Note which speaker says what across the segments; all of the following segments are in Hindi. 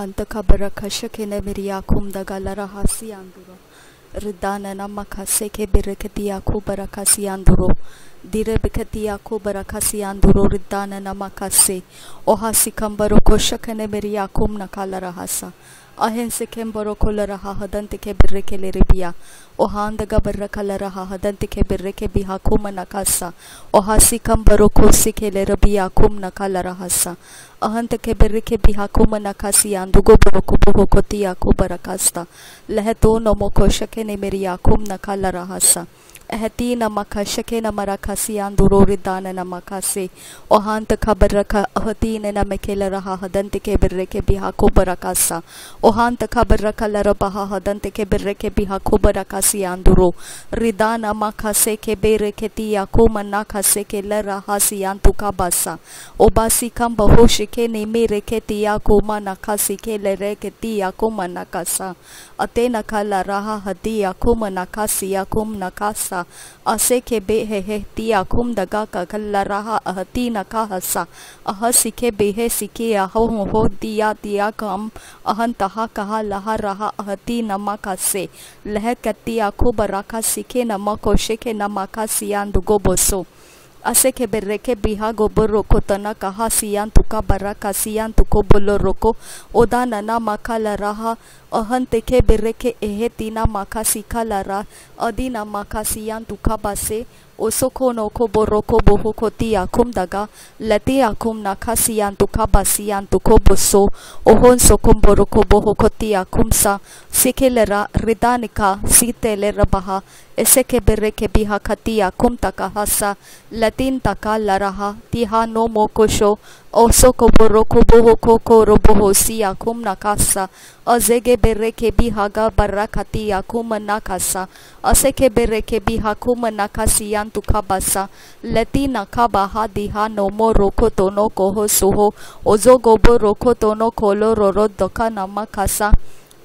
Speaker 1: hanta kabara kashake ne miria kum da galara hasi anduro ridana namaka seke bereketia kubara kasi anduro dire beketia kubara kasi anduro ridana namaka se ohasi kambaro koshake ne miria kum na kalara hasa ahense kembaro kolaraha hadanti ke birreke leribia ohandaga barraka laraha hadanti ke birreke biha kumana kasa ohasi kambaro kosi ke lerabia kumna kalarahasa ahanta ke biha kumana kasi andugo boroko boho kotia kubarakasta leheto nomo koshake ne meria kumna kalarahasa ehti namaka shake namaraka siyan duroridana namakase ohanta kabaraka ahti ne namekela raha hadante ke birreke biha kubarakasa ohanta kabaraka larabaha hadante ke birreke biha kubarakasi anduro ridana makase ke bereke tia kumana kase ke laraha siyan tukabasa obasi kamba hoshike ne mereke tia kumana kasi ke lereke tia kumana kasa atena kala raha hadia kumana kasi ya kumna kasa ase ke be he he tia kum daga ka kala raha असे खे बे हे हे, ती आखुम दगा कखल लरा अह ती हसा. अह सिखे बे हे सिखे, अहो हो दिया दिया कम. अहं तहा कहा लहा रहा, अह ती नमा कसे. लह कती आखु बराखा, सिखे नमा कोशे के नमा का सियान दुगो बोसो. असे खे बिर्रे खे बिहा गोबर रोको, तना कहा सियान तुका बरा का सियान तुको बोलो रोको. ओदा नना माखा लरा kalara adina makasiyan tuka base osoko no ko boroko boho kotia kum daga latia kum na kasiyan tuka basiyan tuko boso ohon sokum boroko boho kotia kumsa sikelera ridanika sitelera baha ese ke bereke biha katia kum taka hasa latin taka laraha tiha no mokosho osoko boroko boho koko roboho siya kum nakasa azege bereke kum nakasa aseke bereke biha kum nakasiyan tukabasa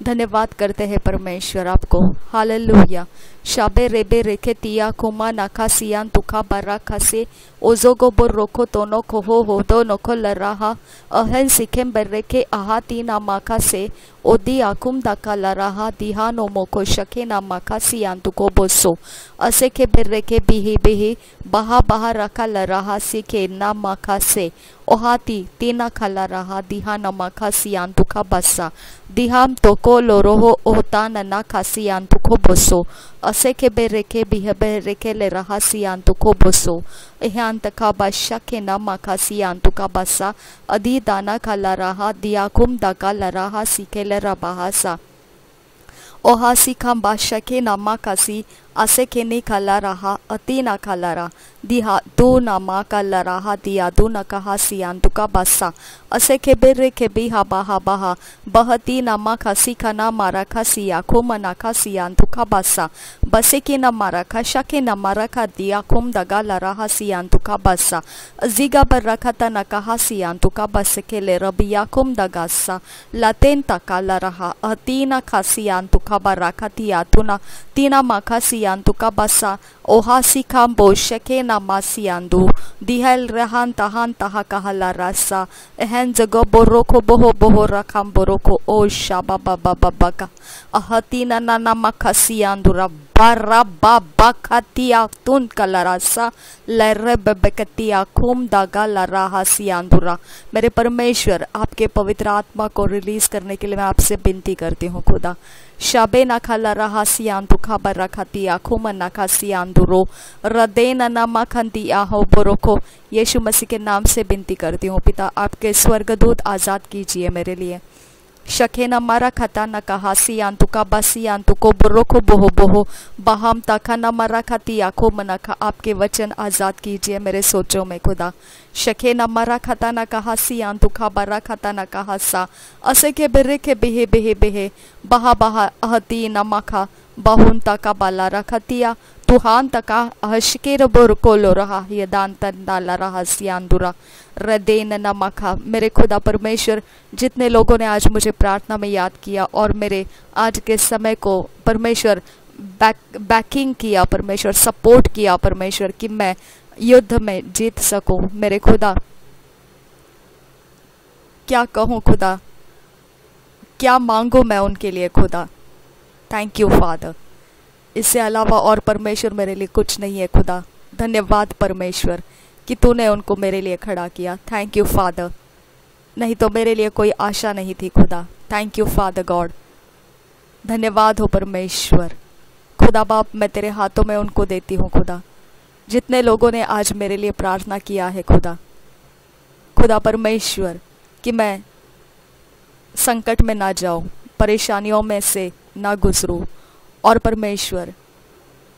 Speaker 1: धन्यवाद करते हैं परमेश्वर आपको। हाल लुहिया शाबे रेबे रेखे तिया खुमा नाखा सियान तुखा बर्रा खसे। ओजो ओजोगो बुर रोखो तोनो खोहो हो तो नोखो लर्रा अहन सिखे बर्रे के आहा तीन आमाखा से odi akum daka laraha diha no moko shake na makasiyan tuko boso ase ke bereke bihi bihi baha baha raka laraha sike na makase ohati tina kala raha diha na makasiyan tuka basa diham toko loroho ohta na nakasiyan tuko boso ase ke bereke bihe bereke le rahasiyan tuko boso ehan taka basha ke na makasiyan tuka basa adi dana kala raha diakum daka la raha sike le bahasa. ohasi kam basha ke namakasi ase ke ni kalara ha ati na दिहा, दो न मा का लराहा दिया, दो न कहा सियांतुका बसा। असे खे बिर्रे खे बी, हा बा, हा। बहा बहती न मा खा सी खा ना मारा खा सी आखो मना खा सियांतुका बसा। बसे के न मारा खा शके न मारा खा दिया, खुम दगा लराहा सियांतुका बसा। अजीगा बर रखा ता न कहा सियांतुका बस के ले रबिया, खुम दगा लतेन तका लराहा अती न खा सियांतुका बर रखा तिया तू न तीना मा खा सियांतुका बसा। Ohasi kambo shekena masiandu dihel rehan tahan taha kahala rasa ehen jago boroko boho boho rakam boroko o shaba baba baba ahatina na na makasiyandu barababakatia kalarasa मेरे परमेश्वर, आपके पवित्र आत्मा को रिलीज़ करने के लिए मैं आपसे विनती करती हूँ, खुदा। शाबे ना खाला रहा सियांतु खबर रखतिया खुम ना खा सियांदुरो रदे ना मखंतिया हो बोरोको यीशु मसीह के नाम से विनती करती हूँ, पिता, आपके स्वर्गदूत आज़ाद कीजिए मेरे लिए। शखे न मरा खता न कहासी अंतु का बसी अंतु को बुरो को बोहो बोहो बहाम तखा न मरा खती आखो मनखा आपके वचन आज़ाद कीजिए मेरे सोचों में खुदा शखे न मरा खता न कहासी अंतु खा बरा खता न कहासा असे के बिरे के बेहे बेहे बेहे बहा बहा अहती न मखा बहुन तका बाला रखतिया तुहान तका हशकेर बोर कोलो रहा यदान तंदाला रहा सियांदुरा रदेन नमखा मेरे खुदा परमेश्वर जितने लोगों ने आज मुझे प्रार्थना में याद किया और मेरे आज के समय को परमेश्वर बैक बैकिंग किया परमेश्वर सपोर्ट किया परमेश्वर कि मैं युद्ध में जीत सकूँ मेरे खुदा क्या कहूँ खुदा क्या मांगू मैं उनके लिए खुदा थैंक यू फादर इससे अलावा और परमेश्वर मेरे लिए कुछ नहीं है, खुदा। धन्यवाद परमेश्वर कि तूने उनको मेरे लिए खड़ा किया। थैंक यू फादर नहीं तो मेरे लिए कोई आशा नहीं थी, खुदा। थैंक यू फादर गॉड धन्यवाद हो परमेश्वर। खुदा, बाप, मैं तेरे हाथों में उनको देती हूँ, खुदा। जितने लोगों ने आज मेरे लिए प्रार्थना किया है, खुदा। खुदा, परमेश्वर, कि मैं संकट में ना जाऊँ, परेशानियों में से ना गुजरूं। और परमेश्वर,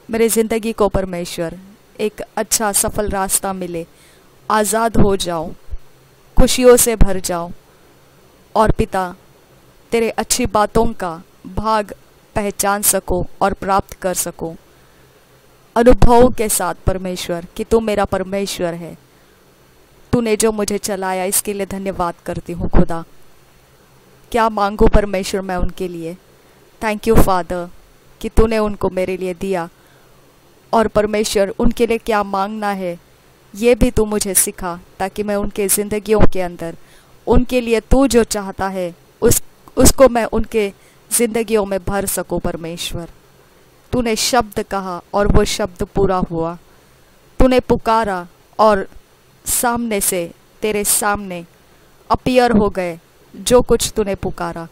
Speaker 1: मेरे ज़िंदगी को परमेश्वर, एक अच्छा सफल रास्ता मिले। आज़ाद हो जाओ, खुशियों से भर जाओ। और पिता, तेरे अच्छी बातों का भाग पहचान सको और प्राप्त कर सको। अनुभव के साथ परमेश्वर, कि तू मेरा परमेश्वर है। तूने जो मुझे चलाया, इसके लिए धन्यवाद करती हूँ खुदा। क्या मांगू परमेश्वर मैं उनके लिए? थैंक यू फादर कि तूने उनको मेरे लिए दिया। और परमेश्वर, उनके लिए क्या मांगना है, ये भी तू मुझे सिखा, ताकि मैं उनके ज़िंदगियों के अंदर, उनके लिए तू जो चाहता है, उस, उसको मैं उनके ज़िंदगियों में भर सकूँ परमेश्वर। तूने शब्द कहा और वो शब्द पूरा हुआ। तूने पुकारा और सामने से तेरे सामने अपियर हो गए, जो कुछ तूने पुकारा।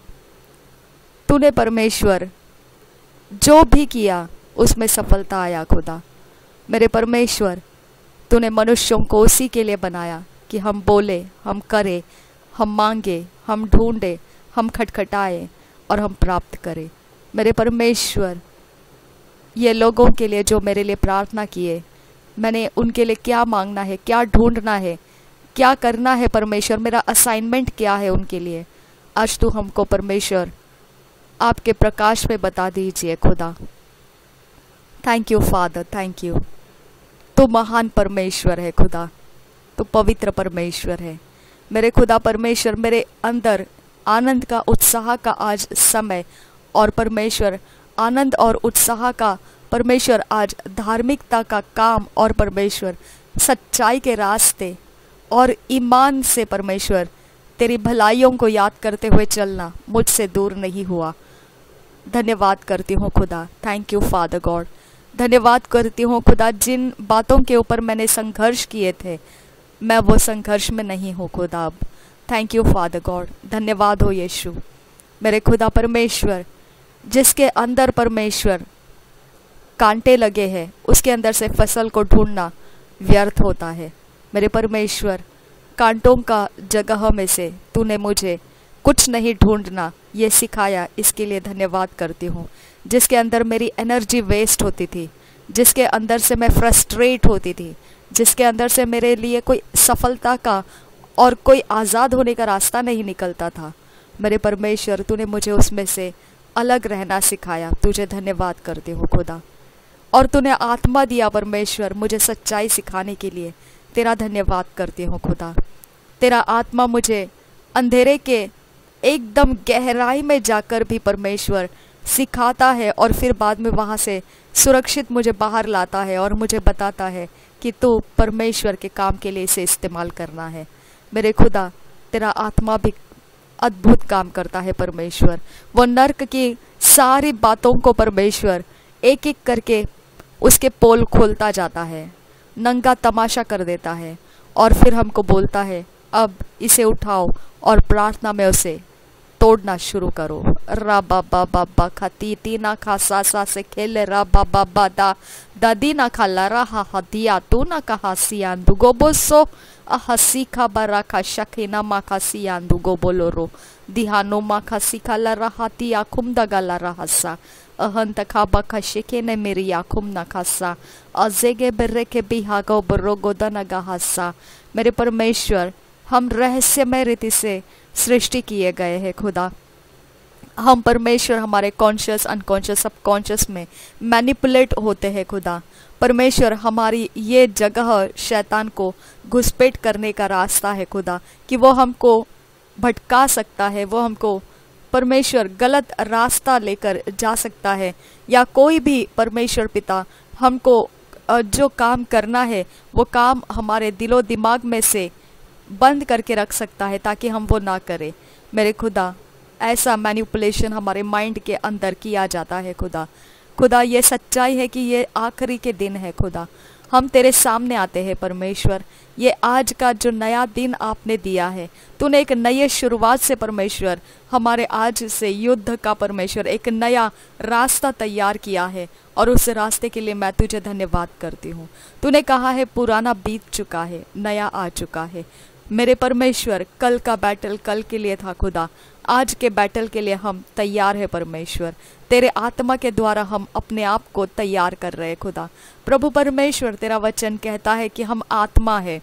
Speaker 1: तूने परमेश्वर जो भी किया, उसमें सफलता आया खुदा। मेरे परमेश्वर, तूने मनुष्यों को उसी के लिए बनाया कि हम बोले, हम करें, हम मांगे, हम ढूंढे, हम खटखटाए और हम प्राप्त करें। मेरे परमेश्वर, ये लोगों के लिए जो मेरे लिए प्रार्थना किए, मैंने उनके लिए क्या मांगना है, क्या ढूंढना है, क्या करना है परमेश्वर, मेरा असाइनमेंट क्या है उनके लिए? आज तू हमको परमेश्वर आपके प्रकाश में बता दीजिए खुदा। Thank you father thank you तो महान परमेश्वर है खुदा। तो पवित्र परमेश्वर है। मेरे खुदा, परमेश्वर, मेरे अंदर आनंद का, उत्साह का आज समय और परमेश्वर, आनंद और उत्साह का, परमेश्वर आज धार्मिकता का काम और परमेश्वर, सच्चाई के रास्ते और ईमान से परमेश्वर, तेरी भलाइयों को याद करते हुए चलना मुझसे दूर नहीं हुआ। धन्यवाद करती हूँ खुदा। थैंक यू फादर गॉड धन्यवाद करती हूँ खुदा, जिन बातों के ऊपर मैंने संघर्ष किए थे, मैं वो संघर्ष में नहीं हूँ खुदा अब। थैंक यू फादर गॉड धन्यवाद हो यीशु। मेरे खुदा परमेश्वर, जिसके अंदर परमेश्वर कांटे लगे हैं, उसके अंदर से फ़सल को ढूंढना व्यर्थ होता है। मेरे परमेश्वर, कांटों का जगह में से तूने मुझे कुछ नहीं ढूंढना। ये सिखाया, इसके लिए धन्यवाद करती हूँ। जिसके अंदर मेरी एनर्जी वेस्ट होती थी, जिसके अंदर से मैं फ्रस्ट्रेट होती थी, जिसके अंदर से मेरे लिए कोई सफलता का और कोई आज़ाद होने का रास्ता नहीं निकलता था। मेरे परमेश्वर, तूने मुझे उसमें से अलग रहना सिखाया। तुझे धन्यवाद करती हूँ, खुदा। और तूने आत्मा दिया परमेश्वर मुझे सच्चाई सिखाने के लिए। तेरा धन्यवाद करती हूँ, खुदा। तेरा आत्मा मुझे अंधेरे के एकदम गहराई में जाकर भी परमेश्वर सिखाता है और फिर बाद में वहाँ से सुरक्षित मुझे बाहर लाता है और मुझे बताता है कि तू परमेश्वर के काम के लिए इसे इस्तेमाल करना है। मेरे खुदा, तेरा आत्मा भी अद्भुत काम करता है परमेश्वर। वो नर्क की सारी बातों को परमेश्वर एक एक करके उसके पोल खोलता जाता है, नंगा तमाशा कर देता है और फिर हमको बोलता है, अब इसे उठाओ और प्रार्थना में उसे तोड़ना शुरू करो। रा बाबा बाबा खाती तीना खा सा सा से खेले, रा बाबा बादा दादी ना खाला रा हा हा दिया तू ना कहा सियान दुगो बोसो हसी खा बरा खा शखे ना मा खा सियान दुगो बोलो रो। दिहानो मा खा सिखा ला रहा ती आखुम दगा ला रहा सा। अहंत खा बखा शिके ने मेरी आखुम ना खासा अजेगे बर्रे के बिहागो बर्रो गोदा ना गा हसा मेरे परमेश्वर, हम रहस्यमय रीति से सृष्टि किए गए हैं, खुदा। हम परमेश्वर हमारे कॉन्शियस अनकॉन्शियस सबकॉन्शियस में मैनिपुलेट होते हैं, खुदा। परमेश्वर हमारी ये जगह शैतान को घुसपेट करने का रास्ता है, खुदा, कि वो हमको भटका सकता है, वो हमको परमेश्वर गलत रास्ता लेकर जा सकता है, या कोई भी परमेश्वर पिता हमको जो काम करना है, वो काम हमारे दिलो दिमाग में से बंद करके रख सकता है ताकि हम वो ना करें। मेरे खुदा, ऐसा मैनिपुलेशन हमारे माइंड के अंदर किया जाता है खुदा। खुदा, ये सच्चाई है कि ये आखिरी के दिन है खुदा। हम तेरे सामने आते हैं परमेश्वर। ये आज का जो नया दिन आपने दिया है, तूने एक नई शुरुआत से परमेश्वर, हमारे आज से युद्ध का परमेश्वर, एक नया रास्ता तैयार किया है और उस रास्ते के लिए मैं तुझे धन्यवाद करती हूँ। तूने कहा है, पुराना बीत चुका है, नया आ चुका है। मेरे परमेश्वर, कल का बैटल कल के लिए था खुदा। आज के बैटल के लिए हम तैयार है परमेश्वर। तेरे आत्मा के द्वारा हम अपने आप को तैयार कर रहे खुदा। प्रभु परमेश्वर, तेरा वचन कहता है कि हम आत्मा है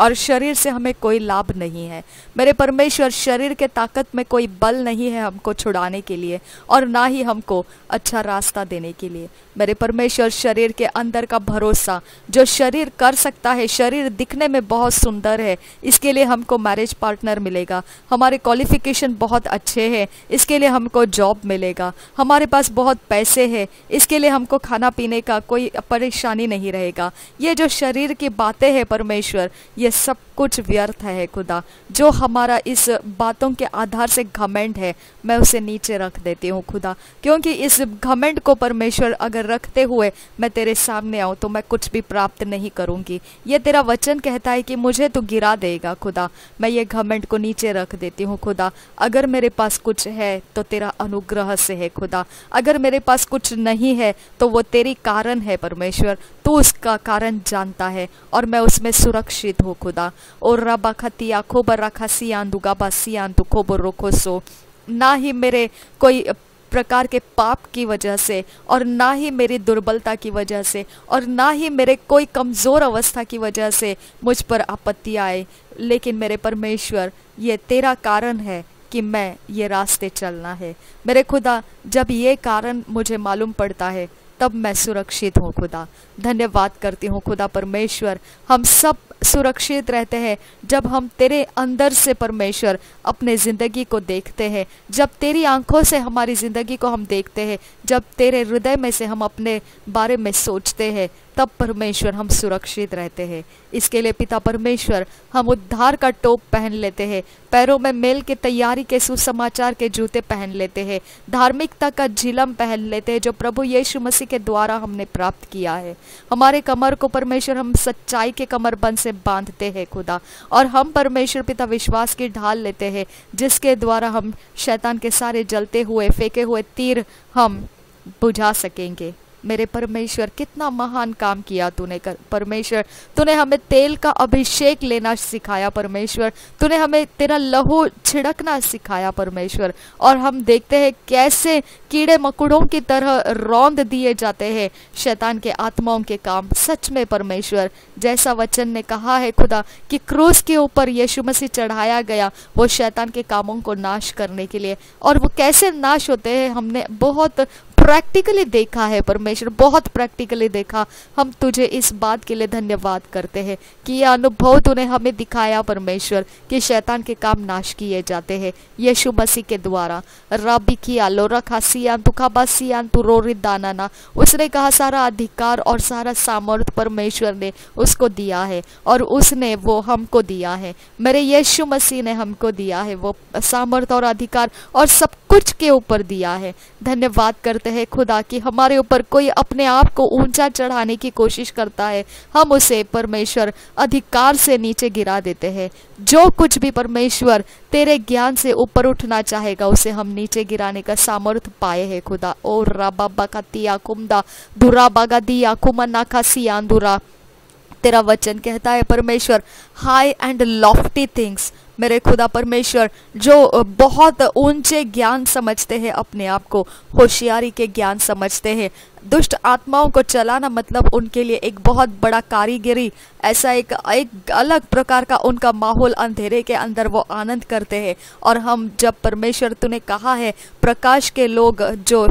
Speaker 1: और शरीर से हमें कोई लाभ नहीं है। मेरे परमेश्वर, शरीर के ताकत में कोई बल नहीं है हमको छुड़ाने के लिए और ना ही हमको अच्छा रास्ता देने के लिए। मेरे परमेश्वर शरीर के अंदर का भरोसा, जो शरीर कर सकता है, शरीर दिखने में बहुत सुंदर है। इसके लिए हमको मैरिज पार्टनर मिलेगा। हमारे क्वालिफिकेशन बहुत अच्छे हैं। इसके लिए हमको जॉब मिलेगा। हमारे पास बहुत पैसे हैं। इसके लिए हमको खाना पीने का कोई परेशानी नहीं रहेगा। ये जो शरीर की बातें हैं परमेश्वर, ये सब कुछ व्यर्थ है खुदा। जो हमारा इस बातों के आधार से घमेंट है, मैं उसे नीचे रख देती हूँ खुदा। क्योंकि इस घमेंट को परमेश्वर अगर रखते हुए मैं तेरे सामने आऊँ तो मैं कुछ भी प्राप्त नहीं करूँगी। ये तेरा वचन कहता है कि मुझे तो गिरा देगा, खुदा। मैं ये घमेंट को नीचे रख देती हूँ, खुदा। अगर मेरे पास कुछ है तो तेरा अनुग्रह से है, खुदा। अगर मेरे पास कुछ नहीं है तो वो तेरी कारण है, परमेश्वर। तू उसका कारण जानता है, और मैं उसमें सुरक्षित हूँ, खुदा। और रबा खतिया, खोबर रखा सियान दुगा बा सियान तु खोबर रोखो सो। ना ही मेरे कोई प्रकार के पाप की वजह से और ना ही मेरी दुर्बलता की वजह से और ना ही मेरे कोई कमज़ोर अवस्था की वजह से मुझ पर आपत्ति आए। लेकिन मेरे परमेश्वर, ये तेरा कारण है कि मैं ये रास्ते चलना है। मेरे खुदा, जब ये कारण मुझे मालूम पड़ता है, तब मैं सुरक्षित हूँ खुदा। धन्यवाद करती हूँ खुदा परमेश्वर, हम सब सुरक्षित रहते हैं। जब हम तेरे अंदर से परमेश्वर अपने ज़िंदगी को देखते हैं, जब तेरी आँखों से हमारी ज़िंदगी को हम देखते हैं जब तेरे हृदय में से हम अपने बारे में सोचते हैं, तब परमेश्वर हम सुरक्षित रहते हैं। इसके लिए पिता परमेश्वर, हम उद्धार का टोप पहन लेते हैं, पैरों में मेल के तैयारी के सुसमाचार के जूते पहन लेते हैं, धार्मिकता का झिलम पहन लेते हैं जो प्रभु यीशु मसीह के द्वारा हमने प्राप्त किया है। हमारे कमर को परमेश्वर हम सच्चाई के कमरबंद से बांधते हैं खुदा, और हम परमेश्वर पिता विश्वास की ढाल लेते हैं, जिसके द्वारा हम शैतान के सारे जलते हुए, फेंके हुए तीर हम बुझा सकेंगे। मेरे परमेश्वर, कितना महान काम किया तूने कर। परमेश्वर, तूने हमें तेल का अभिषेक लेना सिखाया, परमेश्वर। तूने हमें तेरा लहू छिड़कना सिखाया, परमेश्वर। और हम देखते हैं कैसे कीड़े मकुड़ों की तरह रौंद दिए जाते हैं शैतान के आत्माओं के काम। सच में परमेश्वर, जैसा वचन ने कहा है खुदा, कि क्रूस के ऊपर यीशु मसीह चढ़ाया गया, वो शैतान के कामों को नाश करने के लिए। और वो कैसे नाश होते हैं, हमने बहुत प्रैक्टिकली देखा है परमेश्वर, बहुत प्रैक्टिकली देखा। हम तुझे इस बात के लिए धन्यवाद करते हैं कि यह अनुभव तूने हमें दिखाया परमेश्वर, कि शैतान के काम नाश किए जाते हैं। यीशु मसीह के द्वारा। रबी किया लो रखा, सियान तुखा बसियान तू रोरी दाना उसने कहा, सारा अधिकार और सारा सामर्थ परमेश्वर ने उसको दिया है, और उसने वो हमको दिया है। मेरे यीशु मसीह ने हमको दिया है, वो सामर्थ और अधिकार और सब कुछ के ऊपर दिया है। धन्यवाद करते खुदा कि हमारे ऊपर कोई अपने आप को ऊँचा चढ़ाने की कोशिश करता है, हम उसे परमेश्वर अधिकार से नीचे गिरा देते हैं। जो कुछ भी परमेश्वर तेरे ज्ञान से ऊपर उठना चाहेगा, उसे हम नीचे गिराने का सामर्थ्य पाए है, खुदा। ओ राबा का तिया कुमदा, दुरा बागा दिया कुमना का सियान तेरा वचन कहता है, परमेश्वर हाई एंड लॉफ्टी थिंग्स मेरे खुदा परमेश्वर, जो बहुत ऊँचे ज्ञान समझते हैं, अपने आप को होशियारी के ज्ञान समझते हैं। दुष्ट आत्माओं को चलाना मतलब उनके लिए एक बहुत बड़ा कारीगरी, ऐसा एक एक अलग प्रकार का उनका माहौल अंधेरे के अंदर वो आनंद करते हैं। और हम, जब परमेश्वर तूने कहा है, प्रकाश के लोग, जो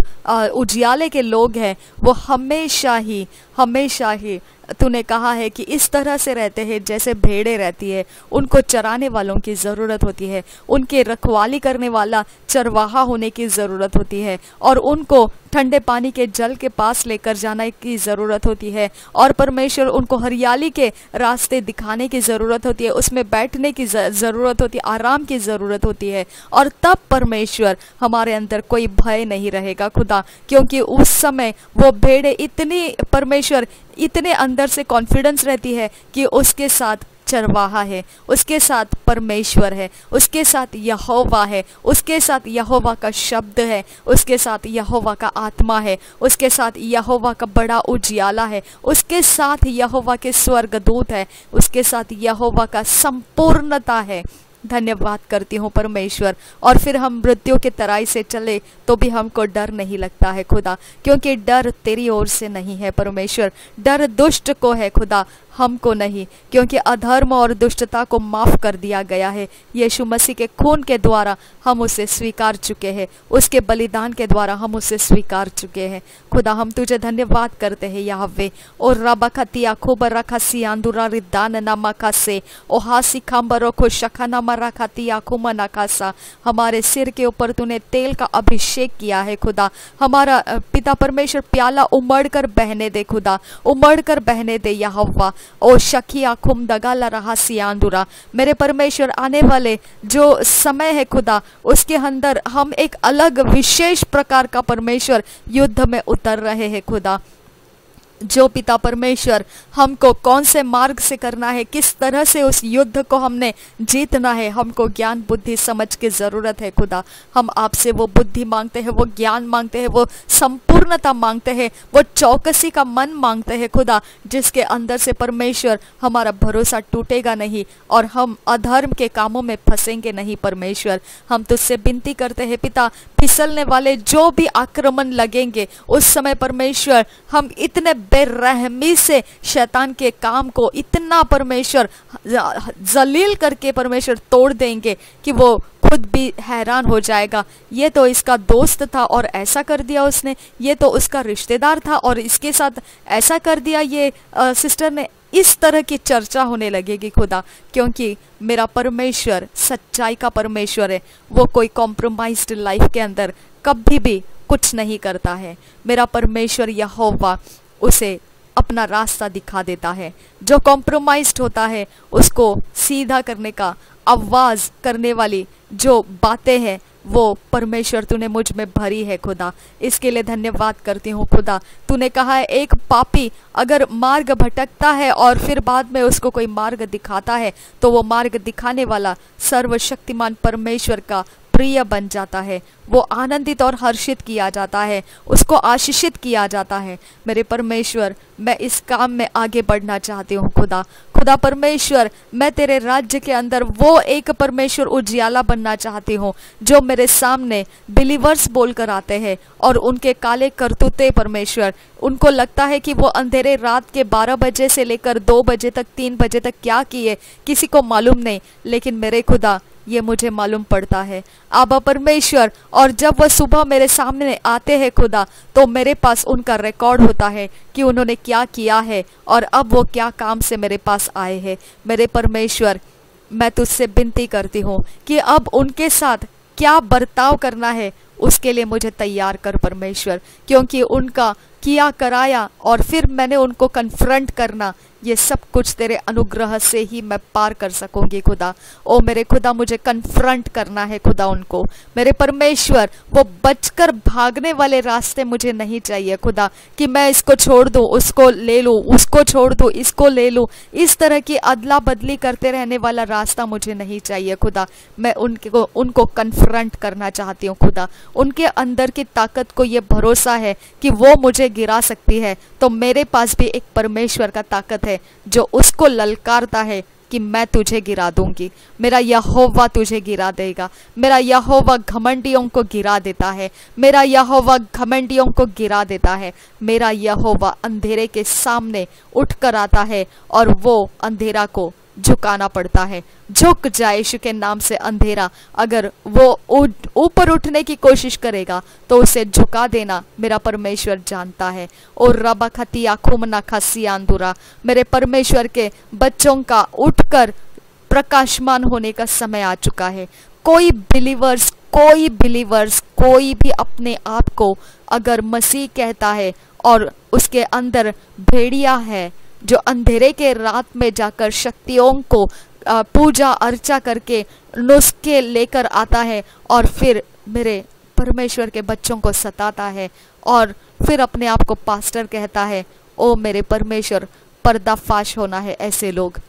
Speaker 1: उजियाले के लोग हैं, वो हमेशा ही हमेशा ही तूने कहा है कि इस तरह से रहते हैं जैसे भेड़े रहती है। उनको चराने वालों की ज़रूरत होती है। उनके रखवाली करने वाला चरवाहा होने की ज़रूरत होती है। और उनको ठंडे पानी के जल के पास लेकर जाने की ज़रूरत होती है और परमेश्वर उनको हरियाली के रास्ते दिखाने की ज़रूरत होती है, उसमें बैठने की ज़रूरत होती है, आराम की ज़रूरत होती है। और तब परमेश्वर हमारे अंदर कोई भय नहीं रहेगा खुदा, क्योंकि उस समय वो भेड़े इतनी, परमेश्वर इतने अंदर से कॉन्फिडेंस रहती है कि उसके साथ चरवाहा है, उसके साथ परमेश्वर है, उसके साथ यहोवा है, उसके साथ यहोवा का शब्द है, उसके साथ यहोवा का आत्मा है, उसके साथ यहोवा का बड़ा उजियाला है, उसके साथ यहोवा के स्वर्गदूत है, उसके साथ यहोवा का संपूर्णता है। धन्यवाद करती हूँ परमेश्वर। और फिर हम मृत्यु के तराई से चले तो भी हमको डर नहीं लगता है खुदा, क्योंकि डर तेरी ओर से नहीं है परमेश्वर। डर दुष्ट को है खुदा हमको नहीं, क्योंकि अधर्म और दुष्टता को माफ़ कर दिया गया है। यीशु मसीह के खून के द्वारा हम उसे स्वीकार चुके हैं। उसके बलिदान के द्वारा हम उसे स्वीकार चुके हैं। खुदा, हम तुझे धन्यवाद करते हैं, याहवे। और रबा खतिया, खूब रखा सियांदुरा रिदान नमका से। ओ हासी खाम्बरो को शखा नमा रखा तिया खुमा खासा। हमारे सिर के ऊपर तूने तेल का अभिषेक किया है, खुदा। हमारा पिता परमेश्वर प्याला उमड़ कर बहने दे, खुदा। उमड़ कर बहने दे, यहवा। ओ शकिया खुम दगाला रहा सियांदुरा मेरे परमेश्वर, आने वाले जो समय है खुदा, उसके अंदर हम एक अलग विशेष प्रकार का परमेश्वर युद्ध में उतर रहे हैं खुदा। जो पिता परमेश्वर हमको कौन से मार्ग से करना है, किस तरह से उस युद्ध को हमने जीतना है, हमको ज्ञान, बुद्धि, समझ की ज़रूरत है खुदा। हम आपसे वो बुद्धि मांगते हैं, वो ज्ञान मांगते हैं, वो संपूर्णता मांगते हैं, वो चौकसी का मन मांगते हैं खुदा, जिसके अंदर से परमेश्वर हमारा भरोसा टूटेगा नहीं और हम अधर्म के कामों में फंसेंगे नहीं परमेश्वर। हम तुझसे विनती करते हैं, पिता फिसलने वाले जो भी आक्रमण लगेंगे, उस समय परमेश्वर हम इतने बेरहमी से शैतान के काम को इतना परमेश्वर जलील करके परमेश्वर तोड़ देंगे कि वो खुद भी हैरान हो जाएगा। ये तो इसका दोस्त था और ऐसा कर दिया उसने। ये तो उसका रिश्तेदार था और इसके साथ ऐसा कर दिया। ये आ, सिस्टर ने इस तरह की चर्चा होने लगेगी खुदा क्योंकि मेरा परमेश्वर सच्चाई का परमेश्वर है। वो कोई कॉम्प्रोमाइज्ड लाइफ के अंदर कभी भी कुछ नहीं करता है। मेरा परमेश्वर यहोवा उसे अपना रास्ता दिखा देता है। जो कॉम्प्रोमाइज होता है उसको सीधा करने का आवाज़ करने वाली जो बातें हैं, वो परमेश्वर तूने मुझमें भरी है, खुदा। इसके लिए धन्यवाद करती हूँ, खुदा। तूने कहा है, एक पापी अगर मार्ग भटकता है और फिर बाद में उसको कोई मार्ग दिखाता है तो वो मार्ग दिखाने वाला सर्वशक्तिमान परमेश्वर का प्रिय बन जाता है। वो आनंदित और हर्षित किया जाता है। उसको आशीषित किया जाता है। मेरे परमेश्वर, मैं इस काम में आगे बढ़ना चाहती हूँ, खुदा। खुदा परमेश्वर, मैं तेरे राज्य के अंदर वो एक परमेश्वर उजियाला बनना चाहती हूँ, जो मेरे सामने बिलीवर्स बोलकर आते हैं और उनके काले करतूते परमेश्वर। उनको लगता है कि वो अंधेरे रात के 12 बजे से लेकर 2 बजे तक 3 बजे तक क्या किए, किसी को मालूम नहीं। लेकिन मेरे खुदा ये मुझे मालूम पड़ता है। आबा परमेश्वर, और जब वह सुबह मेरे सामने आते हैं खुदा तो मेरे पास उनका रिकॉर्ड होता है कि उन्होंने क्या किया है, और अब वो क्या काम से मेरे पास आए हैं। मेरे परमेश्वर, मैं तुझसे विनती करती हूँ कि अब उनके साथ क्या बर्ताव करना है, उसके लिए मुझे तैयार कर परमेश्वर, क्योंकि उनका किया कराया और फिर मैंने उनको कन्फ्रंट करना, ये सब कुछ तेरे अनुग्रह से ही मैं पार कर सकूँगी खुदा। ओ मेरे खुदा, मुझे कन्फ्रंट करना है खुदा उनको। मेरे परमेश्वर, वो बचकर भागने वाले रास्ते मुझे नहीं चाहिए खुदा, कि मैं इसको छोड़ दूँ, उसको ले लूँ, उसको छोड़ दूँ, इसको ले लूँ। इस तरह की अदला बदली करते रहने वाला रास्ता मुझे नहीं चाहिए खुदा। मैं उनको उनको कन्फ्रंट करना चाहती हूँ खुदा। उनके अंदर की ताकत को ये भरोसा है कि वो मुझे गिरा सकती है तो मेरे पास भी एक परमेश्वर का ताकत है, जो उसको ललकारता है कि मैं तुझे गिरा दूँगी। मेरा यहोवा तुझे गिरा देगा। मेरा यहोवा घमंडियों को गिरा देता है। मेरा यहोवा घमंडियों को गिरा देता है। मेरा यहोवा अंधेरे के सामने उठ कर आता है और वो अंधेरा को झुकाना पड़ता है। झुक जाए यीशु के नाम से अंधेरा। अगर वो ऊपर उठने की कोशिश करेगा तो उसे झुका देना मेरा परमेश्वर जानता है। और रबा खतिया, खुमना खसी आंदुरा, मेरे परमेश्वर के बच्चों का उठकर प्रकाशमान होने का समय आ चुका है। कोई बिलीवर्स कोई बिलीवर्स, कोई भी अपने आप को अगर मसीह कहता है और उसके अंदर भेड़िया है जो अंधेरे के रात में जाकर शक्तियों को पूजा अर्चा करके नुस्खे लेकर आता है और फिर मेरे परमेश्वर के बच्चों को सताता है और फिर अपने आप को पास्टर कहता है, ओ मेरे परमेश्वर, पर्दाफाश होना है ऐसे लोग।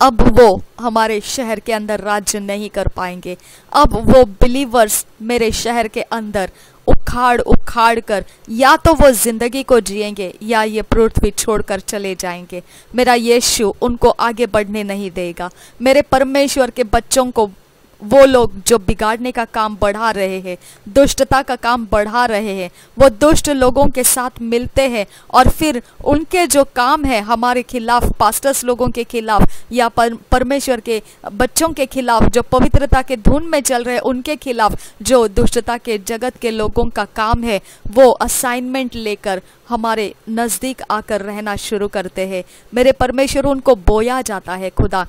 Speaker 1: अब वो हमारे शहर के अंदर राज्य नहीं कर पाएँगे। अब वो बिलीवर्स मेरे शहर के अंदर उखाड़ उखाड़ कर, या तो वो ज़िंदगी को जिएँगे, या ये पृथ्वी छोड़कर चले जाएँगे। मेरा यीशु उनको आगे बढ़ने नहीं देगा। मेरे परमेश्वर के बच्चों को वो लोग जो बिगाड़ने का काम बढ़ा रहे हैं दुष्टता का काम बढ़ा रहे हैं वो दुष्ट लोगों के साथ मिलते हैं और फिर उनके जो काम है हमारे खिलाफ पास्टर्स लोगों के खिलाफ या पर, परमेश्वर के बच्चों के खिलाफ जो पवित्रता के धुन में चल रहे उनके खिलाफ जो दुष्टता के जगत के लोगों का काम है वो असाइनमेंट लेकर हमारे नज़दीक आकर रहना शुरू करते हैं। मेरे परमेश्वर उनको बोया जाता है खुदा।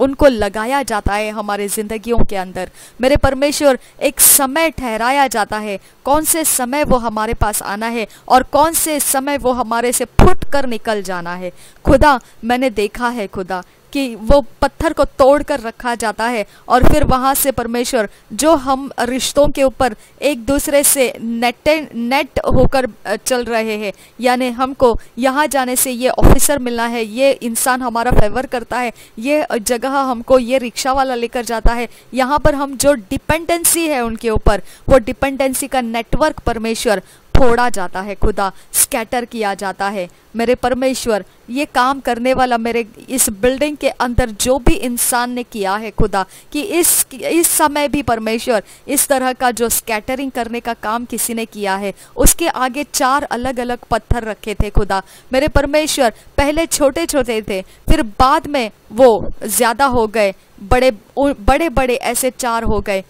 Speaker 1: उनको लगाया जाता है हमारे जिंदगियों के अंदर। मेरे परमेश्वर, एक समय ठहराया जाता है। कौन से समय वो हमारे पास आना है और कौन से समय वो हमारे से फुट कर निकल जाना है? खुदा, मैंने देखा है खुदा। कि वो पत्थर को तोड़ कर रखा जाता है और फिर वहाँ से परमेश्वर, जो हम रिश्तों के ऊपर एक दूसरे से नेट नेट होकर चल रहे हैं, यानी हमको यहाँ जाने से ये ऑफिसर मिलना है, ये इंसान हमारा फेवर करता है, ये जगह हमको ये रिक्शा वाला लेकर जाता है। यहाँ पर हम जो डिपेंडेंसी है उनके ऊपर, वो डिपेंडेंसी का नेटवर्क परमेश्वर फोड़ा जाता है, खुदा स्कैटर किया जाता है। मेरे परमेश्वर, ये काम करने वाला मेरे, इस बिल्डिंग के अंदर जो भी इंसान ने किया है, खुदा, कि इस इस समय भी परमेश्वर, इस तरह का जो स्कैटरिंग करने का काम किसी ने किया है, उसके आगे चार अलग अलग पत्थर रखे थे, खुदा। मेरे परमेश्वर, पहले छोटे छोटे थे, फिर बाद में वो ज़्यादा हो गए, बड़े बड़े बड़े ऐसे चार हो गए,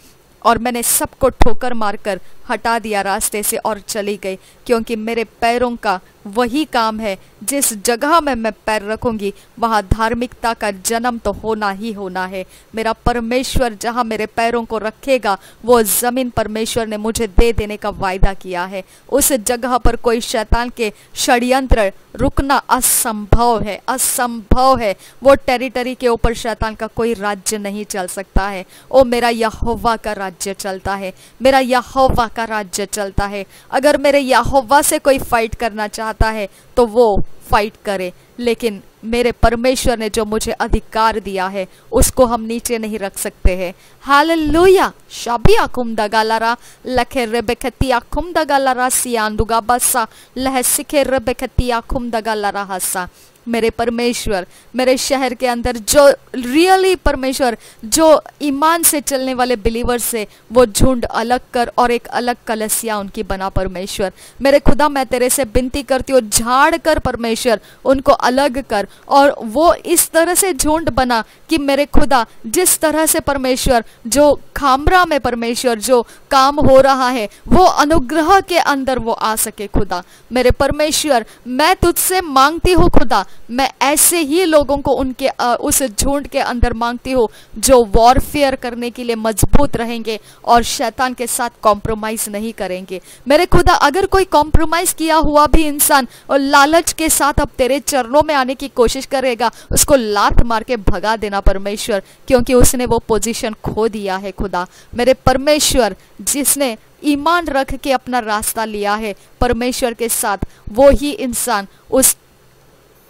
Speaker 1: और मैंने सबको ठोकर मारकर हटा दिया रास्ते से और चली गई, क्योंकि मेरे पैरों का वही काम है। जिस जगह में मैं पैर रखूँगी, वहाँ धार्मिकता का जन्म तो होना ही होना है। मेरा परमेश्वर जहाँ मेरे पैरों को रखेगा, वो ज़मीन परमेश्वर ने मुझे दे देने का वायदा किया है। उस जगह पर कोई शैतान के षड्यंत्र रुकना असंभव है असंभव है। वो टेरिटरी के ऊपर शैतान का कोई राज्य नहीं चल सकता है। ओ मेरा यहोवा का राज्य चलता है। मेरा यहोवा का राज्य चलता है। अगर मेरे यहोवा से कोई फाइट करना चाहता है तो वो फाइट करे। लेकिन मेरे परमेश्वर ने जो मुझे अधिकार दिया है, उसको हम नीचे नहीं रख सकते हैं। हालेलुया! शाबिया कुम दगालारा, लखे रेबेखतिया कुम दगालारा, सियान बसा लह सिखे रेबेखतिया कुम दगालारा हसा। मेरे परमेश्वर, मेरे शहर के अंदर जो रियली परमेश्वर, जो ईमान से चलने वाले बिलीवर से, वो झुंड अलग कर और एक अलग कलसिया उनकी बना परमेश्वर। मेरे खुदा, मैं तेरे से विनती करती हूँ, झाड़ कर परमेश्वर, उनको अलग कर। और वो इस तरह से झुंड बना कि मेरे खुदा, जिस तरह से परमेश्वर, जो खामरा में परमेश्वर, जो काम हो रहा है, वो अनुग्रह के अंदर वो आ सके खुदा। मेरे परमेश्वर, मैं तुझसे मांगती हूँ खुदा मैं ऐसे ही लोगों को उनके उस झुंड के अंदर मांगती हूँ जो वॉरफेयर करने के लिए मज़बूत रहेंगे और शैतान के साथ कॉम्प्रोमाइज नहीं करेंगे। मेरे खुदा, अगर कोई कॉम्प्रोमाइज किया हुआ भी इंसान और लालच के साथ अब तेरे चरणों में आने की कोशिश करेगा, उसको लात मार के भगा देना परमेश्वर, क्योंकि उसने वो पोजीशन खो दिया है खुदा। मेरे परमेश्वर, जिसने ईमान रख के अपना रास्ता लिया है, परमेश्वर के साथ वो ही इंसान उस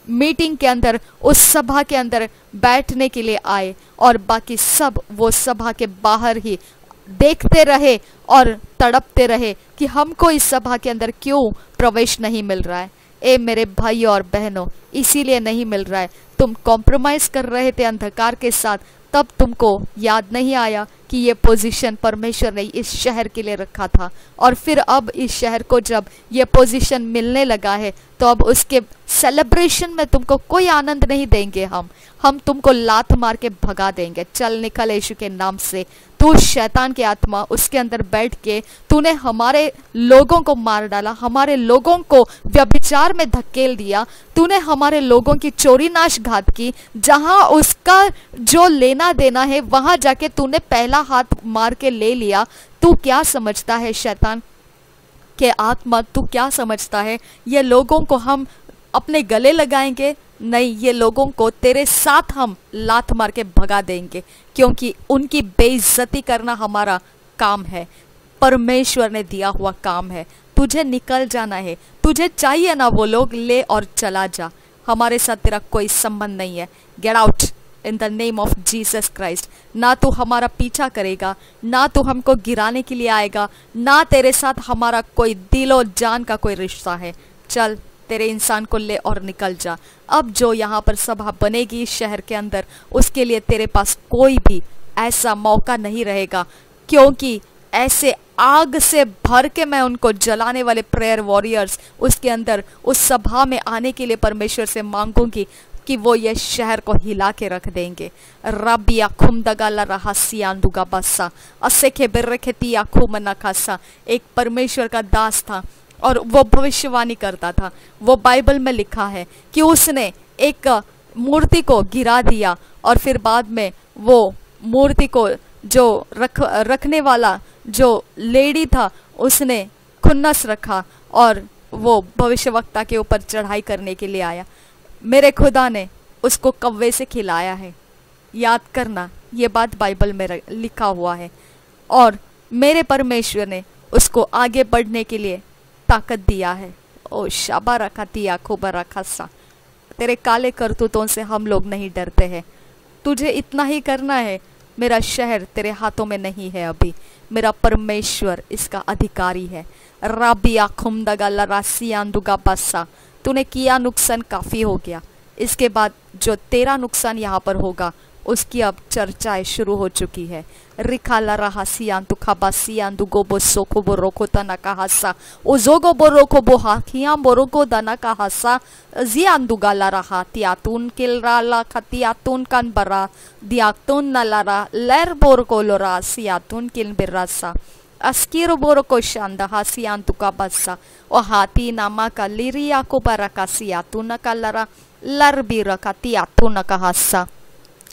Speaker 1: मीटिंग के अंदर, उस सभा के अंदर बैठने के लिए आए और बाकी सब वो सभा के बाहर ही देखते रहे और तड़पते रहे कि हमको इस सभा के अंदर क्यों प्रवेश नहीं मिल रहा है। ए मेरे भाई और बहनों, इसीलिए नहीं मिल रहा है। तुम कॉम्प्रोमाइज कर रहे थे अंधकार के साथ, तब तुमको याद नहीं आया कि ये पोजीशन परमेश्वर ने इस शहर के लिए रखा था। और फिर अब इस शहर को जब ये पोजीशन मिलने लगा है तो अब उसके सेलिब्रेशन में तुमको कोई आनंद नहीं देंगे हम। हम तुमको लात मार के भगा देंगे। चल निकल यीशु के नाम से। तू शैतान की आत्मा, उसके अंदर बैठ के तूने हमारे लोगों को मार डाला, हमारे लोगों को व्यभिचार में धकेल दिया। तूने हमारे लोगों की चोरी नाश घात की। जहाँ उसका जो लेना देना है, वहाँ जाके तूने पहला हाथ मार के ले लिया। तू क्या समझता है शैतान के आत्मा? तू क्या समझता है? ये लोगों को हम अपने गले लगाएँगे, नहीं, ये लोगों को तेरे साथ हम लात मार के भगा देंगे, क्योंकि उनकी बेइज्जती करना हमारा काम है। परमेश्वर ने दिया हुआ काम है। तुझे निकल जाना है। तुझे चाहिए ना वो लोग, ले और चला जा। हमारे साथ तेरा कोई संबंध नहीं है। Get out in the name of Jesus Christ ना तो हमारा पीछा करेगा, ना तो हमको गिराने के लिए आएगा, ना तेरे साथ हमारा कोई दिलो जान का कोई रिश्ता है। चल। तेरे इंसान को ले और निकल जा। अब जो यहाँ पर सभा बनेगी शहर के अंदर, उसके लिए तेरे पास कोई भी ऐसा मौका नहीं रहेगा, क्योंकि ऐसे आग से भर के मैं उनको जलाने वाले प्रेयर वॉरियर्स उसके अंदर, उस सभा में आने के लिए परमेश्वर से मांगूँगी कि वो ये शहर को हिला के रख देंगे। रबिया खुमदगाला रहस्यान्दुगा बस्सा असे के बिर्रखेतिया खुमना खासा एक परमेश्वर का दास था। और वो भविष्यवाणी करता था। वो बाइबल में लिखा है कि उसने एक मूर्ति को गिरा दिया और फिर बाद में वो मूर्ति को जो रख, रखने वाला जो लेडी था, उसने खुन्नस रखा और वो भविष्यवक्ता के ऊपर चढ़ाई करने के लिए आया। मेरे खुदा ने उसको कव्वे से खिलाया है। याद करना, ये बात बाइबल में लिखा हुआ है। और मेरे परमेश्वर ने उसको आगे बढ़ने के लिए ताकत दिया है। ओ शाबा रखा तिया खोबा रखा सा। तेरे काले करतूतों से हम लोग नहीं डरते हैं। तुझे इतना ही करना है। मेरा शहर तेरे हाथों में नहीं है अभी। मेरा परमेश्वर इसका अधिकारी है। राबिया खुमदगा लरासिया दुगा बसा। तूने किया नुकसान काफ़ी हो गया। इसके बाद जो तेरा नुकसान यहाँ पर होगा उसकी अब चर्चाएँ शुरू हो चुकी है। रिखाला रहा, सियांतु खाबा, सियांतु गोबो, सोखो बो, रोखो तना का हासा उजो गो बो, रोखो बो, हाखिया बो, रोखो दना का हासा जियांतु गाला रहा, तियातून किल राला खतियातून कान बरा। दियातून नलारा लेर बोर कोलोरा सियातून किल बिरासा अस्किर बोर को शांद हासियांतु का बसा ओ हाथी नामा का लिरिया को बरा का न का लरा लर बिर का तियातून का हासा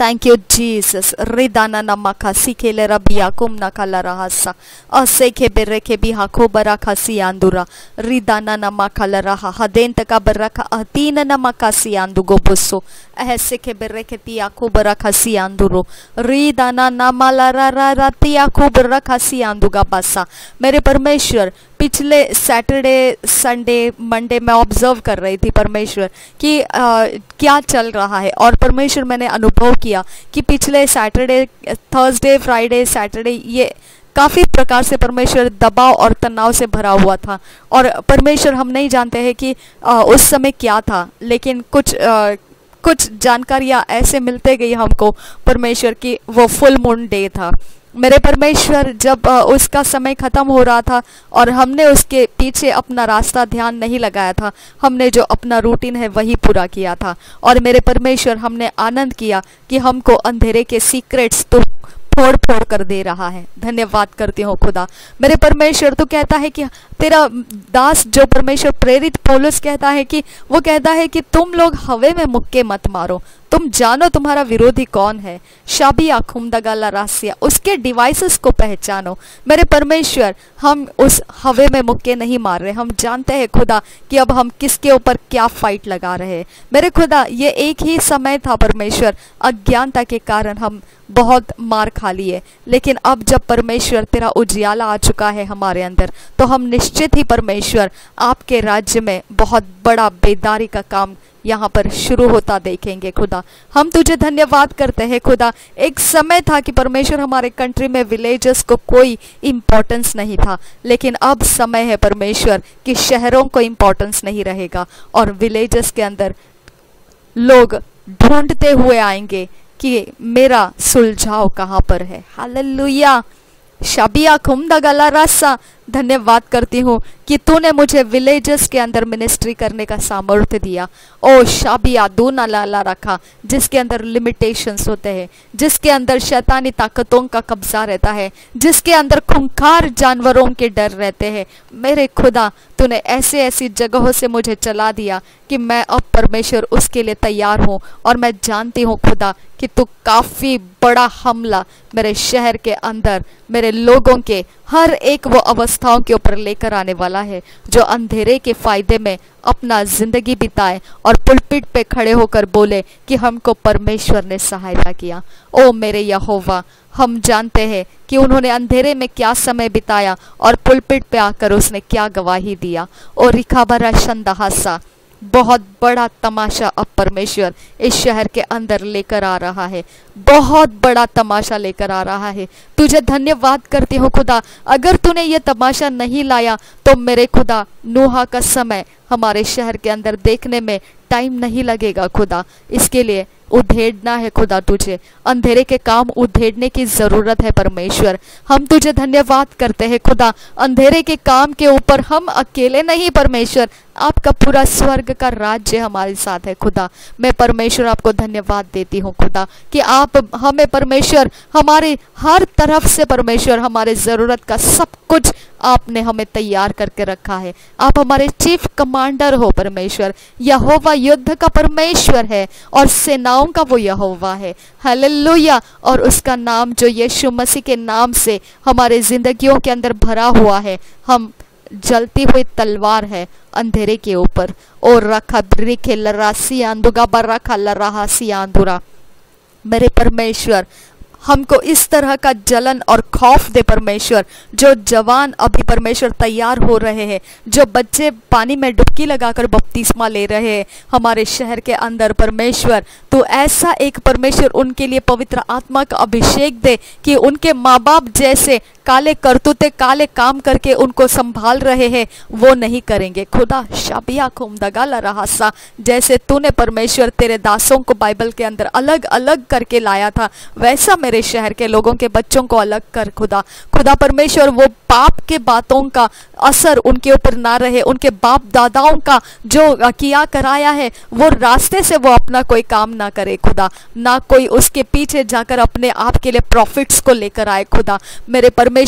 Speaker 1: Thank you, Jesus. Ridana namaka sikele rabia kum nakala rahasa. Aseke bereke biha ko baraka siandura. Ridana namaka la raha. Hadenta ka baraka atina namaka siandu gobuso. ऐसे के बर्रे के तिया को बरा खसी आंदुरो रीदाना नामाला रा रा रा तिया को बरा खसी आंदुगा बसा मेरे परमेश्वर पिछले सैटरडे संडे मंडे मैं ऑब्ज़र्व कर रही थी परमेश्वर कि आ, क्या चल रहा है और परमेश्वर मैंने अनुभव किया कि पिछले सैटरडे थर्सडे फ्राइडे सैटरडे ये काफ़ी प्रकार से परमेश्वर दबाव और तनाव से भरा हुआ था। और परमेश्वर हम नहीं जानते हैं कि आ, उस समय क्या था लेकिन कुछ आ, कुछ जानकारियाँ ऐसे मिलते गई हमको परमेश्वर की, वो फुल मून डे था। मेरे परमेश्वर, जब उसका समय ख़त्म हो रहा था और हमने उसके पीछे अपना रास्ता ध्यान नहीं लगाया था, हमने जो अपना रूटीन है वही पूरा किया था। और मेरे परमेश्वर, हमने आनंद किया कि हमको अंधेरे के सीक्रेट्स तो फोड़ फोड़ कर दे रहा है। धन्यवाद करती हूँ खुदा। मेरे परमेश्वर तो कहता है कि तेरा दास जो परमेश्वर प्रेरित पोलस कहता है कि वो कहता है कि तुम लोग हवे में मुक्के मत मारो। तुम जानो तुम्हारा विरोधी कौन है? शाबी आखुमदगाला रासिया, उसके डिवाइसेस को पहचानो। मेरे परमेश्वर, हम उस हवे में मुक्के नहीं मार रहे। हम जानते हैं खुदा कि अब हम किसके ऊपर क्या फाइट लगा रहे हैं। मेरे खुदा, ये एक ही समय था परमेश्वर, अज्ञानता के कारण हम बहुत मार खा लिए। लेकिन अब जब परमेश्वर तेरा उजियाला आ चुका है हमारे अंदर तो हम निश्चित ही परमेश्वर, आपके राज्य में बहुत बड़ा बेदारी का काम यहाँ पर शुरू होता देखेंगे खुदा। हम तुझे धन्यवाद करते हैं खुदा। एक समय था कि परमेश्वर हमारे कंट्री में विलेजेस को कोई इम्पोर्टेंस नहीं था। लेकिन अब समय है परमेश्वर कि शहरों को इम्पोर्टेंस नहीं रहेगा और विलेजेस के अंदर लोग ढूंढते हुए आएँगे कि मेरा सुलझाव कहाँ पर है। हालेलुया शबिया खुमदा गला रसा धन्यवाद करती हूँ कि तूने मुझे विलेजेस के अंदर मिनिस्ट्री करने का सामर्थ्य दिया। ओ, शाबिया, दूना लाला रखा, जिसके अंदर लिमिटेशंस होते हैं, जिसके अंदर शैतानी ताकतों का कब्जा रहता है, जिसके अंदर खुंखार जानवरों के डर रहते हैं। मेरे खुदा, तूने ऐसे ऐसी जगहों से मुझे चला दिया कि मैं अब परमेश्वर उसके लिए तैयार हूँ और मैं जानती हूँ खुदा कि तू काफ़ी बड़ा हमला मेरे शहर के अंदर, मेरे लोगों के, हर एक वो अवस्थाओं के ऊपर लेकर आने वाला है, जो अंधेरे के फ़ायदे में अपना ज़िंदगी बिताए और पुलपिट पे खड़े होकर बोले कि हमको परमेश्वर ने सहायता किया। ओ मेरे यहोवा, हम जानते हैं कि उन्होंने अंधेरे में क्या समय बिताया और पुलपिट पे आकर उसने क्या गवाही दिया। और रिखाबरा शंदहासा बहुत बड़ा तमाशा अब परमेश्वर इस शहर के अंदर लेकर आ रहा है। बहुत बड़ा तमाशा लेकर आ रहा है। तुझे धन्यवाद करती हूँ खुदा। अगर तूने ये तमाशा नहीं लाया तो मेरे खुदा, नूहा का समय हमारे शहर के अंदर देखने में टाइम नहीं लगेगा खुदा। इसके लिए उधेड़ना है खुदा तुझे। अंधेरे के काम उधेड़ने की ज़रूरत है परमेश्वर। हम तुझे धन्यवाद करते हैं खुदा। अंधेरे के काम के ऊपर हम अकेले नहीं परमेश्वर। आपका पूरा स्वर्ग का राज्य हमारे साथ है, खुदा। मैं परमेश्वर आपको धन्यवाद देती हूँ, खुदा, कि आप हमें परमेश्वर, हमारे हर तरफ़ से परमेश्वर, हमारे ज़रूरत का सब कुछ आपने हमें तैयार करके रखा है। आप हमारे चीफ कमांडर हो, परमेश्वर। यहोवा युद्ध का परमेश्वर है और सेनाओं का वो यहोवा है। हालेलुया और उसका नाम जो यीशु मसीह के नाम से हमारे जिंदगियों के अंदर भरा हुआ है, हम जलती हुई तलवार है अंधेरे के ऊपर। और रखा ब्रिखे लरासी आंदुगा बर्रखा लरासी आंदुरा मेरे परमेश्वर, हमको इस तरह का जलन और खौफ दे परमेश्वर, जो जवान अभी परमेश्वर तैयार हो रहे हैं, जो बच्चे पानी में डुबकी लगाकर बपतिस्मा ले रहे हैं। हमारे शहर के अंदर परमेश्वर तो ऐसा एक परमेश्वर उनके लिए पवित्र आत्मा का अभिषेक दे कि उनके माँ बाप जैसे काले करतुते, काले काम करके उनको संभाल रहे हैं, वो नहीं करेंगे। खुदा शाबिया खुम दगाला रहा जैसे तूने परमेश्वर तेरे दासों को बाइबल के अंदर अलग अलग करके लाया था, वैसा मेरे शहर के लोगों के बच्चों को अलग कर खुदा। खुदा परमेश्वर, वो पाप के बातों का असर उनके ऊपर ना रहे। उनके बाप दादाओं का जो किया कराया है, वो रास्ते से वो अपना कोई काम ना करे खुदा। ना कोई उसके पीछे जाकर अपने आप के लिए प्रॉफिट्स को लेकर आए खुदा। मेरे परमेश्वर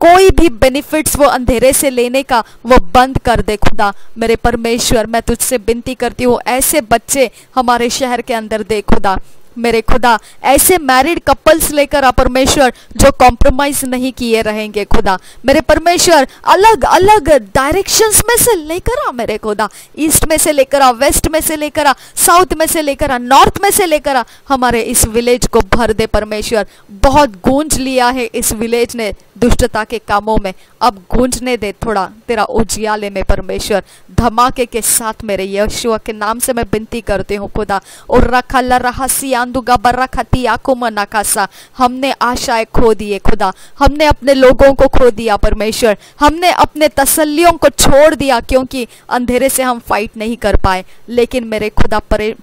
Speaker 1: कोई भी बेनिफिट्स वो अंधेरे से लेने का वो बंद कर दे खुदा। मेरे परमेश्वर, मैं तुझसे विनती करती हूँ, ऐसे बच्चे हमारे शहर के अंदर दे खुदा। मेरे खुदा, ऐसे मैरिड कपल्स लेकर आ परमेश्वर, जो कॉम्प्रोमाइज नहीं किए रहेंगे खुदा। मेरे परमेश्वर, अलग अलग डायरेक्शंस में से लेकर आ मेरे खुदा। ईस्ट में से लेकर आ वेस्ट में से लेकर आ साउथ में से लेकर आ नॉर्थ में से लेकर आ, हमारे इस विलेज को भर दे परमेश्वर। बहुत गूंज लिया है इस विलेज ने। दुष्टता के कामों में अब गूंजने दे थोड़ा, तेरा उजियाले में परमेश्वर। धमाके के साथ मेरे यशुआ के नाम से मैं विनती करती हूँ, खुदा। और रखा लरहा सियांदुगा बर्रखा तियाको मनाकासा हमने आशाएँ खो दिए, खुदा। हमने अपने लोगों को खो दिया, परमेश्वर। हमने अपने तसल्लियों को छोड़ दिया, क्योंकि अंधेरे से हम फाइट नहीं कर पाए। लेकिन मेरे खुदा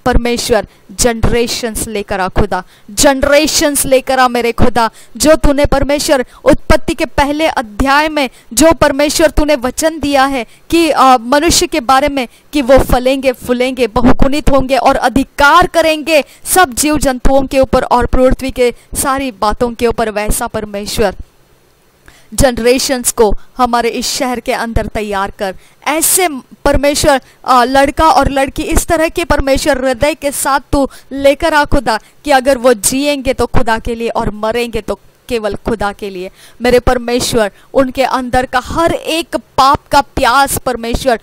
Speaker 1: परमेश्वर जनरेशंस लेकर आ खुदा। जनरेशंस लेकर आ मेरे खुदा, जो तूने परमेश्वर उत्पत्ति के पहले अध्याय में, जो परमेश्वर तूने वचन दिया है कि मनुष्य के बारे में, कि वो फलेंगे, फूलेंगे, बहुगुणित होंगे और अधिकार करेंगे सब जीव जंतुओं के ऊपर और पृथ्वी के सारी बातों के ऊपर, वैसा परमेश्वर। जनरेशन्स को हमारे इस शहर के अंदर तैयार कर। ऐसे परमेश्वर लड़का और लड़की इस तरह के परमेश्वर हृदय के साथ तू लेकर आ खुदा कि अगर वो जिएँगे तो खुदा के लिए और मरेंगे तो केवल खुदा के लिए। मेरे परमेश्वर, उनके अंदर का हर एक पाप का प्यास परमेश्वर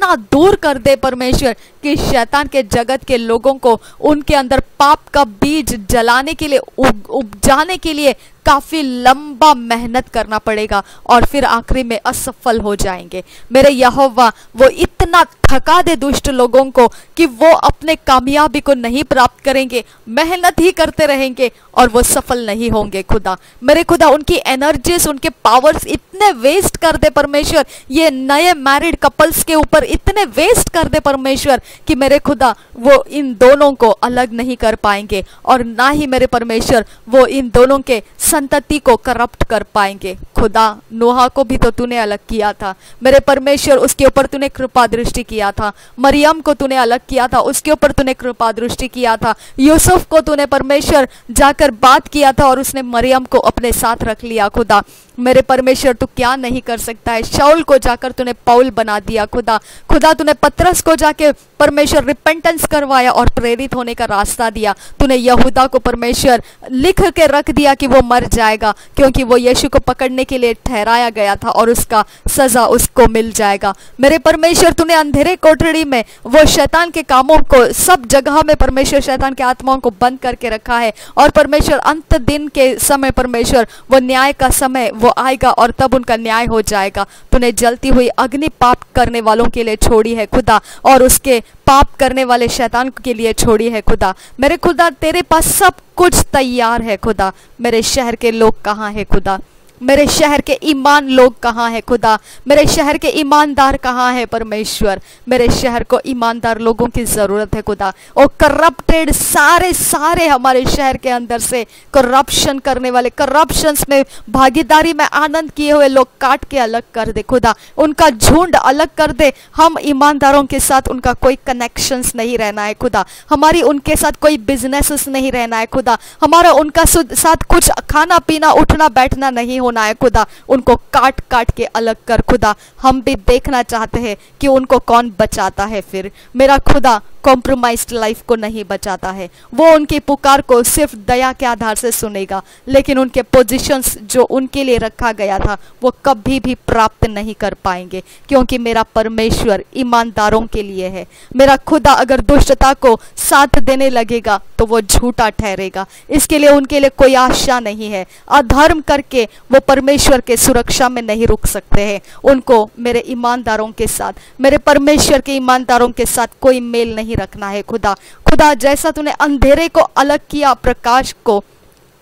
Speaker 1: इतना दूर कर दे परमेश्वर कि शैतान के जगत के लोगों को उनके अंदर पाप का बीज जलाने के लिए उपजाने के लिए काफ़ी लंबा मेहनत करना पड़ेगा और फिर आखिरी में असफल हो जाएँगे। मेरे यहोवा, वो इतना थका दे दुष्ट लोगों को कि वो अपने कामयाबी को नहीं प्राप्त करेंगे, मेहनत ही करते रहेंगे और वो सफल नहीं होंगे खुदा। मेरे खुदा, उनकी एनर्जीज उनके पावर्स इतने इतने वेस्ट कर दे परमेश्वर। ये नए मैरिड कपल्स के ऊपर इतने वेस्ट कर दे परमेश्वर कि मेरे खुदा, वो इन दोनों को अलग नहीं कर पाएँगे और ना ही मेरे परमेश्वर, वो इन दोनों के संतति को करप्ट कर पाएँगे। खुदा, नोहा को भी तो तूने अलग किया था। मेरे परमेश्वर, उसके ऊपर तूने कृपा दृष्टि किया था। मरियम को तूने अलग किया था, उसके ऊपर तूने कृपा दृष्टि किया था। यूसुफ को तूने परमेश्वर जाकर बात किया था और उसने मरियम को अपने साथ रख लिया। खुदा मेरे परमेश्वर, तू क्या नहीं कर सकता है? शौल को जाकर तूने पौल बना दिया, खुदा। खुदा, तूने पत्रस को जाके परमेश्वर रिपेंटेंस करवाया और प्रेरित होने का रास्ता दिया। तूने यहूदा को परमेश्वर लिख के रख दिया कि वो मर जाएगा, क्योंकि वो यीशु को पकड़ने के लिए ठहराया गया था और उसका सजा उसको मिल जाएगा। मेरे परमेश्वर, तूने अंधेरे कोठड़ी में वो शैतान के कामों को, सब जगह में परमेश्वर शैतान के आत्माओं को बंद करके रखा है और परमेश्वर अंत दिन के समय परमेश्वर, वो न्याय का समय वो आएगा और तब उनका न्याय हो जाएगा। तूने जलती हुई अग्नि पाप करने वालों के लिए छोड़ी है खुदा और उसके पाप करने वाले शैतान के लिए छोड़ी है खुदा। मेरे खुदा, तेरे पास सब कुछ तैयार है खुदा। मेरे शहर के लोग कहाँ है खुदा? मेरे शहर के ईमान लोग कहाँ हैं, खुदा? मेरे शहर के ईमानदार कहाँ हैं, परमेश्वर? मेरे शहर को ईमानदार लोगों की ज़रूरत है, खुदा। और करप्टेड सारे सारे हमारे शहर के अंदर से करप्शन करने वाले करप्शन में भागीदारी में आनंद किए हुए लोग काट के अलग कर दे, खुदा। उनका झुंड अलग कर दे। हम ईमानदारों के साथ उनका कोई कनेक्शंस नहीं रहना है, खुदा। हमारी उनके साथ कोई बिज़नेस नहीं रहना है, खुदा। हमारा उनका साथ कुछ खाना पीना उठना बैठना नहीं हो होना है खुदा। उनको काट काट के अलग कर खुदा। हम भी देखना चाहते हैं कि उनको कौन बचाता है फिर। मेरा खुदा कॉम्प्रोमाइज लाइफ को नहीं बचाता है। वो उनकी पुकार को सिर्फ़ दया के आधार से सुनेगा, लेकिन उनके पोजीशंस जो उनके लिए रखा गया था, वो कभी भी प्राप्त नहीं कर पाएँगे, क्योंकि मेरा परमेश्वर ईमानदारों के लिए है। मेरा खुदा अगर दुष्टता को साथ देने लगेगा तो वो झूठा ठहरेगा। इसके लिए उनके लिए कोई आशा नहीं है। अधर्म करके वो परमेश्वर के सुरक्षा में नहीं रुक सकते हैं। उनको मेरे ईमानदारों के साथ, मेरे परमेश्वर के ईमानदारों के साथ कोई मेल नहीं रखना है खुदा। खुदा, जैसा तूने अंधेरे को अलग किया प्रकाश को,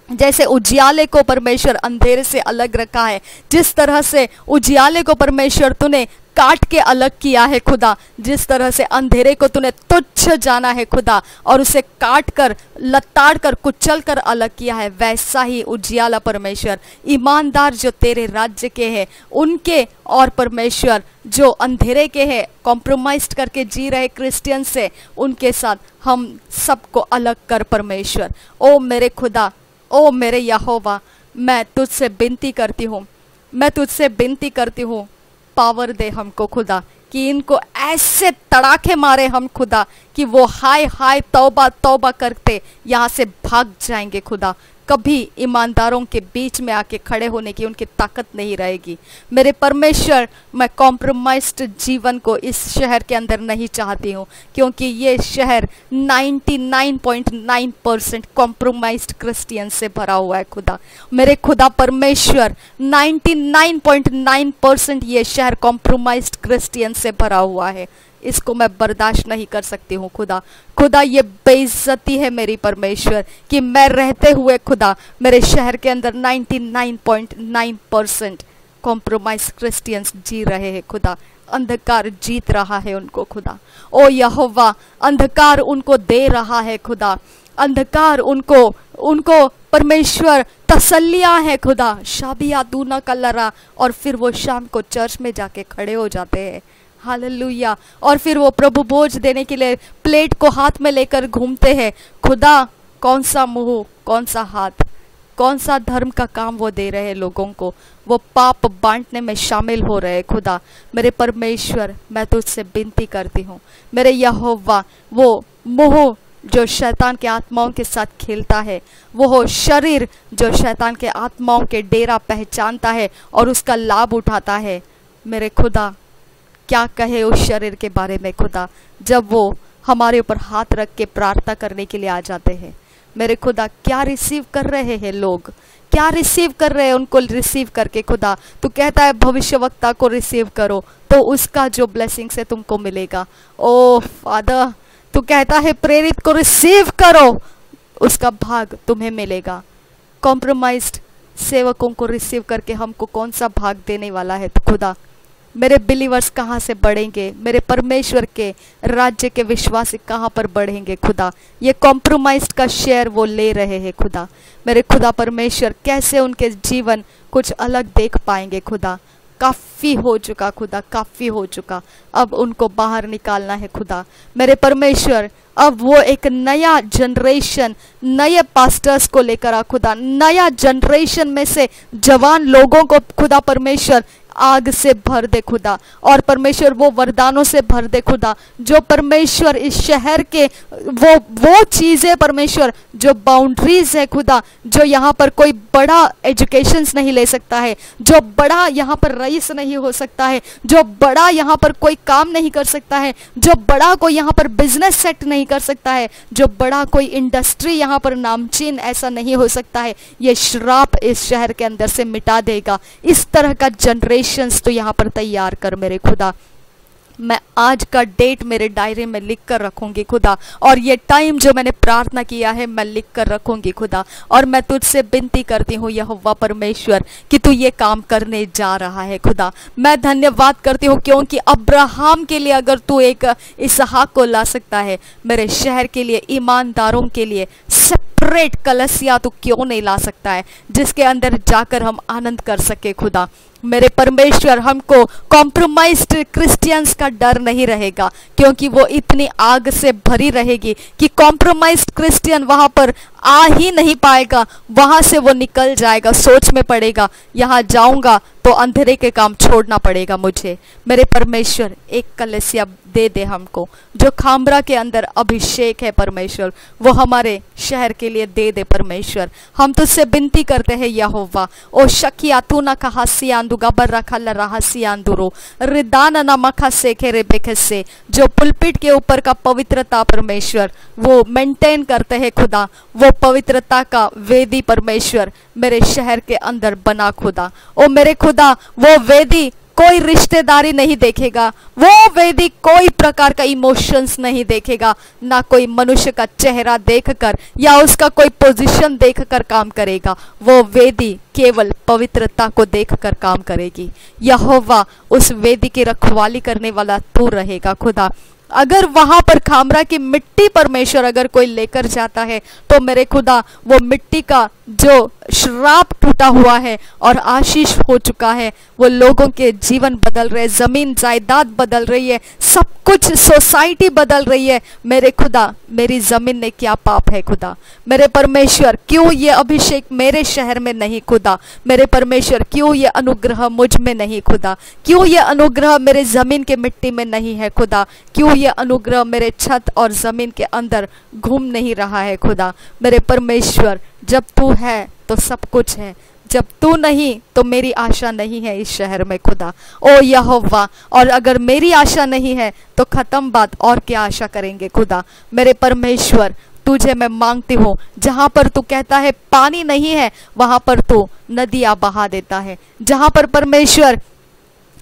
Speaker 1: जैसे उजियाले को परमेश्वर अंधेरे से अलग रखा है, जिस तरह से उजियाले को परमेश्वर तूने काट के अलग किया है खुदा। जिस तरह से अंधेरे को तूने तुच्छ जाना है खुदा, और उसे काट कर लताड़ कर कुचल कर अलग किया है, वैसा ही उजियाला परमेश्वर। ईमानदार जो तेरे राज्य के हैं, उनके और परमेश्वर जो अंधेरे के हैं कॉम्प्रोमाइज करके जी रहे क्रिश्चियन से, उनके साथ हम सबको अलग कर परमेश्वर। ओ मेरे खुदा, ओ मेरे यहोवा, मैं तुझसे विनती करती हूँ। मैं तुझसे विनती करती हूँ। पावर दे हमको खुदा, कि इनको ऐसे तड़ाके मारे हम खुदा, कि वो हाय हाय तौबा तौबा करते, यहाँ से भाग जाएँगे खुदा। कभी ईमानदारों के बीच में आके खड़े होने की उनकी ताकत नहीं रहेगी। मेरे परमेश्वर, मैं कॉम्प्रोमाइज्ड जीवन को इस शहर के अंदर नहीं चाहती हूँ, क्योंकि ये शहर 99.9 परसेंट कॉम्प्रोमाइज्ड क्रिस्टियन से भरा हुआ है खुदा। मेरे खुदा परमेश्वर 99.9 परसेंट ये शहर कॉम्प्रोमाइज्ड क्रिस्टियन से भरा हुआ है। इसको मैं बर्दाश्त नहीं कर सकती हूँ, खुदा। खुदा, ये बेइज्जती है मेरी परमेश्वर कि मैं रहते हुए, खुदा, मेरे शहर के अंदर 99.9 परसेंट कॉम्प्रोमाइज क्रिश्चियंस जी रहे हैं, खुदा। अंधकार जीत रहा है उनको, खुदा। ओ यहोवा, अंधकार उनको दे रहा है, खुदा। अंधकार उनको उनको परमेश्वर तसलियाँ है, खुदा। शाबिया दूना कलरा और फिर वो शाम को चर्च में जाके खड़े हो जाते हैं। हालेलुया। और फिर वो प्रभु बोझ देने के लिए प्लेट को हाथ में लेकर घूमते हैं। खुदा, कौन सा मुँह, कौन सा हाथ, कौन सा धर्म का काम वो दे रहे हैं लोगों को? वो पाप बांटने में शामिल हो रहे खुदा, मेरे परमेश्वर, मैं तुझसे विनती करती हूँ। मेरे यहोवा, वो मोह जो शैतान के आत्माओं के साथ खेलता है, वो हो शरीर जो शैतान के आत्माओं के डेरा पहचानता है और उसका लाभ उठाता है। मेरे खुदा क्या कहे उस शरीर के बारे में खुदा, जब वो हमारे ऊपर हाथ रख के प्रार्थना करने के लिए आ जाते हैं? मेरे खुदा, क्या रिसीव कर रहे हैं लोग? क्या रिसीव कर रहे हैं उनको रिसीव करके खुदा? तू कहता है भविष्य वक्ता को रिसीव करो तो उसका जो ब्लेसिंग से तुमको मिलेगा। ओ फादर, तू कहता है, प्रेरित को रिसीव करो, उसका भाग तुम्हें मिलेगा। कॉम्प्रोमाइज्ड सेवकों को रिसीव करके हमको कौन सा भाग देने वाला है? तो खुदा मेरे बिलीवर्स कहाँ से बढ़ेंगे? मेरे परमेश्वर के, राज्य के विश्वासी कहाँ पर बढ़ेंगे खुदा? ये कॉम्प्रोमाइज का शेयर वो ले रहे हैं खुदा। मेरे खुदा परमेश्वर, कैसे उनके जीवन कुछ अलग देख पाएँगे खुदा? काफ़ी हो चुका खुदा, काफ़ी हो चुका। अब उनको बाहर निकालना है खुदा। मेरे परमेश्वर, अब वो एक नया जनरेशन नए पास्टर्स को लेकर आ खुदा। नया जनरेशन में से जवान लोगों को खुदा परमेश्वर आग से भर दे खुदा और परमेश्वर वो वरदानों से भर दे खुदा, जो परमेश्वर इस शहर के, वो वो चीज़ें परमेश्वर, जो बाउंड्रीज है खुदा, जो यहाँ पर कोई बड़ा एजुकेशन नहीं ले सकता है, जो बड़ा यहाँ पर रईस नहीं हो सकता है, जो बड़ा यहाँ पर कोई काम नहीं कर सकता है, जो बड़ा कोई यहाँ पर बिज़नेस सेट नहीं कर सकता है, जो बड़ा कोई इंडस्ट्री यहाँ पर नामचीन ऐसा नहीं हो सकता है, ये श्राप इस शहर के अंदर से मिटा देगा। इस तरह का जनरेशन तो यहाँ पर तैयार कर मेरे खुदा। मैं आज का डेट मेरे डायरी में लिख कर रखूँगी खुदा। और ये टाइम जो मैंने प्रार्थना किया है, मैं लिख कर रखूँगी खुदा। और मैं तुझसे विनती करती हूँ यह परमेश्वर, कि तू ये काम करने जा रहा है खुदा। मैं धन्यवाद करती हूँ, क्योंकि अब्राहम के लिए अगर तू एक इसहाक को ला सकता है, मेरे शहर के लिए, ईमानदारों के लिए सेपरेट कलसिया तू क्यों नहीं ला सकता है, जिसके अंदर जाकर हम आनंद कर सके खुदा। मेरे परमेश्वर, हमको कॉम्प्रोमाइज्ड क्रिश्चियंस का डर नहीं रहेगा, क्योंकि वो इतनी आग से भरी रहेगी कि कॉम्प्रोमाइज्ड क्रिश्चियन वहाँ पर आ ही नहीं पाएगा, वहाँ से वो निकल जाएगा, सोच में पड़ेगा, यहाँ जाऊँगा तो अंधेरे के काम छोड़ना पड़ेगा मुझे। मेरे परमेश्वर, एक कलसिया दे दे हमको, जो खामरा के अंदर अभिषेक है परमेश्वर, वो हमारे शहर के लिए दे दे परमेश्वर। हम तुझसे विनती करते हैं यह यहोवा। ओ शकिया, तू ना कहा सियांदुगा बर्रा खल्ला रहा सियांदुरो रिदान ना मखा सेखे रे बेखे से। जो पुलपिट के ऊपर का पवित्रता परमेश्वर, वो मेंटेन करते हैं खुदा। वो पवित्रता का वेदी परमेश्वर मेरे शहर के अंदर बना खुदा। ओ मेरे खुदा, वो वेदी कोई रिश्तेदारी नहीं देखेगा। वो वेदी कोई प्रकार का इमोशंस नहीं देखेगा। ना कोई मनुष्य का चेहरा देखकर या उसका कोई पोजीशन देखकर काम करेगा। वो वेदी केवल पवित्रता को देखकर काम करेगी। यहोवा उस वेदी की रखवाली करने वाला तू रहेगा, खुदा। अगर वहाँ पर खामरा की मिट्टी परमेश्वर अगर कोई लेकर जाता है तो मेरे खुदा, वो मिट्टी का जो श्राप टूटा हुआ है और आशीष हो चुका है, वो लोगों के जीवन बदल रहे, ज़मीन जायदाद बदल रही है, सब कुछ सोसाइटी बदल रही है। मेरे खुदा, मेरी ज़मीन ने क्या पाप है खुदा? मेरे परमेश्वर, क्यों ये अभिषेक मेरे शहर में नहीं खुदा? मेरे परमेश्वर, क्यों ये अनुग्रह मुझमें नहीं खुदा? क्यों ये अनुग्रह मेरे ज़मीन के मिट्टी में नहीं है खुदा? क्यों ये अनुग्रह मेरे छत और ज़मीन के अंदर घूम नहीं रहा है, खुदा। मेरे परमेश्वर, जब तू है तो सब कुछ है। जब तू नहीं तो मेरी आशा नहीं है इस शहर में, खुदा। ओ यहोवा, और अगर मेरी आशा नहीं है तो खत्म बात और क्या आशा करेंगे, खुदा? मेरे परमेश्वर, तुझे मैं मांगती हूँ, जहाँ पर तू कहता है, पानी नहीं है, वहाँ पर तू नदियाँ बहा देता है। जहाँ पर परमेश्वर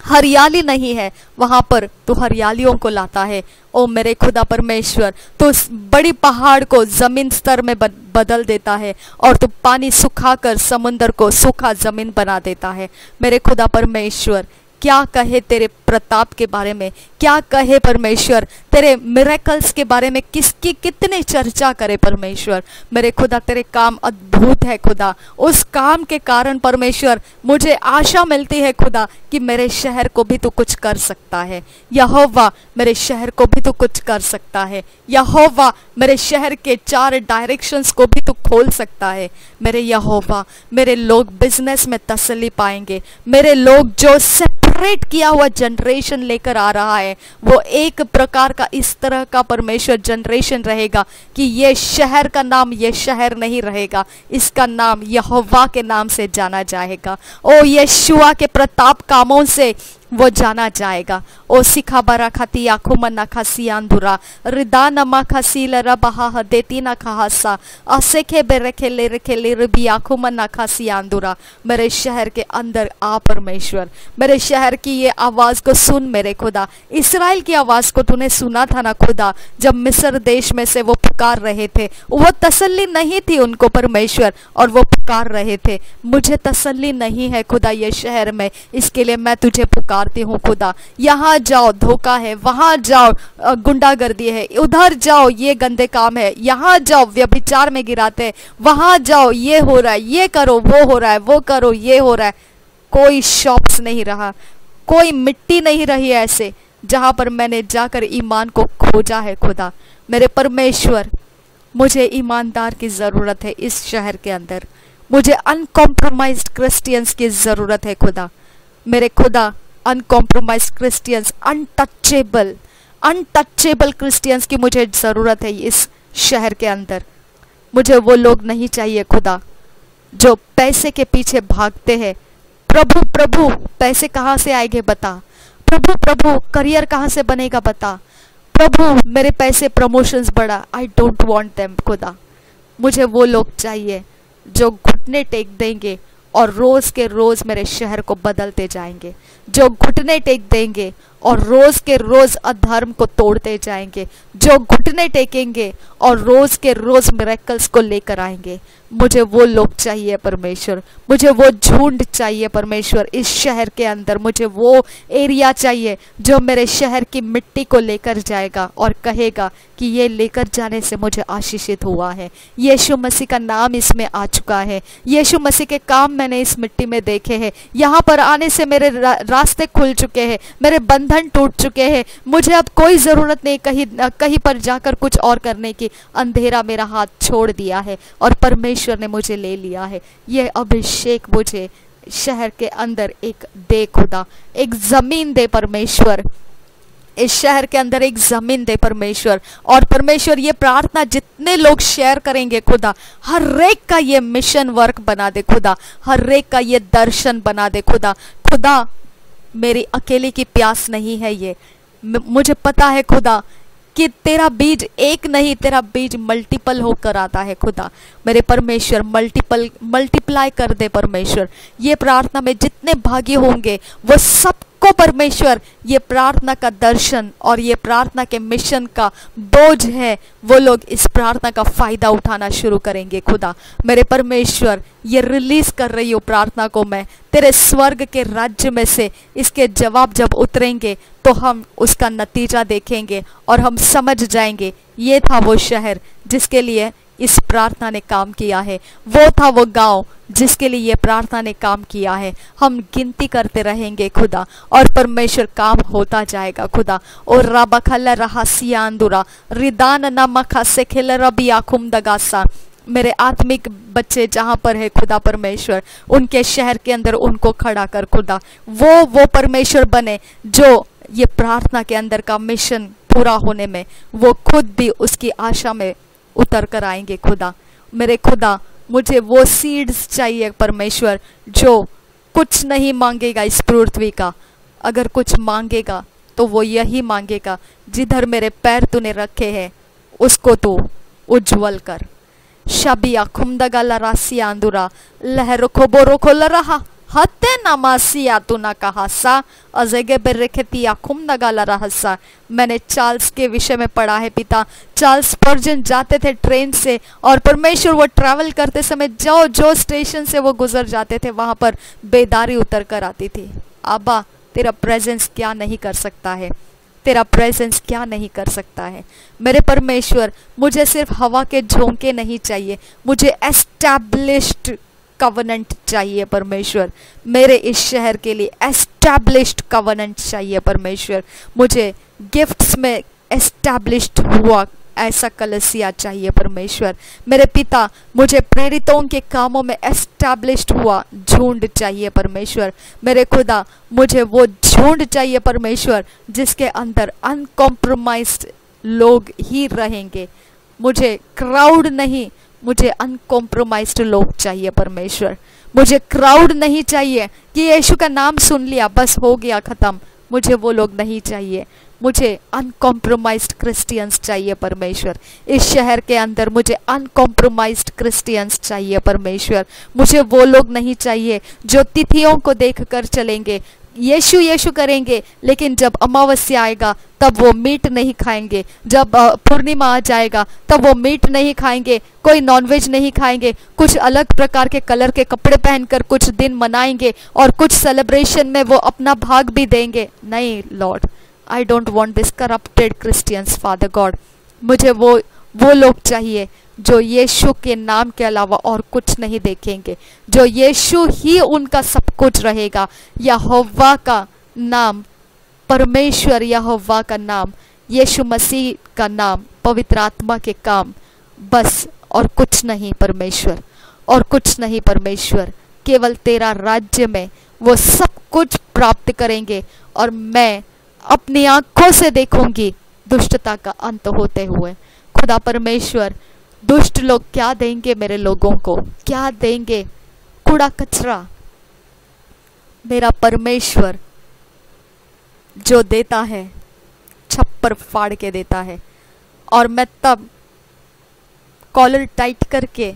Speaker 1: हरियाली नहीं है, वहाँ पर तो हरियालियों को लाता है। ओ मेरे खुदा परमेश्वर तो बड़ी पहाड़ को ज़मीन स्तर में बदल देता है और तो पानी सुखा कर समुन्दर को सूखा ज़मीन बना देता है। मेरे खुदा परमेश्वर, क्या कहे तेरे प्रताप के बारे में? क्या कहे परमेश्वर तेरे मिरेकल्स के बारे में किसकी कितने चर्चा करे परमेश्वर? मेरे खुदा, तेरे काम अद्भुत है खुदा। उस काम के कारण परमेश्वर, मुझे आशा मिलती है खुदा कि मेरे शहर को भी तू कुछ कर सकता है। यहोवा मेरे शहर को भी तू कुछ कर सकता है। यहोवा मेरे शहर के चार डायरेक्शंस को भी तू खोल सकता है। मेरे यहोवा, मेरे लोग बिज़नेस में तसली पाएँगे। मेरे लोग जो किया हुआ जनरेशन लेकर आ रहा है। वो एक प्रकार का इस तरह का परमेश्वर जनरेशन रहेगा कि ये शहर का नाम ये शहर नहीं रहेगा। इसका नाम यहोवा के नाम से जाना जाएगा। ओ यशुआ के प्रताप कामों से वो जाना जाएगा। ओ सिखा बरा खाती, आखो मना खासी आंधुरा। रिदा नमा खासी, लरा बहा देती ना खासा असे खे बेरे खेले रे खेले रबी आखो मना खासी आंधुरा। मेरे शहर के अंदर आ परमेश्वर। मेरे शहर की ये आवाज़ को सुन मेरे खुदा। इसराइल की आवाज़ को तूने सुना था ना खुदा? जब मिस्र देश में से वो पुकार रहे थे, वो तसल्ली नहीं थी उनको परमेश्वर, और वो पुकार रहे थे। मुझे तसल्ली नहीं है खुदा ये शहर में। इसके लिए मैं तुझे पुकारती हूँ खुदा। यहाँ जाओ, धोखा है, वहाँ जाओ गुंडागर्दी है, उधर जाओ, ये गंदे काम है, यहाँ जाओ, व्यभिचार में गिराते हैं, वहाँ जाओ, ये हो रहा है, ये करो, वो हो रहा है, वो करो, ये हो रहा है। कोई शॉप्स नहीं रहा, कोई मिट्टी नहीं रही ऐसे, जहाँ पर मैंने जाकर ईमान को खोजा है खुदा। मेरे परमेश्वर, मुझे ईमानदार की ज़रूरत है इस शहर के अंदर। मुझे अनकॉम्प्रोमाइज क्रिश्चियंस की ज़रूरत है खुदा। मेरे खुदा uncompromise Christians untouchable untouchable Christians की मुझे ज़रूरत है इस शहर के अंदर। मुझे वो लोग नहीं चाहिए खुदा, जो पैसे के पीछे भागते हैं। प्रभु प्रभु, पैसे कहाँ से आएँगे बता? प्रभु प्रभु, करियर कहाँ से बनेगा बता? प्रभु, मेरे पैसे प्रमोशंस बढ़ा। आई डोंट वांट देम खुदा। मुझे वो लोग चाहिए, जो घुटने टेक देंगे और रोज के रोज मेरे शहर को बदलते जाएँगे। जो घुटने टेक देंगे और रोज के रोज अधर्म को तोड़ते जाएँगे, जो घुटने टेकेंगे और रोज के रोज मेरेकल्स को लेकर आएँगे। मुझे वो लोग चाहिए परमेश्वर, मुझे वो झुंड चाहिए परमेश्वर इस शहर के अंदर, मुझे वो एरिया चाहिए जो मेरे शहर की मिट्टी को लेकर जाएगा और कहेगा कि ये लेकर जाने से मुझे आशीषित हुआ है। यीशु मसीह का नाम इसमें आ चुका है। यीशु मसीह के काम मैंने इस मिट्टी में देखे हैं। यहाँ पर आने से मेरे रास्ते खुल चुके हैं। मेरे बंधन टूट चुके हैं। मुझे अब कोई ज़रूरत नहीं कहीं कहीं पर जाकर कुछ और करने की। अंधेरा मेरा हाथ छोड़ दिया है और परमेश्वर ने मुझे ले लिया है। ये अभिषेक मुझे शहर के अंदर एक दे खुदा, एक ज़मीन दे परमेश्वर। इस शहर के अंदर एक ज़मीन दे परमेश्वर। और परमेश्वर, ये प्रार्थना जितने लोग शेयर करेंगे खुदा, हर एक का ये मिशन वर्क बना दे खुदा, हर एक का ये दर्शन बना दे खुदा। खुदा मेरी अकेले की प्यास नहीं है ये। मुझे पता है खुदा कि तेरा बीज एक नहीं, तेरा बीज मल्टीपल होकर आता है खुदा। मेरे परमेश्वर मल्टीपल मल्टीप्लाई कर दे परमेश्वर। ये प्रार्थना में जितने भागी होंगे, वो सब को परमेश्वर, ये प्रार्थना का दर्शन और ये प्रार्थना के मिशन का बोझ है, वो लोग इस प्रार्थना का फ़ायदा उठाना शुरू करेंगे खुदा। मेरे परमेश्वर, ये रिलीज़ कर रही हूँ प्रार्थना को मैं। तेरे स्वर्ग के राज्य में से इसके जवाब जब उतरेंगे तो हम उसका नतीजा देखेंगे और हम समझ जाएँगे, ये था वो शहर जिसके लिए इस प्रार्थना ने काम किया है। वो था वो गाँव जिसके लिए ये प्रार्थना ने काम किया है। हम गिनती करते रहेंगे खुदा और परमेश्वर काम होता जाएगा खुदा। और रबा खल रहा सियांदुरा, रिदान न मखा से खिल रबी आखुम दगासा। मेरे आत्मिक बच्चे जहाँ पर है खुदा परमेश्वर, उनके शहर के अंदर उनको खड़ा कर खुदा। वो वो परमेश्वर बने जो ये प्रार्थना के अंदर का मिशन पूरा होने में, वो खुद भी उसकी आशा में उतर कर आएँगे खुदा। मेरे खुदा, मुझे वो सीड्स चाहिए परमेश्वर, जो कुछ नहीं मांगेगा इस पृथ्वी का। अगर कुछ मांगेगा तो वो यही मांगेगा, जिधर मेरे पैर तूने रखे हैं, उसको तो उज्जवल कर। शबिया खुमदगा लरासी आंदुरा लहर खोबो रोखो लरहा हते नमासिया तू न कहासा अजेगे बेरेखेतिया खुम नगाला रहसा मैंने चार्ल्स के विषय में पढ़ा है पिता चार्ल्स पर्जन जाते थे ट्रेन से और परमेश्वर वो ट्रैवल करते समय जो जो स्टेशन से वो गुजर जाते थे वहाँ पर बेदारी उतर कर आती थी आबा तेरा प्रेजेंस क्या नहीं कर सकता है तेरा प्रेजेंस क्या नहीं कर सकता है मेरे परमेश्वर मुझे सिर्फ़ हवा के झोंके नहीं चाहिए मुझे एस्टैब्लिश्ड कवनेंट चाहिए परमेश्वर। मेरे इस शहर के लिए एस्टैब्लिश्ड कवनेंट चाहिए परमेश्वर। मुझे गिफ्ट्स में एस्टैब्लिश्ड हुआ ऐसा कलसिया चाहिए परमेश्वर। मेरे पिता, मुझे प्रेरितों के कामों में एस्टैब्लिश्ड हुआ झुंड चाहिए परमेश्वर। मेरे खुदा, मुझे वो झुंड चाहिए परमेश्वर, जिसके अंदर अनकॉम्प्रोमाइज लोग ही रहेंगे। मुझे क्राउड नहीं मुझे अनकॉम्प्रोमाइज्ड लोग चाहिए परमेश्वर। मुझे क्राउड नहीं चाहिए कि यीशु का नाम सुन लिया, बस हो गया ख़त्म। मुझे वो लोग नहीं चाहिए। मुझे अनकॉम्प्रोमाइज्ड क्रिश्चियंस चाहिए परमेश्वर। इस शहर के अंदर मुझे अनकॉम्प्रोमाइज्ड क्रिस्टियंस चाहिए परमेश्वर। मुझे वो लोग नहीं चाहिए जो तिथियों को देखकर चलेंगे यीशु यीशु करेंगे, लेकिन जब अमावस्या आएगा, तब वो मीट नहीं खाएँगे। जब पूर्णिमा आ जाएगा, तब वो मीट नहीं खाएँगे, कोई नॉनवेज नहीं खाएँगे। कुछ अलग प्रकार के कलर के कपड़े पहनकर कुछ दिन मनाएँगे और कुछ सेलिब्रेशन में वो अपना भाग भी देंगे। नहीं Lord I don't want this corrupted Christians father God मुझे वो वो लोग चाहिए। जो यीशु के नाम के अलावा और कुछ नहीं देखेंगे। जो यीशु ही उनका सब कुछ रहेगा। यहोवा का नाम, परमेश्वर यहोवा का नाम, यीशु मसीह का नाम, पवित्र आत्मा के काम, बस और कुछ नहीं परमेश्वर। और कुछ नहीं परमेश्वर। केवल तेरा राज्य में वो सब कुछ प्राप्त करेंगे और मैं अपनी आँखों से देखूँगी दुष्टता का अंत होते हुए। खुदा परमेश्वर दुष्ट लोग क्या देंगे मेरे लोगों को? क्या देंगे? कूड़ा कचरा। मेरा परमेश्वर जो देता है, छप्पर फाड़ के देता है। और मैं तब कॉलर टाइट करके,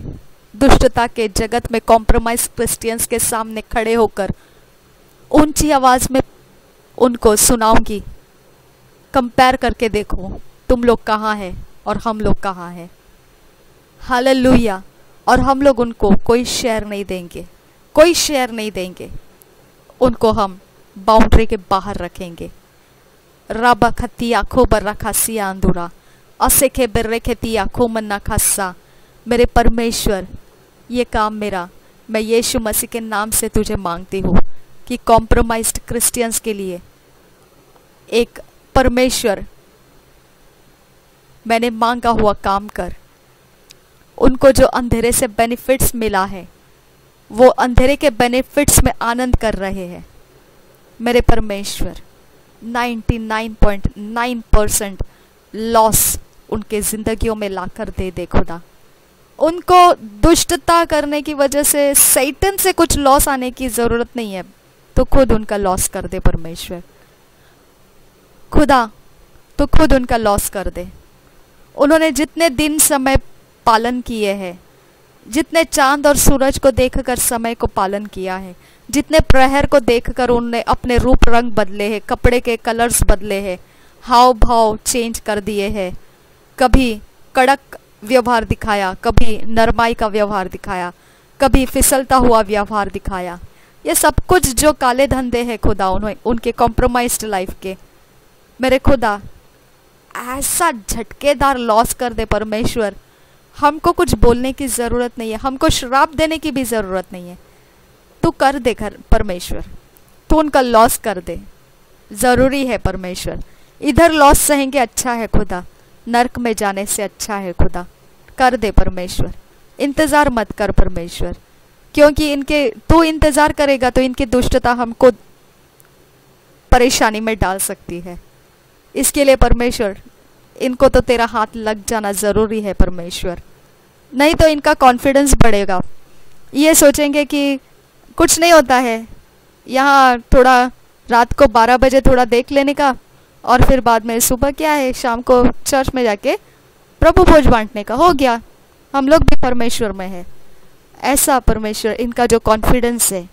Speaker 1: दुष्टता के जगत में कॉम्प्रोमाइज क्रिस्टियंस के सामने खड़े होकर, ऊँची आवाज़ में उनको सुनाऊँगी। कंपेयर करके देखो, तुम लोग कहाँ हैं और हम लोग कहाँ हैं। हालेलुया और हम लोग उनको कोई शेयर नहीं देंगे। कोई शेयर नहीं देंगे। उनको हम बाउंड्री के बाहर रखेंगे। रबा खतिया खोबर रखा सिया अंधुरा असे खे बिर्रे खेती खो मन्ना खस्सा मेरे परमेश्वर, ये काम मेरा। मैं यीशु मसीह के नाम से तुझे मांगती हूँ कि कॉम्प्रोमाइज्ड क्रिश्चियंस के लिए एक परमेश्वर, मैंने मांगा हुआ काम कर। उनको जो अंधेरे से बेनिफिट्स मिला है, वो अंधेरे के बेनिफिट्स में आनंद कर रहे हैं। मेरे परमेश्वर 99.9 परसेंट लॉस उनके ज़िंदगियों में लाकर दे दे खुदा। उनको दुष्टता करने की वजह से सैटन से कुछ लॉस आने की ज़रूरत नहीं है तो खुद उनका लॉस कर दे परमेश्वर। खुदा तो खुद उनका लॉस कर दे। उन्होंने जितने दिन समय पालन किए हैं। जितने चाँद और सूरज को देखकर समय को पालन किया है, जितने प्रहर को देखकर उनने अपने रूप रंग बदले हैं, कपड़े के कलर्स बदले हैं हाव भाव चेंज कर दिए हैं। कभी कड़क व्यवहार दिखाया, कभी नरमाई का व्यवहार दिखाया, कभी फिसलता हुआ व्यवहार दिखाया। ये सब कुछ जो काले धंधे हैं खुदा उन्होंने उनके कॉम्प्रोमाइज्ड लाइफ के। मेरे खुदा, ऐसा झटकेदार लॉस कर दे परमेश्वर। हमको कुछ बोलने की ज़रूरत नहीं है, हमको श्राप देने की भी ज़रूरत नहीं है। तू कर दे घर, परमेश्वर। तू उनका लॉस कर दे। ज़रूरी है परमेश्वर। इधर लॉस सहेंगे अच्छा है खुदा। नरक में जाने से अच्छा है खुदा। कर दे परमेश्वर। इंतज़ार मत कर परमेश्वर। क्योंकि इनके, तू इंतज़ार करेगा तो इनकी दुष्टता हमको परेशानी में डाल सकती है। इसके लिए परमेश्वर इनको तो तेरा हाथ लग जाना ज़रूरी है परमेश्वर। नहीं तो इनका कॉन्फिडेंस बढ़ेगा। ये सोचेंगे कि कुछ नहीं होता है। यहाँ थोड़ा रात को 12 बजे थोड़ा देख लेने का, और फिर बाद में सुबह क्या है, शाम को चर्च में जाके प्रभु भोज बांटने का। हो गया। हम लोग भी परमेश्वर में है। ऐसा परमेश्वर, इनका जो कॉन्फिडेंस है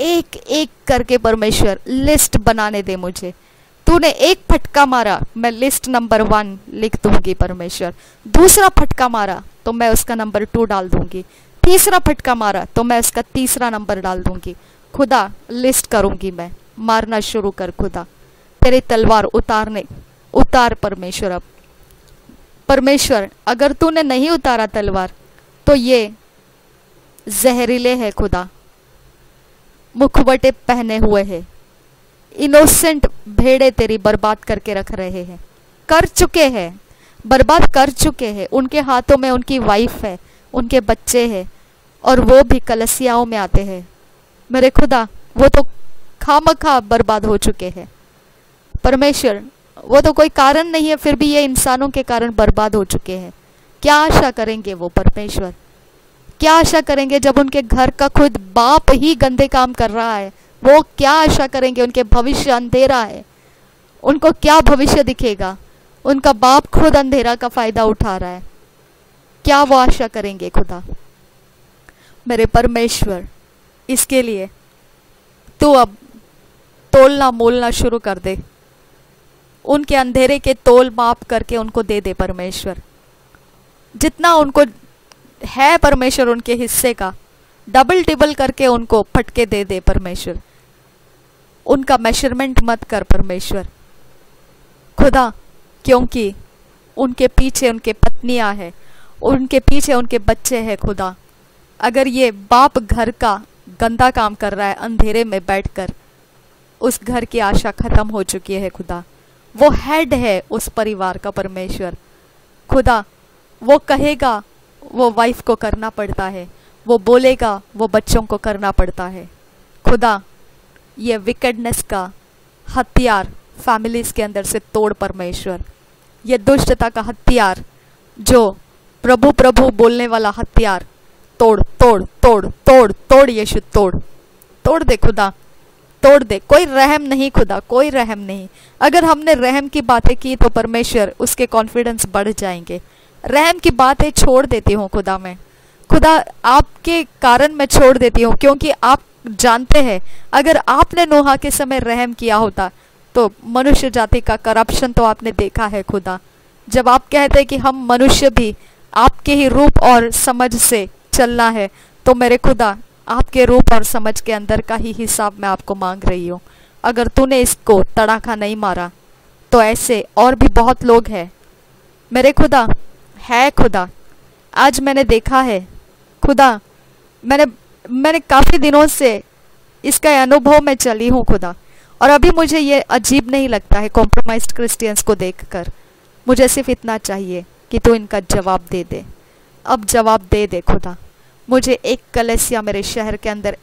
Speaker 1: एक एक करके परमेश्वर लिस्ट बनाने दे मुझे। तूने एक फटका मारा, मैं लिस्ट नंबर वन लिख दूँगी परमेश्वर। दूसरा फटका मारा तो मैं उसका नंबर टू डाल दूँगी। तीसरा फटका मारा तो मैं उसका तीसरा नंबर डाल दूँगी। खुदा लिस्ट करूँगी मैं। मारना शुरू कर खुदा। तेरी तलवार उतारने, उतार परमेश्वर अब। परमेश्वर, अगर तूने नहीं उतारा तलवार तो ये जहरीले है खुदा। मुखवटे पहने हुए हैं। इनोसेंट भेड़े तेरी बर्बाद करके रख रहे हैं। कर चुके हैं। बर्बाद कर चुके हैं। उनके हाथों में उनकी वाइफ है, उनके बच्चे हैं, और वो भी कलसियाओं में आते हैं। मेरे खुदा, वो तो खाम खा बर्बाद हो चुके हैं। परमेश्वर, वो तो कोई कारण नहीं है, फिर भी ये इंसानों के कारण बर्बाद हो चुके हैं। क्या आशा करेंगे वो परमेश्वर? क्या आशा करेंगे जब उनके घर का खुद बाप ही गंदे काम कर रहा है वो क्या आशा करेंगे? उनके भविष्य अंधेरा है। उनको क्या भविष्य दिखेगा? उनका बाप खुद अंधेरा का फ़ायदा उठा रहा है। क्या वो आशा करेंगे खुदा? मेरे परमेश्वर, इसके लिए तू अब तोलना मोलना शुरू कर दे। उनके अंधेरे के तोल माप करके उनको दे दे परमेश्वर। जितना उनको है परमेश्वर उनके हिस्से का डबल टिबल करके उनको फटके दे दे परमेश्वर। उनका मेज़रमेंट मत कर परमेश्वर। खुदा, क्योंकि उनके पीछे उनके पत्नियाँ हैं, उनके पीछे उनके बच्चे हैं खुदा। अगर ये बाप घर का गंदा काम कर रहा है, अंधेरे में बैठकर, उस घर की आशा खत्म हो चुकी है खुदा। वो हेड है उस परिवार का परमेश्वर। खुदा, वो कहेगा, वो वाइफ को करना पड़ता है। वो बोलेगा, वो बच्चों को करना पड़ता है। खुदा, ये विकेडनेस का हथियार फैमिलीज़ के अंदर से तोड़ परमेश्वर। ये दुष्टता का हथियार, जो प्रभु प्रभु बोलने वाला हथियार, तोड़ तोड़ तोड़ तोड़ तोड़ यीशु, तोड़। तोड़ दे खुदा, तोड़ दे। कोई रहम नहीं खुदा, कोई रहम नहीं। अगर हमने रहम की बातें की तो परमेश्वर, उसके कॉन्फिडेंस बढ़ जाएँगे। रहम की बातें छोड़ देती हूँ खुदा मैं। खुदा आपके कारण मैं छोड़ देती हूँ, क्योंकि आप जानते हैं, अगर आपने नोहा के समय रहम किया होता तो मनुष्य जाति का करप्शन तो आपने देखा है खुदा। जब आप कहते हैं कि हम मनुष्य भी आपके ही रूप और समझ से चलना है तो मेरे खुदा, आपके रूप और समझ के अंदर का ही हिसाब मैं आपको मांग रही हूँ। अगर तूने इसको तड़ाखा नहीं मारा तो ऐसे और भी बहुत लोग हैं। मेरे खुदा, है खुदा, आज मैंने देखा है खुदा, मैंने मैंने काफ़ी दिनों से इसका अनुभव में चली हूँ खुदा। और अभी मुझे ये अजीब नहीं लगता है कॉम्प्रोमाइज क्रिश्चियंस को देखकर। मुझे सिर्फ़ इतना चाहिए कि तू इनका जवाब दे दे। अब जवाब दे दे खुदा। मुझे एक कलेसिया मेरे शहर के अंदर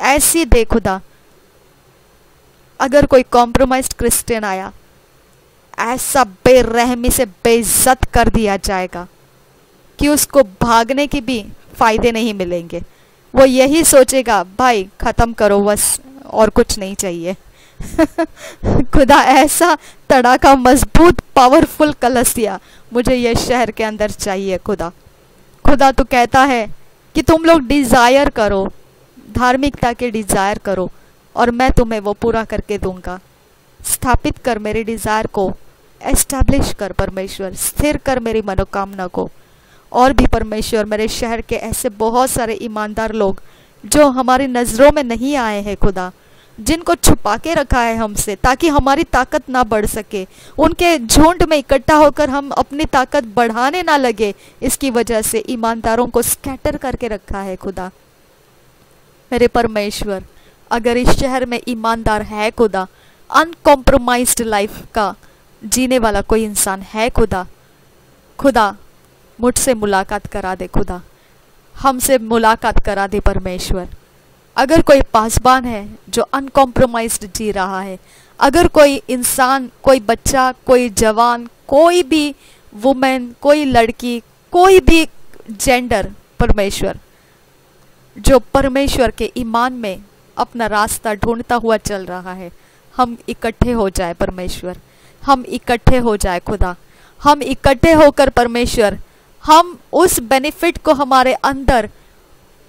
Speaker 1: ऐसी दे खुदा। अगर कोई कॉम्प्रोमाइज क्रिश्चियन आया, ऐसा बेरहमी से बेइज्जत कर दिया जाएगा कि उसको भागने की भी फ़ायदे नहीं मिलेंगे। वो यही सोचेगा, भाई, खत्म करो बस, और कुछ नहीं चाहिए। खुदा ऐसा तड़ाका, मज़बूत पावरफुल कलसिया मुझे यह शहर के अंदर चाहिए, खुदा। खुदा तो कहता है कि तुम लोग डिज़ायर करो, धार्मिकता के डिज़ायर करो, और मैं तुम्हें वो पूरा करके दूँगा। स्थापित कर मेरे डिज़ायर को एस्टैब्लिश कर परमेश्वर, स्थिर कर मेरी मनोकामना को। और भी परमेश्वर, मेरे शहर के ऐसे बहुत सारे ईमानदार लोग, जो हमारी नज़रों में नहीं आए हैं खुदा, जिनको छुपा के रखा है हमसे, ताकि हमारी ताकत ना बढ़ सके। उनके झुंड में इकट्ठा होकर हम अपनी ताकत बढ़ाने ना लगे, इसकी वजह से ईमानदारों को स्कैटर करके रखा है खुदा। मेरे परमेश्वर, अगर इस शहर में ईमानदार है खुदा अनकॉम्प्रोमाइज्ड लाइफ का जीने वाला कोई इंसान है खुदा? खुदा मुझसे मुलाकात करा दे खुदा। हमसे मुलाकात करा दे परमेश्वर। अगर कोई पासबान है जो अनकॉम्प्रोमाइज्ड जी रहा है, अगर कोई इंसान, कोई बच्चा, कोई जवान, कोई भी वुमेन कोई लड़की, कोई भी जेंडर परमेश्वर, जो परमेश्वर के ईमान में अपना रास्ता ढूंढता हुआ चल रहा है, हम इकट्ठे हो जाए परमेश्वर। हम इकट्ठे हो जाए खुदा। हम इकट्ठे होकर परमेश्वर हम उस बेनिफिट को हमारे अंदर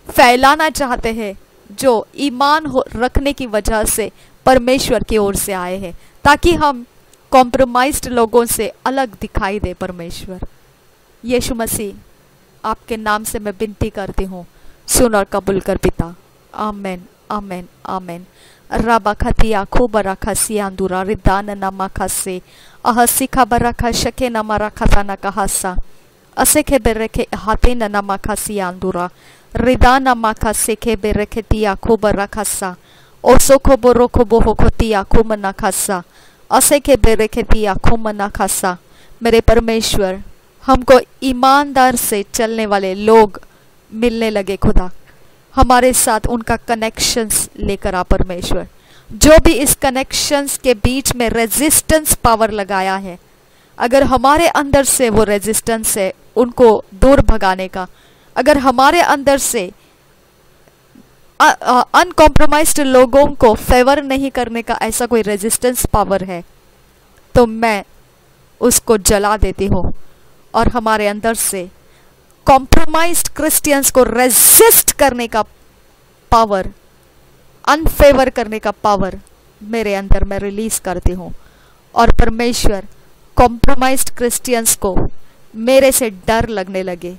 Speaker 1: फैलाना चाहते हैं, जो ईमान रखने की वजह से परमेश्वर की ओर से आए हैं, ताकि हम कॉम्प्रोमाइज्ड लोगों से अलग दिखाई दे परमेश्वर। यीशु मसीह, आपके नाम से मैं विनती करती हूँ, सुन और कबूल कर पिता। आमेन आमेन आमेन। रबा खतिया खूबरा खसियांदुरा रिदान नमा खसे अह सिखा बरा खशके नमा रखता न कहसा। असे खे बेरेखे हाते न नमा खसियांदुरा ridana makaseke bereketia kubarakasa osoko boroko bohokotia kumanakasa असके बेरेकेतिया खुमनाखासा मेरे परमेश्वर हमको ईमानदार से चलने वाले लोग मिलने लगे खुदा हमारे साथ उनका कनेक्शंस लेकर आ परमेश्वर जो भी इस कनेक्शंस के बीच में रेजिस्टेंस पावर लगाया है अगर हमारे अंदर से वो रेजिस्टेंस है, उनको दूर भगाने का। अगर हमारे अंदर से अनकॉम्प्रोमाइज लोगों को फेवर नहीं करने का ऐसा कोई रेजिस्टेंस पावर है तो मैं उसको जला देती हूँ। और हमारे अंदर से कॉम्प्रोमाइज्ड क्रिश्चियंस को रेजिस्ट करने का पावर अनफेवर करने का पावर मेरे अंदर मैं रिलीज़ करती हूँ। और परमेश्वर कॉम्प्रोमाइज्ड क्रिश्चियंस को मेरे से डर लगने लगे।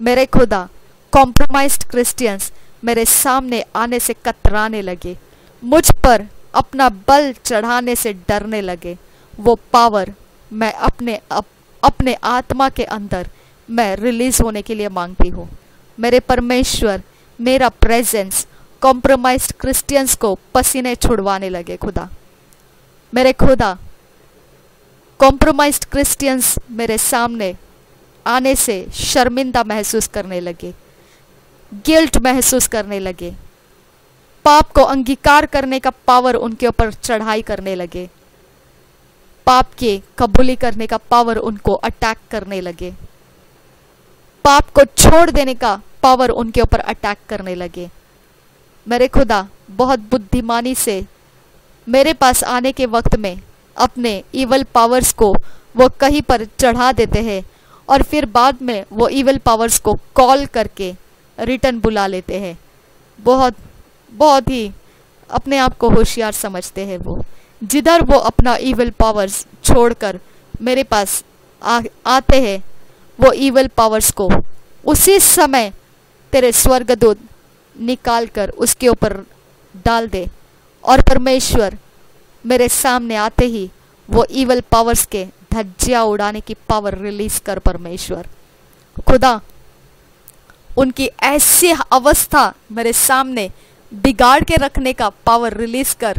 Speaker 1: मेरे खुदा कॉम्प्रोमाइज्ड क्रिश्चियंस मेरे सामने आने से कतराने लगे। मुझ पर अपना बल चढ़ाने से डरने लगे। वो पावर मैं अपने अप, अपने आत्मा के अंदर मैं रिलीज़ होने के लिए मांगती हूँ। मेरे परमेश्वर मेरा प्रेजेंस कॉम्प्रोमाइज्ड क्रिश्चियंस को पसीने छुड़वाने लगे खुदा। मेरे खुदा कॉम्प्रोमाइज्ड क्रिश्चियंस मेरे सामने आने से शर्मिंदा महसूस करने लगे गिल्ट महसूस करने लगे, पाप को अंगीकार करने का पावर उनके ऊपर चढ़ाई करने लगे, पाप के कबूली करने का पावर उनको अटैक करने लगे, पाप को छोड़ देने का पावर उनके ऊपर अटैक करने लगे। मेरे खुदा, बहुत बुद्धिमानी से मेरे पास आने के वक्त में अपने इवल पावर्स को वो कहीं पर चढ़ा देते हैं और फिर बाद में वो इवल पावर्स को कॉल करके रिटर्न बुला लेते हैं। बहुत बहुत ही अपने आप को होशियार समझते हैं वो। जिधर वो अपना ईवल पावर्स छोड़कर मेरे पास आ, आते हैं वो ईवल पावर्स को उसी समय तेरे स्वर्गदूत निकाल कर उसके ऊपर डाल दे और परमेश्वर मेरे सामने आते ही वो इवल पावर्स के धज्जिया उड़ाने की पावर रिलीज़ कर परमेश्वर। खुदा, उनकी ऐसी अवस्था मेरे सामने बिगाड़ के रखने का पावर रिलीज़ कर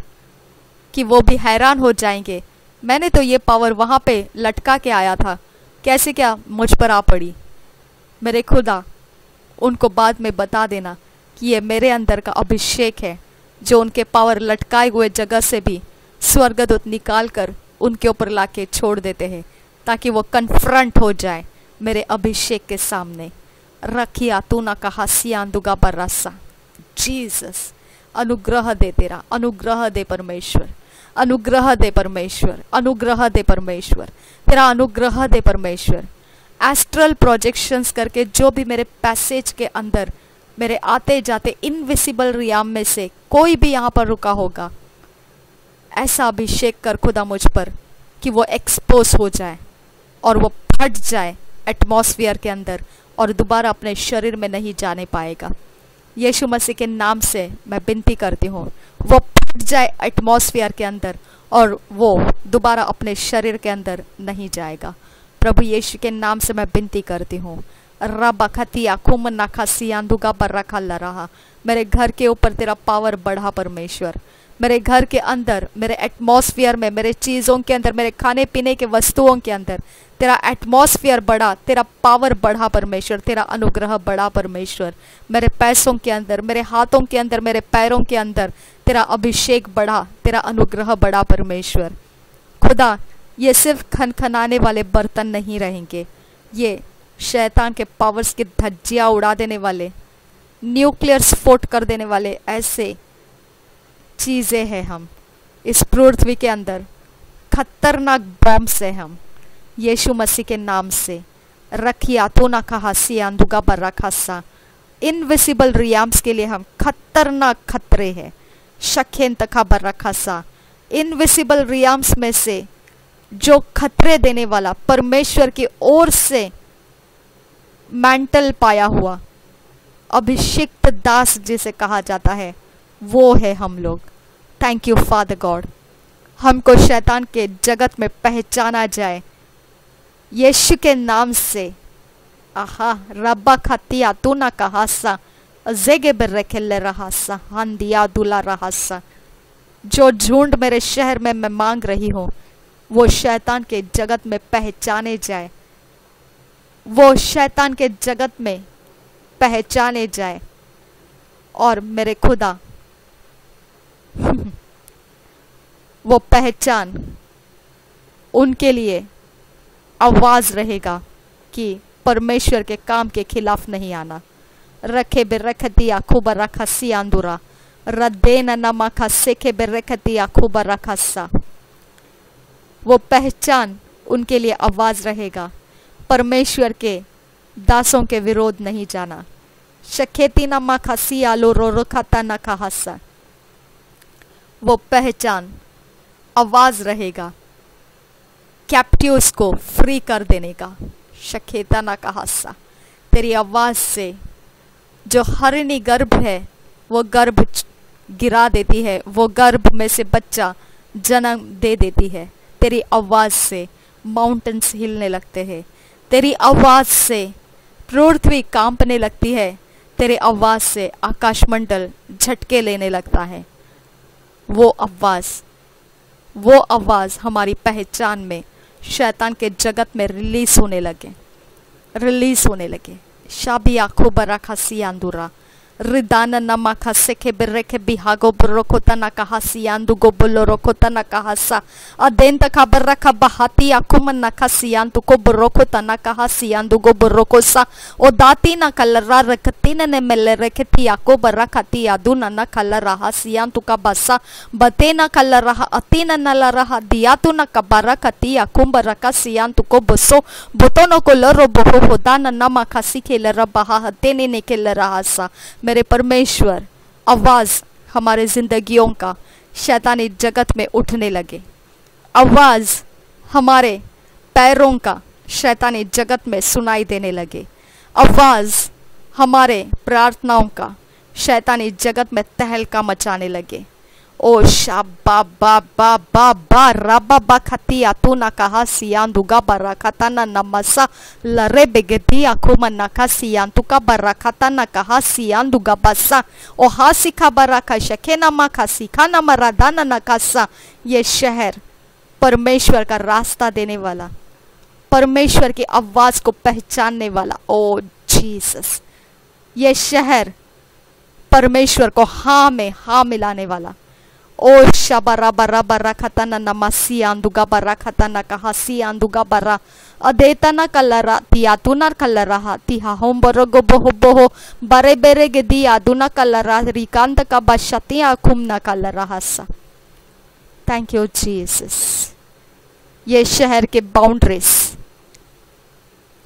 Speaker 1: कि वो भी हैरान हो जाएँगे। मैंने तो ये पावर वहाँ पे लटका के आया था। कैसे क्या मुझ पर आ पड़ी? मेरे खुदा, उनको बाद में बता देना कि ये मेरे अंदर का अभिषेक है, जो उनके पावर लटकाए हुए जगह से भी स्वर्गदूत निकाल कर उनके ऊपर लाके छोड़ देते हैं, ताकि वो कन्फ्रंट हो जाए मेरे अभिषेक के सामने। रखिया, तू ना कहा सियादुगा बरसा जीसस अनुग्रह दे तेरा, अनुग्रह दे परमेश्वर, अनुग्रह दे परमेश्वर, अनुग्रह दे परमेश्वर, तेरा अनुग्रह दे परमेश्वर। एस्ट्रल प्रोजेक्शंस करके जो भी मेरे पैसेज के अंदर मेरे आते जाते इनविसिबल रियाम में से कोई भी यहाँ पर रुका होगा ऐसा अभिषेक कर खुदा मुझ पर कि वो एक्सपोज हो जाए और वो फट जाए एटमॉस्फियर के अंदर और दोबारा अपने शरीर में नहीं जाने पाएगा। यीशु मसीह के नाम से मैं विनती करती हूँ, वो फट जाए एटमॉस्फियर के अंदर और वो दोबारा अपने शरीर के अंदर नहीं जाएगा। प्रभु यीशु के नाम से मैं विनती करती हूँ रबखतिया कुम नखसियांदुगा पर रखा ला रहा मेरे घर के ऊपर तेरा पावर बढ़ा परमेश्वर। मेरे घर के अंदर, मेरे एटमॉस्फियर में, मेरे चीज़ों के अंदर, मेरे खाने पीने के वस्तुओं के अंदर, तेरा एटमॉस्फियर बढ़ा, तेरा पावर बढ़ा परमेश्वर, तेरा अनुग्रह बढ़ा परमेश्वर। मेरे पैसों के अंदर, मेरे हाथों के अंदर, मेरे पैरों के अंदर, तेरा अभिषेक बढ़ा, तेरा अनुग्रह बढ़ा परमेश्वर। खुदा, ये सिर्फ़ खनखनाने वाले बर्तन नहीं रहेंगे। ये शैतान के पावर्स की धज्जियाँ उड़ा देने वाले न्यूक्लियर स्फोट कर देने वाले ऐसे चीज़ें हैं हम। इस पृथ्वी के अंदर खतरनाक बम से हम। यीशु मसीह के नाम से। रखिया तो ना कहा सियादुगा पर रखा सा। इनविजिबल रियाम्स के लिए हम खतरनाक खतरे हैं। शखेन तखा बर रखा सा। इनविजिबल रियाम्स में से जो खतरे देने वाला परमेश्वर की ओर से मैंटल पाया हुआ अभिषिक्त दास जिसे कहा जाता है, वो है हम लोग। थैंक यू फादर गॉड हमको शैतान के जगत में पहचाना जाए। यीशु के नाम से। आहा, रब्बा खतिया, तू ना कहा सा। जेगे बिर्रे खिल्ले रहा सा। हंदिया दुला रहा सा। जो झुंड मेरे शहर में मैं मांग रही हूँ, वो शैतान के जगत में पहचाने जाए। वो शैतान के जगत में पहचाने जाए। और मेरे खुदा वो पहचान उनके लिए आवाज़ रहेगा कि परमेश्वर के काम के खिलाफ नहीं आना। रखे बे रख दिया खूब रखा सी आंदुरा। रद्देन नमक सेखे बे रख दिया खूब रखा सा। वो पहचान उनके लिए आवाज़ रहेगा। परमेश्वर के दासों के विरोध नहीं जाना। शखेती नमा खसी आलो रो रो खाता न खा हसा वो पहचान, आवाज़ रहेगा। कैप्टिव्स को फ्री कर देने का। शखेताना का हादसा तेरी आवाज़ से जो हरिणी गर्भ है, वो गर्भ गिरा देती है। वो गर्भ में से बच्चा जन्म दे देती है। तेरी आवाज़ से माउंटेन्स हिलने लगते हैं। तेरी आवाज़ से पृथ्वी कांपने लगती है। तेरे आवाज़ से आकाशमंडल झटके लेने लगता है। वो आवाज़ वो आवाज़ हमारी पहचान में शैतान के जगत में रिलीज़ होने लगे रिलीज़ होने लगे। शाबी आखो बरा खासी आंदुरा। Ridana nama kaseke bereke bihago brokota nakahasiandu gobolorokota nakahasa adenta kabaraka bahati akuma nakasiantu ko brokota nakahasiandu gobrokosa odati na kalara rekatina ne mele reketi ako barakati aduna na kalara hasiantu kabasa batena kalara atina nalara diatu na kabarakati akumba rakasiantu ko boso botono koloro boho hodana nama kasike lera baha hatene ne kelera hasa मेरे परमेश्वर, आवाज़ हमारे जिंदगियों का शैतानी जगत में उठने लगे। आवाज़ हमारे पैरों का शैतानी जगत में सुनाई देने लगे। आवाज़ हमारे प्रार्थनाओं का शैतानी जगत में तहलका मचाने लगे। ओ शाबा बा बा रबा बा खतिया तू ना कहा सियान दुगा बरा खता ना नमसा लरे बेगदिया खुमा ना का सियान तू का बरा खता ना कहा सियान दुगा बसा ओ हा सिखा बरा का शके ना मा का सिखा ना मरा दाना ना कासा ये शहर परमेश्वर का रास्ता देने वाला परमेश्वर की आवाज़ को पहचानने वाला ओ जीसस ये शहर परमेश्वर को हाँ में हाँ मिलाने वाला ओ shabara bara bara katana namasi anduga bara katana kahasi anduga bara adetana kalara tiatuna kalara tiha homboro gobo hobo bare bere gedi aduna kalara rikanta ka bashati akumna kalara hasa thank you Jesus ये शहर के बाउंड्रीज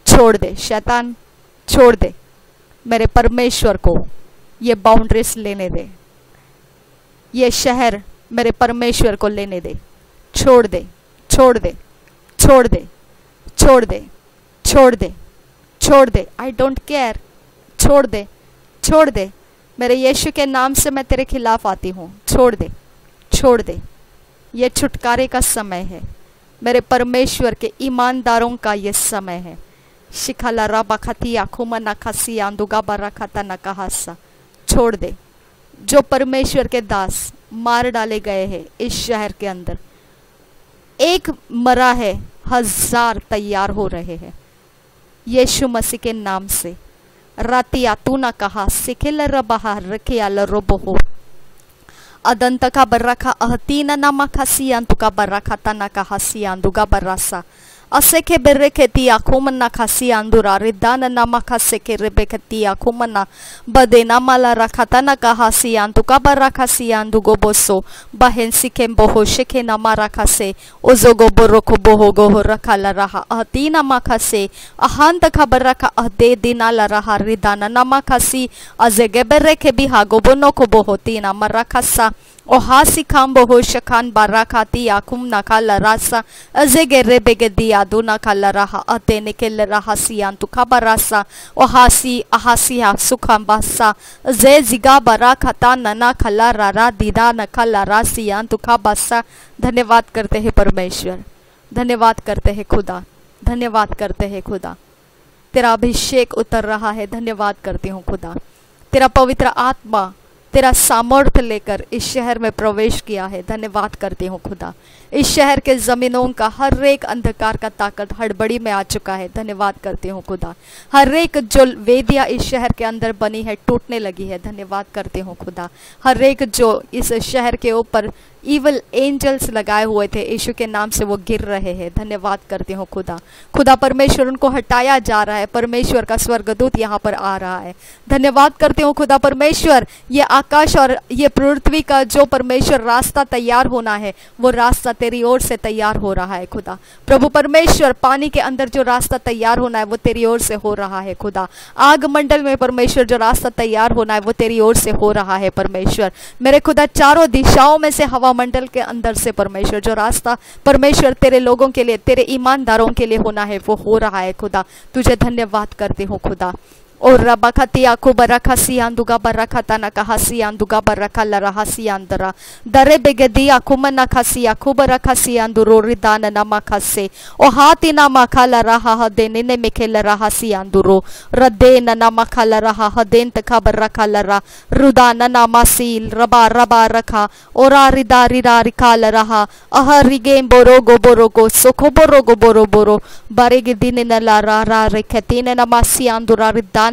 Speaker 1: छोड़ दे शैतान छोड़ दे मेरे परमेश्वर को ये बाउंड्रीज लेने दे ये शहर मेरे परमेश्वर को लेने दे। छोड़ दे छोड़ दे छोड़ दे छोड़ दे छोड़ दे छोड़ दे। आई डोंट केयर छोड़ दे छोड़ दे। मेरे यीशु के नाम से मैं तेरे खिलाफ आती हूँ। छोड़ दे छोड़ दे। ये छुटकारे का समय है। मेरे परमेश्वर के ईमानदारों का ये समय है। शिखला राबा खतिया खुमा न खसी आंदुगा बरा खाता न कहासा छोड़ दे। जो परमेश्वर के दास मार डाले गए हैं इस शहर के अंदर। एक मरा है, हज़ार तैयार हो रहे हैं। यीशु मसीह के नाम से। रातिया तू ना कहा, सिखिल रबहा रखिया लरोबो अदंत का बर्रखा, अहतीन नामा खसियान तुका बर्रखा तना कहा, सियान दुगा बर्रासा। Aseke bereketi akumana kasi andura ridana nama kaseke rebeketi akumana bade namala rakatana kahasi antuka barakasi andugo boso bahensi kemboho sheke nama rakase ozogo boroko boho goho rakala raha atina makase ahanta kabaraka ade dinala raha ridana nama kasi azege bereke bihago bonoko boho tina marakasa o hasi kambo ho nana kala rara दीदा नखल रासियान तुखा बासा धन्यवाद करते हैं परमेश्वर धन्यवाद करते हैं खुदा धन्यवाद करते हैं खुदा तेरा अभिषेक उतर रहा है धन्यवाद करती हूँ खुदा तेरा पवित्र आत्मा तेरा सामर्थ्य लेकर इस शहर में प्रवेश किया है। धन्यवाद करती हूँ खुदा। इस शहर के ज़मीनों का हर एक अंधकार का ताकत हड़बड़ी में आ चुका है। धन्यवाद करती हूँ खुदा। हर एक जो वेदिया इस शहर के अंदर बनी है, टूटने लगी है। धन्यवाद करती हूँ खुदा। हर एक जो इस शहर के ऊपर इवल एंजल्स लगाए हुए थे। यीशु के नाम से वो गिर रहे हैं। धन्यवाद करती हूँ खुदा। खुदा, परमेश्वर, उनको हटाया जा रहा है। परमेश्वर का स्वर्गदूत यहाँ पर आ रहा है। धन्यवाद करती हूँ खुदा, परमेश्वर, ये आकाश और ये पृथ्वी का जो परमेश्वर रास्ता तैयार होना है, वो रास्ता तेरी ओर से तैयार हो रहा है खुदा। प्रभु परमेश्वर, पानी के अंदर जो रास्ता तैयार होना है, वो तेरी ओर से हो रहा है खुदा। आग मंडल में परमेश्वर जो रास्ता तैयार होना है, वो तेरी ओर से हो रहा है परमेश्वर। मेरे खुदा, चारों दिशाओं में से हवा मंडल के अंदर से परमेश्वर, जो रास्ता, परमेश्वर तेरे लोगों के लिए, तेरे ईमानदारों के लिए होना है, वो हो रहा है खुदा। तुझे धन्यवाद करती हूँ खुदा। और रबखती आखु बरखा सियांदुगा बरखा तना कहा सियांदुगा बरखा लरहा सियांदरा दरे बेगदी आखु मन खसी आखु बरखा सियांदुरो रिदान नमा खसे ओ हाति नमा खला रहा हदेन ने मिखेल रहा सियांदुरो रदेन नमा खला रहा हदेन तखा बरखा लरा रुदान नमा सील रबा रबा रखा ओरा रिदा रिदा रिकाल रहा अह रिगेम बोरोगो बोरोगो सोखो बोरोगो बोरो बोरो बारेगे दिन नला रा रा नमा सियांदुरा रिदान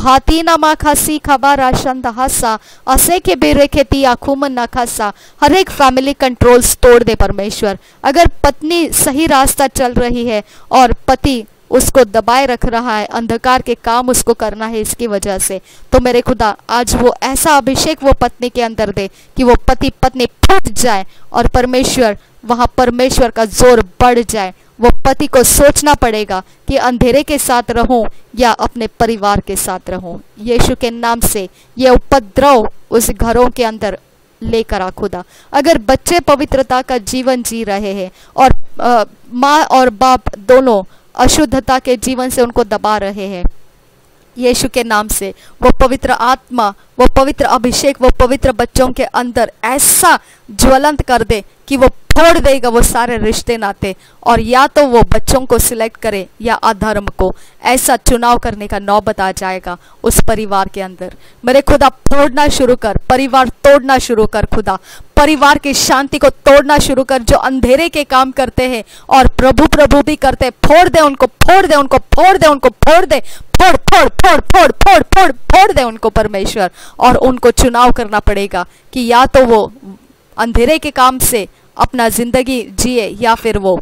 Speaker 1: हाती नमा खासी खबारा शंद हसा असे के बेरेखेती आखुमन न खसा हर एक फैमिली कंट्रोल्स तोड़ दे परमेश्वर अगर पत्नी सही रास्ता चल रही है और पति उसको दबाए रख रहा है अंधकार के काम उसको करना है इसकी वजह से तो मेरे खुदा आज वो ऐसा अभिषेक वो पत्नी के अंदर दे कि वो पति पत्नी फट जाए और परमेश्वर वहाँ परमेश्वर का ज़ोर बढ़ जाए वो पति को सोचना पड़ेगा कि अंधेरे के साथ रहूँ या अपने परिवार के साथ रहूँ। यीशु के नाम से ये उपद्रव उस घरों के अंदर लेकर आ खुदा। अगर बच्चे पवित्रता का जीवन जी रहे हैं और माँ और बाप दोनों अशुद्धता के जीवन से उनको दबा रहे हैं, यीशु के नाम से वो पवित्र आत्मा, वो पवित्र अभिषेक, वो पवित्र बच्चों के अंदर ऐसा ज्वलंत कर दे कि वो फोड़ देगा वो सारे रिश्ते नाते और या तो वो बच्चों को सिलेक्ट करे या अधर्म को। ऐसा चुनाव करने का नौबत आ जाएगा उस परिवार के अंदर। मेरे खुदा, फोड़ना शुरू कर। परिवार तोड़ना शुरू कर खुदा। परिवार की शांति को तोड़ना शुरू कर जो अंधेरे के काम करते हैं और प्रभु प्रभु भी करते फोड़ दे उनको, फोड़ दे उनको, फोड़ दे उनको, फोड़ दे। फोड़ फोड़ फोड़ फोड़ फोड़ फोड़ फोड़ दे उनको परमेश्वर। और उनको चुनाव करना पड़ेगा कि या तो वो अंधेरे के काम से अपना ज़िंदगी जिए या फिर वो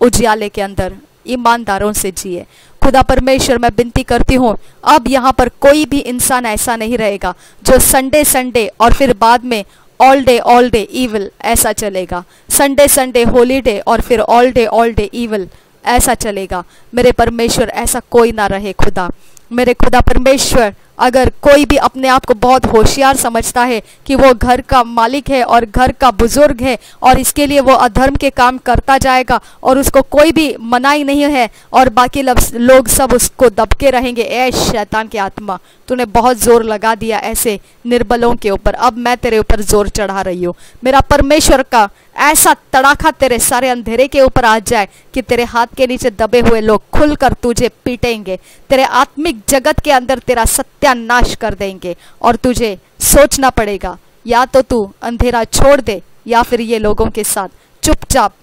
Speaker 1: उजियाले के अंदर ईमानदारों से जिए। खुदा परमेश्वर, मैं विनती करती हूँ, अब यहाँ पर कोई भी इंसान ऐसा नहीं रहेगा जो संडे संडे और फिर बाद में all day all day evil ऐसा चलेगा। संडे संडे होलीडे और फिर all day all day evil ऐसा चलेगा। मेरे परमेश्वर, ऐसा कोई ना रहे खुदा। मेरे खुदा परमेश्वर अगर कोई भी अपने आप को बहुत होशियार समझता है कि वो घर का मालिक है और घर का बुज़ुर्ग है और इसके लिए वो अधर्म के काम करता जाएगा और उसको कोई भी मनाई नहीं है और बाकी लोग सब उसको दबके रहेंगे, ऐ शैतान की आत्मा, तूने बहुत ज़ोर लगा दिया ऐसे निर्बलों के ऊपर। अब मैं तेरे ऊपर ज़ोर चढ़ा रही हूँ। मेरा परमेश्वर का ऐसा तड़ाखा तेरे सारे अंधेरे के ऊपर आ जाए कि तेरे हाथ के नीचे दबे हुए लोग खुलकर तुझे पीटेंगे। तेरे आत्मिक जगत के अंदर तेरा सत्यानाश कर देंगे और तुझे सोचना पड़ेगा, या तो तू अंधेरा छोड़ दे, या फिर ये लोगों के साथ चुपचाप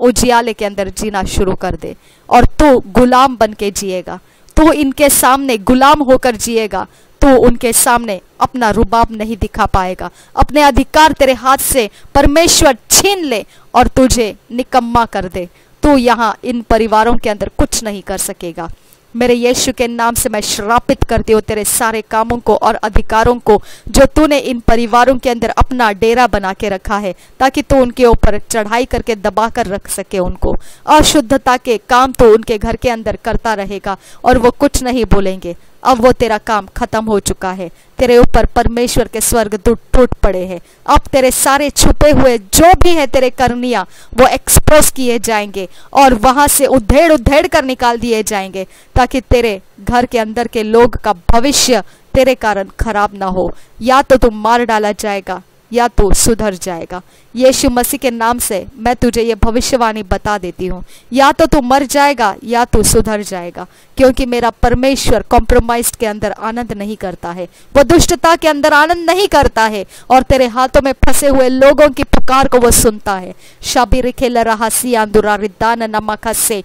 Speaker 1: उजियाले के अंदर जीना शुरू कर दे और तू गुलाम बन के जिएगा। तू इनके सामने गुलाम होकर जिएगा। तू उनके सामने अपना रुबाब नहीं दिखा पाएगा। अपने अधिकार तेरे हाथ से परमेश्वर छीन ले और तुझे निकम्मा कर दे। तू यहाँ इन परिवारों के अंदर कुछ नहीं कर सकेगा। मेरे यीशु के नाम से मैं श्रापित करती हूँ तेरे सारे कामों को और अधिकारों को जो तूने इन परिवारों के अंदर अपना डेरा बना के रखा है, ताकि तू उनके ऊपर चढ़ाई करके दबा कर रख सके उनको। अशुद्धता के काम तो उनके घर के अंदर करता रहेगा और वो कुछ नहीं बोलेंगे। अब वो तेरा काम खत्म हो चुका है। तेरे ऊपर परमेश्वर के स्वर्ग टूट पड़े हैं। अब तेरे सारे छुपे हुए जो भी है तेरे करनिया, वो एक्सपोज किए जाएँगे और वहाँ से उधेड़ उधेड़ कर निकाल दिए जाएँगे ताकि तेरे घर के अंदर के लोग का भविष्य तेरे कारण खराब ना हो। या तो तुम मार डाला जाएगा या तो सुधर जाएगा। यीशु मसीह के नाम से मैं तुझे ये भविष्यवाणी बता देती हूँ। या तो तू मर जाएगा, या तू सुधर जाएगा, क्योंकि मेरा परमेश्वर कॉम्प्रोमाइज के अंदर आनंद नहीं करता है। वो दुष्टता के अंदर आनंद नहीं करता है, और तेरे हाथों में फंसे हुए लोगों की पुकार को वो सुनता है। शाबी रिखेल रहा सियादुरा रिदान नमक से।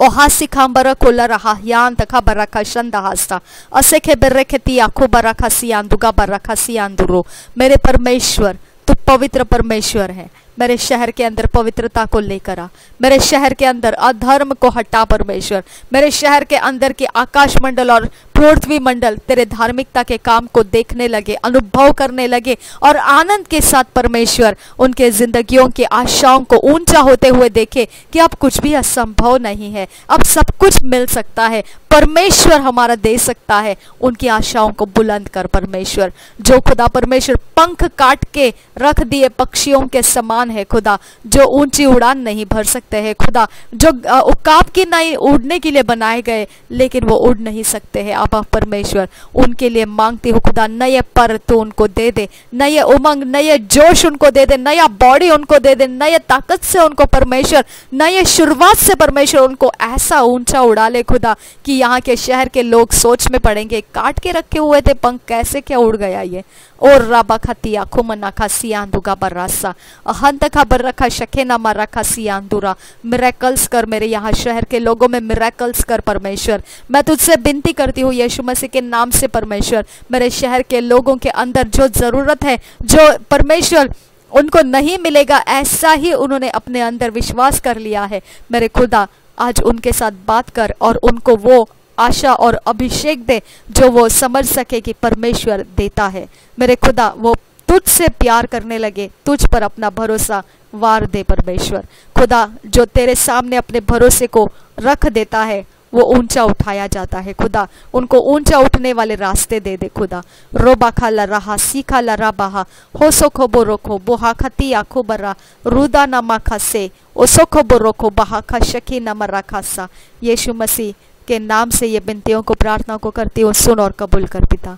Speaker 1: Ohasi kambara kolara hahyanta kabaraka shanda असे खे बर्रे खेती आखो बराखा सियांदुगा बराखा सियांदुरो मेरे परमेश्वर तू पवित्र परमेश्वर है मेरे शहर के अंदर पवित्रता को लेकर आ मेरे शहर के अंदर अधर्म को हटा परमेश्वर मेरे शहर के अंदर के आकाश मंडल और पृथ्वी मंडल तेरे धार्मिकता के काम को देखने लगे, अनुभव करने लगे और आनंद के साथ परमेश्वर उनके जिंदगियों की आशाओं को ऊँचा होते हुए देखे कि अब कुछ भी असंभव नहीं है। अब सब कुछ मिल सकता है। परमेश्वर हमारा दे सकता है। उनकी आशाओं को बुलंद कर परमेश्वर। जो खुदा परमेश्वर पंख काट के रख दिए पक्षियों के समान है खुदा। जो ऊँची उड़ान नहीं भर सकते हैं खुदा। जो उकाब की नहीं उड़ने के लिए बनाए गए, लेकिन वो उड़ नहीं सकते हैं। अब परमेश्वर, उनके लिए मांगती हूँ, खुदा नए पर तो उनको दे दे, नए उमंग, नए जोश उनको दे दे, नया बॉडी उनको दे दे, नए ताकत से उनको परमेश्वर, नए शुरुआत से परमेश्वर उनको ऐसा ऊँचा उड़ा ले खुदा कि यहाँ के शहर के लोग सोच में पड़ेंगे, काट के रखे हुए थे पंख, कैसे क्या उड़ गया ये? और रबा खतिया खुमना खा सियांदुगा बर्रासा हंत खबर रखा शखे न मर रखा सियांदुरा। मिरेकल्स कर मेरे यहाँ शहर के लोगों में मिरेकल्स कर परमेश्वर। मैं तुझसे विनती करती हूँ यीशु मसीह के नाम से परमेश्वर, मेरे शहर के लोगों के अंदर जो ज़रूरत है, जो परमेश्वर उनको नहीं मिलेगा, ऐसा ही उन्होंने अपने अंदर विश्वास कर लिया है। मेरे खुदा, आज उनके साथ बात कर और उनको वो आशा और अभिषेक दे जो वो समझ सके कि परमेश्वर देता है। मेरे खुदा, वो तुझ से प्यार करने लगे, तुझ पर अपना भरोसा वार दे परमेश्वर। खुदा, जो तेरे सामने अपने भरोसे को रख देता है वो ऊँचा उठाया जाता है खुदा। उनको ऊँचा उठने वाले रास्ते दे दे खुदा। रोबा खाला रहा, सीखा ला बहा। हो सोखो बो रोखो, बोहा खती आखो बरा रुदा नमा खसे ओ सोखो बो रोखो, बहा खशकी नमरा खासा यीशु मसीह के नाम से ये बिनतियों को प्रार्थना को करती हूँ, सुन और कबूल कर पिता।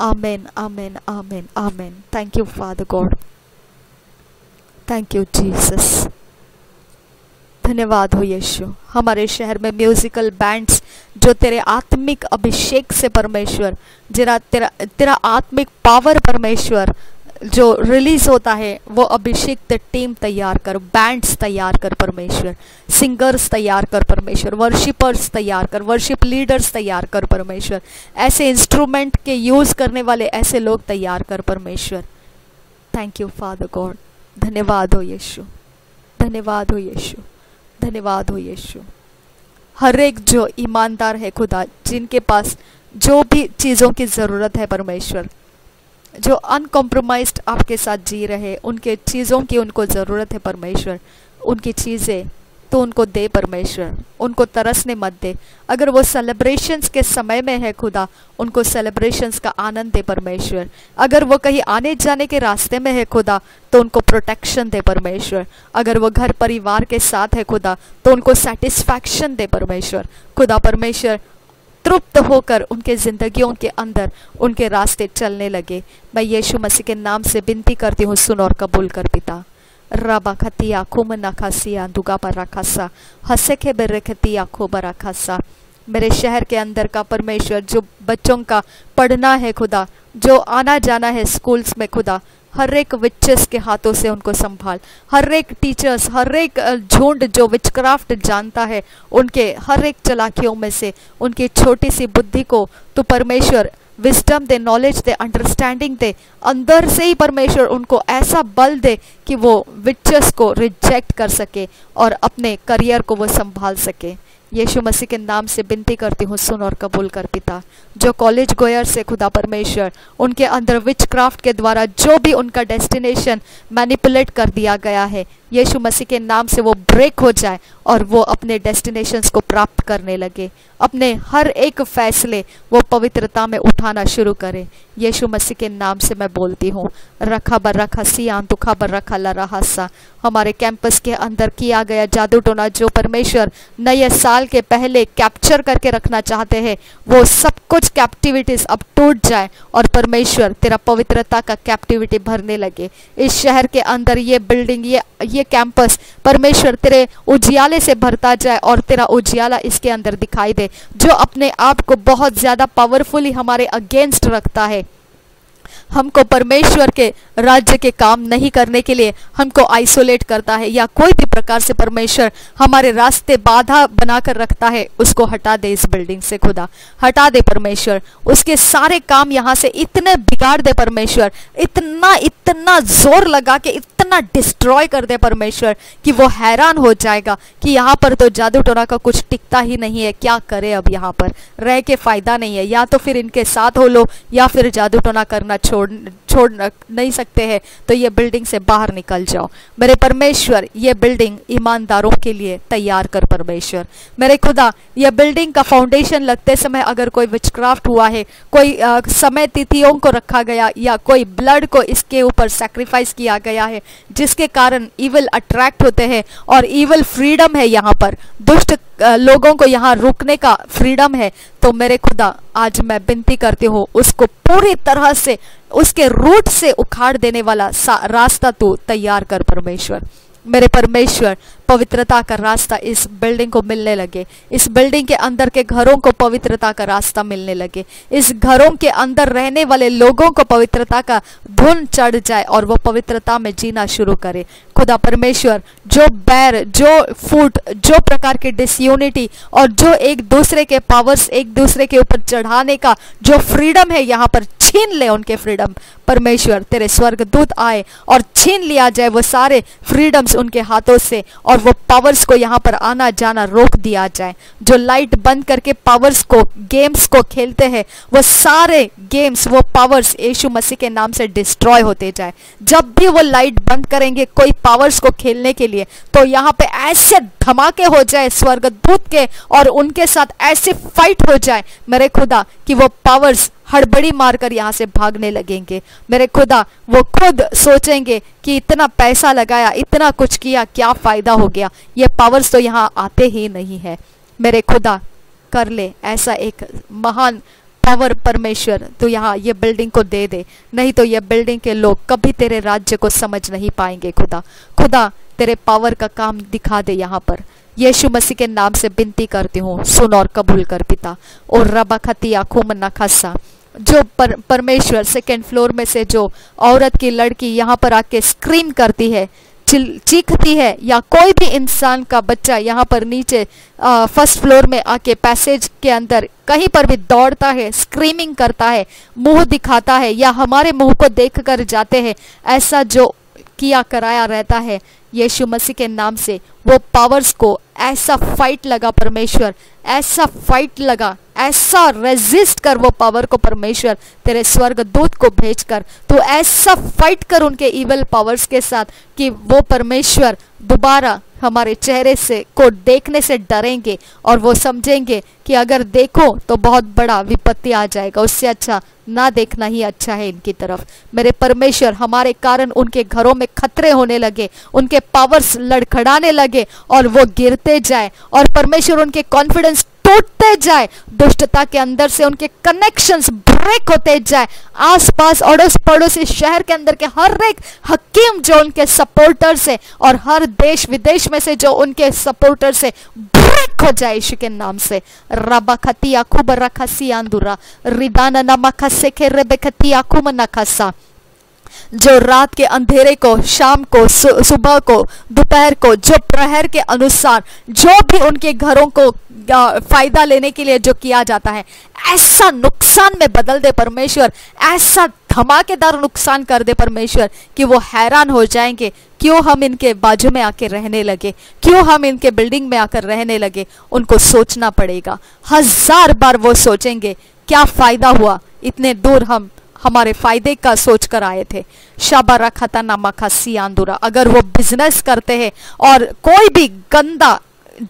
Speaker 1: आमेन आमेन आमेन आमेन। Thank you father God thank you Jesus धन्यवाद हो यीशु। हमारे शहर में म्यूजिकल बैंड्स जो तेरे आत्मिक अभिषेक से परमेश्वर, जरा तेरा तेरा आत्मिक पावर परमेश्वर जो रिलीज़ होता है, वो अभिषेक टीम तैयार कर बैंड्स तैयार कर परमेश्वर सिंगर्स तैयार कर परमेश्वर वर्शिपर्स तैयार कर वर्शिप लीडर्स तैयार कर परमेश्वर, ऐसे इंस्ट्रूमेंट के यूज़ करने वाले ऐसे लोग तैयार कर परमेश्वर। थैंक यू फादर गॉड धन्यवाद हो यीशु। धन्यवाद हो यीशु। धन्यवाद हो यीशु। हर एक जो ईमानदार है खुदा, जिनके पास जो भी चीज़ों की ज़रूरत है परमेश्वर, जो अनकॉम्प्रोमाइज आपके साथ जी रहे, उनके चीज़ों की उनको ज़रूरत है परमेश्वर, उनकी चीज़ें तो उनको दे परमेश्वर, उनको तरसने मत दे। अगर वो सेलिब्रेशंस के समय में है खुदा, उनको सेलिब्रेशंस का आनंद दे परमेश्वर। अगर वो कहीं आने जाने के रास्ते में है खुदा तो उनको प्रोटेक्शन दे परमेश्वर। अगर वो घर परिवार के साथ है खुदा तो उनको सेटिस्फैक्शन दे परमेश्वर। खुदा परमेश्वर, तृप्त होकर उनके ज़िंदगियों के अंदर उनके रास्ते चलने लगे। मैं यीशु मसीह के नाम से विनती करती हूँ, सुन और कबूल कर पिता। खुम नखासिया दुगा पर रखासा हसे के बेरे खतिया खोबर रखासा मेरे शहर के अंदर का परमेश्वर जो बच्चों का पढ़ना है खुदा जो आना जाना है स्कूल्स में खुदा हर एक विचेस के हाथों से उनको संभाल हर एक टीचर्स हर एक झुंड जो विचक्राफ्ट जानता है उनके हर एक चलाकियों में से उनकी छोटी सी बुद्धि को तो परमेश्वर विस्डम दे नॉलेज दे अंडरस्टैंडिंग दे अंदर से ही परमेश्वर उनको ऐसा बल दे कि वो विचेस को रिजेक्ट कर सके और अपने करियर को वो संभाल सके। यीशु मसीह के नाम से विनती करती हूँ, सुन और कबूल कर पिता। जो कॉलेज गोयर से खुदा परमेश्वर, उनके अंदर विच क्राफ्ट के द्वारा जो भी उनका डेस्टिनेशन मैनिपुलेट कर दिया गया है यीशु मसीह के नाम से वो ब्रेक हो जाए और वो अपने डेस्टिनेशंस को प्राप्त करने लगे। अपने हर एक फैसले वो पवित्रता में उठाना शुरू करे। यीशु मसीह के नाम से मैं बोलती हूँ, रखा बर रखा सियान, दुखा बर रखा लरा सा हमारे कैंपस के अंदर किया गया जादू टोना जो परमेश्वर नए साल के पहले कैप्चर करके रखना चाहते हैं, वो सब कुछ कैप्टिविटीज अब टूट जाए और परमेश्वर तेरा पवित्रता का कैप्टिविटी भरने लगे। इस शहर के अंदर ये बिल्डिंग ये ये कैंपस परमेश्वर तेरे उजियाले से भरता जाए और तेरा उजियाला इसके अंदर दिखाई दे, जो अपने आप को बहुत ज़्यादा पावरफुली हमारे अगेंस्ट रखता है। हमको परमेश्वर के राज्य के काम नहीं करने के लिए हमको आइसोलेट करता है या कोई भी प्रकार से परमेश्वर हमारे रास्ते बाधा बनाकर रखता है, उसको हटा दे इस बिल्डिंग से खुदा। हटा दे परमेश्वर। उसके सारे काम यहाँ से इतने बिगाड़ दे परमेश्वर। इतना इतना ज़ोर लगा के इतना डिस्ट्रॉय कर दे परमेश्वर कि वो हैरान हो जाएगा कि यहाँ पर तो जादू टोना का कुछ टिकता ही नहीं है। क्या करे अब यहाँ पर? रह के फ़ायदा नहीं है। या तो फिर इनके साथ हो लो, या फिर जादू टोना करना छोड़ छोड़ नहीं सकते हैं तो ये बिल्डिंग से बाहर निकल जाओ। मेरे परमेश्वर ये बिल्डिंग ईमानदारों के लिए तैयार कर परमेश्वर। मेरे खुदा ये बिल्डिंग का फाउंडेशन लगते समय अगर कोई विचक्राफ्ट हुआ है कोई आ, समय तिथियों को रखा गया या कोई ब्लड को इसके ऊपर सेक्रीफाइस किया गया है जिसके कारण इवल अट्रैक्ट होते हैं और इवल फ्रीडम है यहाँ पर। दुष्ट लोगों को यहाँ रुकने का फ्रीडम है। तो मेरे खुदा आज मैं विनती करती हूँ उसको पूरी तरह से उसके रूट से उखाड़ देने वाला रास्ता तू तैयार कर, परमेश्वर। मेरे परमेश्वर, पवित्रता का रास्ता इस बिल्डिंग को मिलने लगे। इस बिल्डिंग के अंदर के घरों को पवित्रता का रास्ता मिलने लगे। इस घरों के अंदर रहने वाले लोगों को पवित्रता का धुन चढ़ जाए और वो पवित्रता में जीना शुरू करे। खुदा परमेश्वर, जो बैर, जो फूट, जो प्रकार की डिसयूनिटी और जो एक दूसरे के पावर्स एक दूसरे के ऊपर चढ़ाने का जो फ्रीडम है यहाँ पर छीन ले उनके फ्रीडम परमेश्वर, तेरे स्वर्ग दूत आए और छीन लिया जाए वो सारे फ्रीडम्स उनके हाथों से और वो पावर्स को यहाँ पर आना जाना रोक दिया जाए। जो लाइट बंद करके पावर्स को गेम्स को खेलते हैं, वो सारे गेम्स वो पावर्स यीशु मसीह के नाम से डिस्ट्रॉय होते जाए। जब भी वो लाइट बंद करेंगे कोई पावर्स को खेलने के लिए तो यहाँ पे ऐसे धमाके हो जाए स्वर्ग दूत के और उनके साथ ऐसे फाइट हो जाए, मेरे खुदा, कि वो पावर्स हड़बड़ी मारकर यहाँ से भागने लगेंगे। मेरे खुदा, वो खुद सोचेंगे कि इतना पैसा लगाया, इतना कुछ किया, क्या फ़ायदा हो गया? ये पावर्स तो यहाँ आते ही नहीं है। मेरे खुदा, कर ले, ऐसा एक महान पावर परमेश्वर तो यहाँ ये बिल्डिंग को दे दे। नहीं तो ये बिल्डिंग के लोग कभी तेरे राज्य को समझ नहीं पाएँगे, खुदा। खुदा, तेरे पावर का काम दिखा दे यहाँ पर। यीशु मसीह के नाम से विनती करती हूँ, सुन और कबूल कर पिता। और रबा खती आँखों मन्ना खसा जो पर, परमेश्वर सेकेंड फ्लोर में से जो औरत की लड़की यहाँ पर आके स्क्रीम करती है चीखती है या कोई भी इंसान का बच्चा यहाँ पर नीचे फ़र्स्ट फ्लोर में आके पैसेज के अंदर कहीं पर भी दौड़ता है स्क्रीमिंग करता है मुँह दिखाता है या हमारे मुँह को देख कर जाते हैं ऐसा जो किया कराया रहता है यीशु मसीह के नाम से वो पावर्स को ऐसा फाइट लगा परमेश्वर ऐसा फाइट लगा ऐसा रेजिस्ट कर वो पावर को परमेश्वर तेरे स्वर्ग दूत को भेजकर। तो ऐसा फाइट कर उनके इवल पावर्स के साथ कि वो परमेश्वर दोबारा हमारे चेहरे से, को देखने से डरेंगे और वो समझेंगे कि अगर देखो तो बहुत बड़ा विपत्ति आ जाएगा। उससे अच्छा ना देखना ही अच्छा है इनकी तरफ़। मेरे परमेश्वर, हमारे कारण उनके घरों में खतरे होने लगे, उनके पावर्स लड़खड़ाने लगे और वो गिरते जाए और परमेश्वर उनके कॉन्फिडेंस टूटते जाए, दुष्टता के अंदर से उनके कनेक्शंस ब्रेक होते जाए। आसपास अड़ोस पड़ोस शहर के अंदर के हर एक हकीम जो उनके सपोर्टर्स है और हर देश विदेश में से जो उनके सपोर्टर्स है ब्रेक हो जाए यीशु के नाम से। रबा खतिया, खुब रखसी आंदुरा रिदाना नमखसे के रेबे खतिया खुम नखसा। जो रात के अंधेरे को, शाम को सुबह को, दोपहर को, जो प्रहर के अनुसार, जो भी उनके घरों को फ़ायदा लेने के लिए जो किया जाता है, ऐसा नुकसान में बदल दे परमेश्वर, ऐसा धमाकेदार नुकसान कर दे परमेश्वर कि वो हैरान हो जाएँगे, क्यों हम इनके बाजू में आकर रहने लगे, क्यों हम इनके बिल्डिंग में आकर रहने लगे, उनको सोचना पड़ेगा। हज़ार बार वो सोचेंगे, क्या फ़ायदा हुआ, इतने दूर हम हमारे फ़ायदे का सोच कर आए थे। शाबारा खता नामा खसी आंदुरा अगर वो बिज़नेस करते हैं और कोई भी गंदा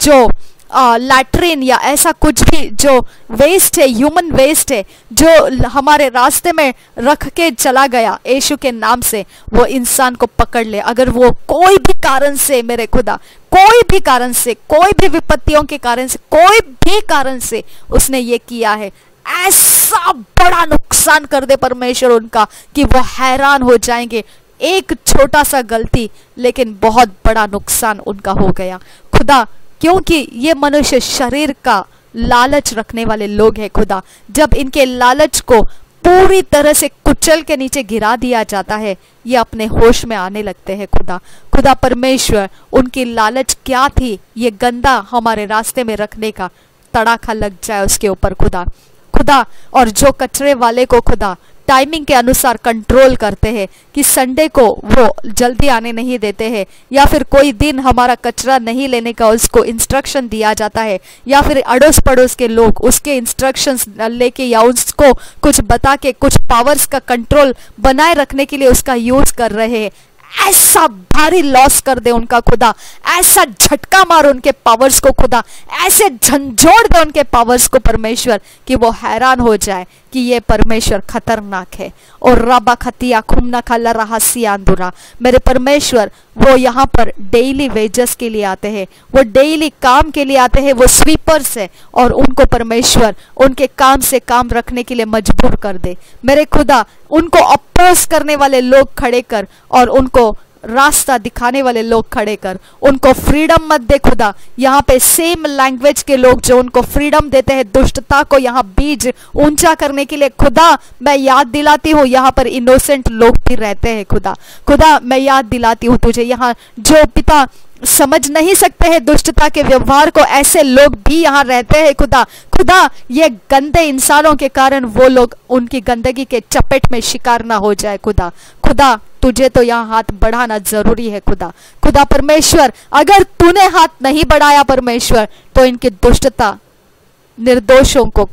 Speaker 1: जो लैट्रिन या ऐसा कुछ भी जो वेस्ट है ह्यूमन वेस्ट है, जो हमारे रास्ते में रख के चला गया यशु के नाम से, वो इंसान को पकड़ ले। अगर वो कोई भी कारण से मेरे खुदा, कोई भी कारण से, कोई भी विपत्तियों के कारण से, कोई भी कारण से उसने ये किया है ऐसा बड़ा नुकसान कर दे परमेश्वर उनका कि वो हैरान हो जाएँगे। एक छोटा सा गलती, लेकिन बहुत बड़ा नुकसान उनका हो गया। खुदा, क्योंकि ये मनुष्य शरीर का लालच रखने वाले लोग हैं खुदा। जब इनके लालच को पूरी तरह से कुचल के नीचे गिरा दिया जाता है, ये अपने होश में आने लगते हैं खुदा। खुदा परमेश्वर, उनकी लालच क्या थी? ये गंदा हमारे रास्ते में रखने का तड़ाखा लग जाए उसके ऊपर खुदा। खुदा और जो कचरे वाले को खुदा। टाइमिंग के अनुसार कंट्रोल करते हैं कि संडे को वो जल्दी आने नहीं देते हैं, या फिर कोई दिन हमारा कचरा नहीं लेने का उसको इंस्ट्रक्शन दिया जाता है, या फिर अड़ोस पड़ोस के लोग उसके इंस्ट्रक्शंस लेके या उसको कुछ बता के कुछ पावर्स का कंट्रोल बनाए रखने के लिए उसका यूज़ कर रहे हैं। ऐसा भारी लॉस कर दे उनका खुदा। ऐसा झटका मार उनके पावर्स को खुदा। ऐसे झंझोड़ दे उनके पावर्स को परमेश्वर कि वो हैरान हो जाए। कि ये परमेश्वर खतरनाक है। और रबा खतिया खुमना खाला आंदुरा मेरे परमेश्वर, वो यहाँ पर डेली वेजेस के लिए आते हैं। वो डेली काम के लिए आते हैं, वो स्वीपर्स है। और उनको परमेश्वर, उनके काम से काम रखने के लिए मजबूर कर दे। मेरे खुदा, उनको अपोज करने वाले लोग खड़े कर और उनको रास्ता दिखाने वाले लोग खड़े कर, उनको फ्रीडम मत दे खुदा। यहाँ पे सेम लैंग्वेज के लोग जो उनको फ्रीडम देते हैं, दुष्टता को यहाँ बीज ऊँचा करने के लिए, खुदा, मैं याद दिलाती हूँ, यहाँ पर इनोसेंट लोग भी रहते हैं, खुदा। खुदा, मैं याद दिलाती हूँ तुझे। यहाँ जो पिता समझ नहीं सकते हैं दुष्टता के व्यवहार को। ऐसे लोग भी यहाँ रहते हैं, खुदा। खुदा, ये गंदे इंसानों के कारण वो लोग उनकी गंदगी के चपेट में शिकार ना हो जाए, खुदा। खुदा, तुझे तो यहाँ हाथ बढ़ाना ज़रूरी है, खुदा। खुदा, परमेश्वर, अगर तूने हाथ नहीं बढ़ाया परमेश्वर तो इनकी दुष्टता निर्दोषों को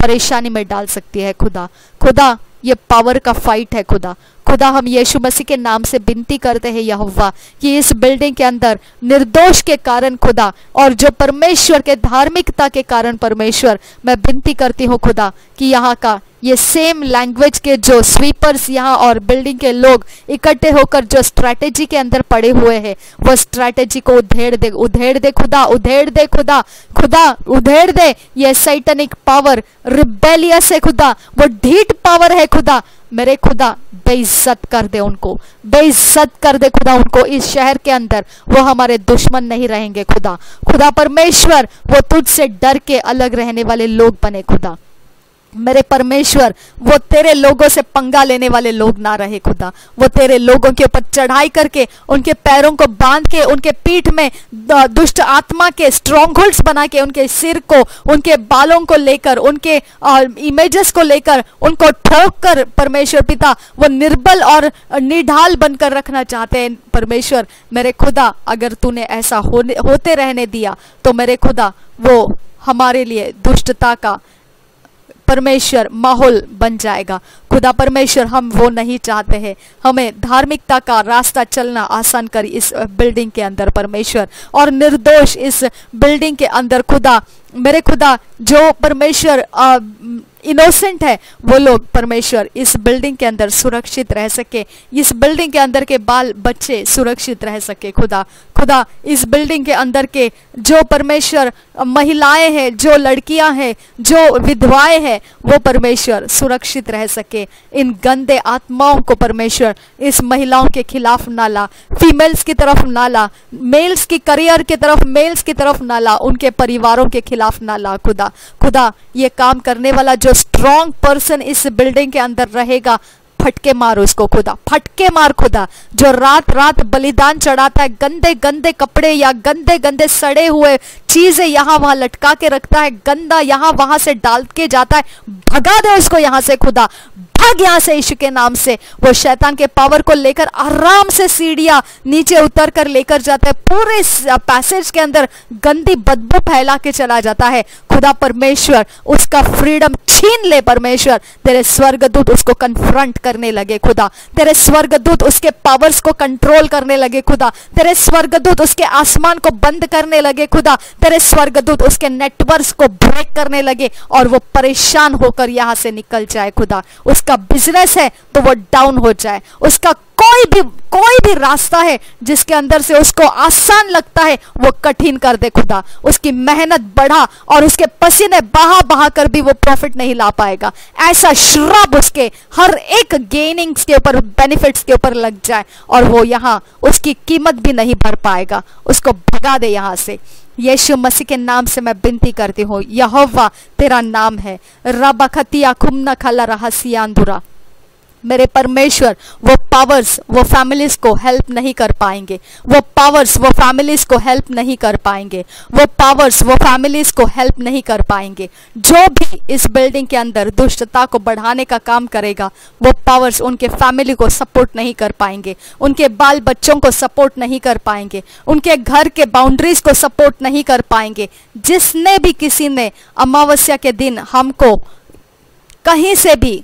Speaker 1: परेशानी में डाल सकती है, खुदा। खुदा ये पावर का फाइट है खुदा। खुदा, हम यीशु मसीह के नाम से बिनती करते हैं यहोवा, कि इस बिल्डिंग के अंदर निर्दोष के कारण खुदा और जो परमेश्वर के धार्मिकता के कारण परमेश्वर, मैं विनती करती हूँ खुदा, कि यहाँ का ये सेम लैंग्वेज के जो स्वीपर्स यहाँ और बिल्डिंग के लोग इकट्ठे होकर जो स्ट्रैटेजी के अंदर पड़े हुए हैं, वो स्ट्रैटेजी को उधेड़ दे उधेड़ दे खुदा, उधेड़ दे खुदा खुदा, उधेड़ दे। ये सैटनिक पावर रिबेलियस है खुदा, वो ढीठ पावर है खुदा। मेरे खुदा, बेइज्जत कर दे उनको, बेइज्जत कर दे खुदा उनको। इस शहर के अंदर वो हमारे दुश्मन नहीं रहेंगे खुदा। खुदा परमेश्वर, वो तुझसे डर के अलग रहने वाले लोग बने खुदा। मेरे परमेश्वर, वो तेरे लोगों से पंगा लेने वाले लोग ना रहे खुदा। वो तेरे लोगों के ऊपर चढ़ाई करके, उनके पैरों को बाँध के, उनके पीठ में दुष्ट आत्मा के स्ट्रॉन्ग होल्ड्स बना के, उनके सिर को, उनके बालों को लेकर, उनके इमेजेस को लेकर, उनको ठोक कर परमेश्वर पिता, वो निर्बल और निढाल बनकर रखना चाहते हैं। परमेश्वर, मेरे खुदा, अगर तूने ऐसा होने होते रहने दिया तो मेरे खुदा, वो हमारे लिए दुष्टता का परमेश्वर माहौल बन जाएगा। खुदा परमेश्वर, हम वो नहीं चाहते हैं। हमें धार्मिकता का रास्ता चलना आसान कर इस बिल्डिंग के अंदर परमेश्वर। और निर्दोष इस बिल्डिंग के अंदर खुदा, मेरे खुदा, जो परमेश्वर इनोसेंट है, वो लोग परमेश्वर इस बिल्डिंग के अंदर सुरक्षित रह सके। इस बिल्डिंग के अंदर के बाल बच्चे सुरक्षित रह सके, खुदा। खुदा, इस बिल्डिंग के अंदर के जो परमेश्वर महिलाएँ हैं, जो लड़कियाँ हैं, जो विधवाएँ हैं, वो परमेश्वर सुरक्षित रह सके। इन गंदे आत्माओं को परमेश्वर इस महिलाओं के खिलाफ ना ला फीमेल्स की तरफ़ ना ला मेल्स की करियर की तरफ़ मेल्स की तरफ़ ना ला, उनके परिवारों के खिलाफ ना ला, खुदा। खुदा, ये काम करने वाला जो स्ट्रॉन्ग पर्सन इस बिल्डिंग के अंदर रहेगा, फटके मार उसको खुदा। फटके मार, खुदा। जो रात रात बलिदान चढ़ाता है गंदे गंदे कपड़े या गंदे गंदे सड़े हुए चीज़ें यहाँ वहाँ लटका के रखता है, गंदा यहाँ वहाँ से डाल के जाता है, भगा दे उसको यहाँ से, खुदा। भाग यहाँ से ईशु के नाम से। वो शैतान के पावर को लेकर आराम से सीढ़ियाँ नीचे उतर कर लेकर जाता है। पूरे पैसेज के अंदर गंदी बदबू फैला के चला जाता है। खुदा परमेश्वर, उसका फ्रीडम छीन ले परमेश्वर। तेरे स्वर्गदूत उसको कन्फ्रंट करने लगे खुदा। तेरे स्वर्गदूत उसके पावर्स को कंट्रोल करने लगे खुदा। तेरे स्वर्गदूत उसके आसमान को बंद करने लगे खुदा। तेरे स्वर्गदूत उसके नेटवर्क को ब्रेक करने लगे और वो परेशान होकर यहाँ से निकल जाए खुदा। उसका बिज़नेस है तो वो डाउन हो जाए। उसका कोई भी कोई भी रास्ता है जिसके अंदर से उसको आसान लगता है, वो कठिन कर दे खुदा। उसकी मेहनत बढ़ा और उसके पसीने बहा बहा कर भी वो प्रॉफिट नहीं ला पाएगा। ऐसा श्रब उसके, हर एक गेनिंग्स के ऊपर बेनिफिट्स के ऊपर लग जाए और वो यहाँ, उसकी कीमत भी नहीं भर पाएगा। उसको भगा दे यहाँ से। यीशु मसीह के नाम से मैं विनती करती हूँ, यहोवा, तेरा नाम है। रबा रबखतिया खुमना खला रहसियांदुरा मेरे परमेश्वर, वो पावर्स वो फैमिलीज़ को हेल्प नहीं कर पाएँगे। वो पावर्स वो फैमिलीज़ को हेल्प नहीं कर पाएँगे। वो पावर्स वो फैमिलीज़ को हेल्प नहीं कर पाएँगे। जो भी इस बिल्डिंग के अंदर दुष्टता को बढ़ाने का काम करेगा, वो पावर्स उनके फैमिली को सपोर्ट नहीं कर पाएँगे। उनके बाल बच्चों को सपोर्ट नहीं कर पाएँगे। उनके घर के बाउंड्रीज को सपोर्ट नहीं कर पाएँगे। जिसने भी किसी ने अमावस्या के दिन हमको कहीं से भी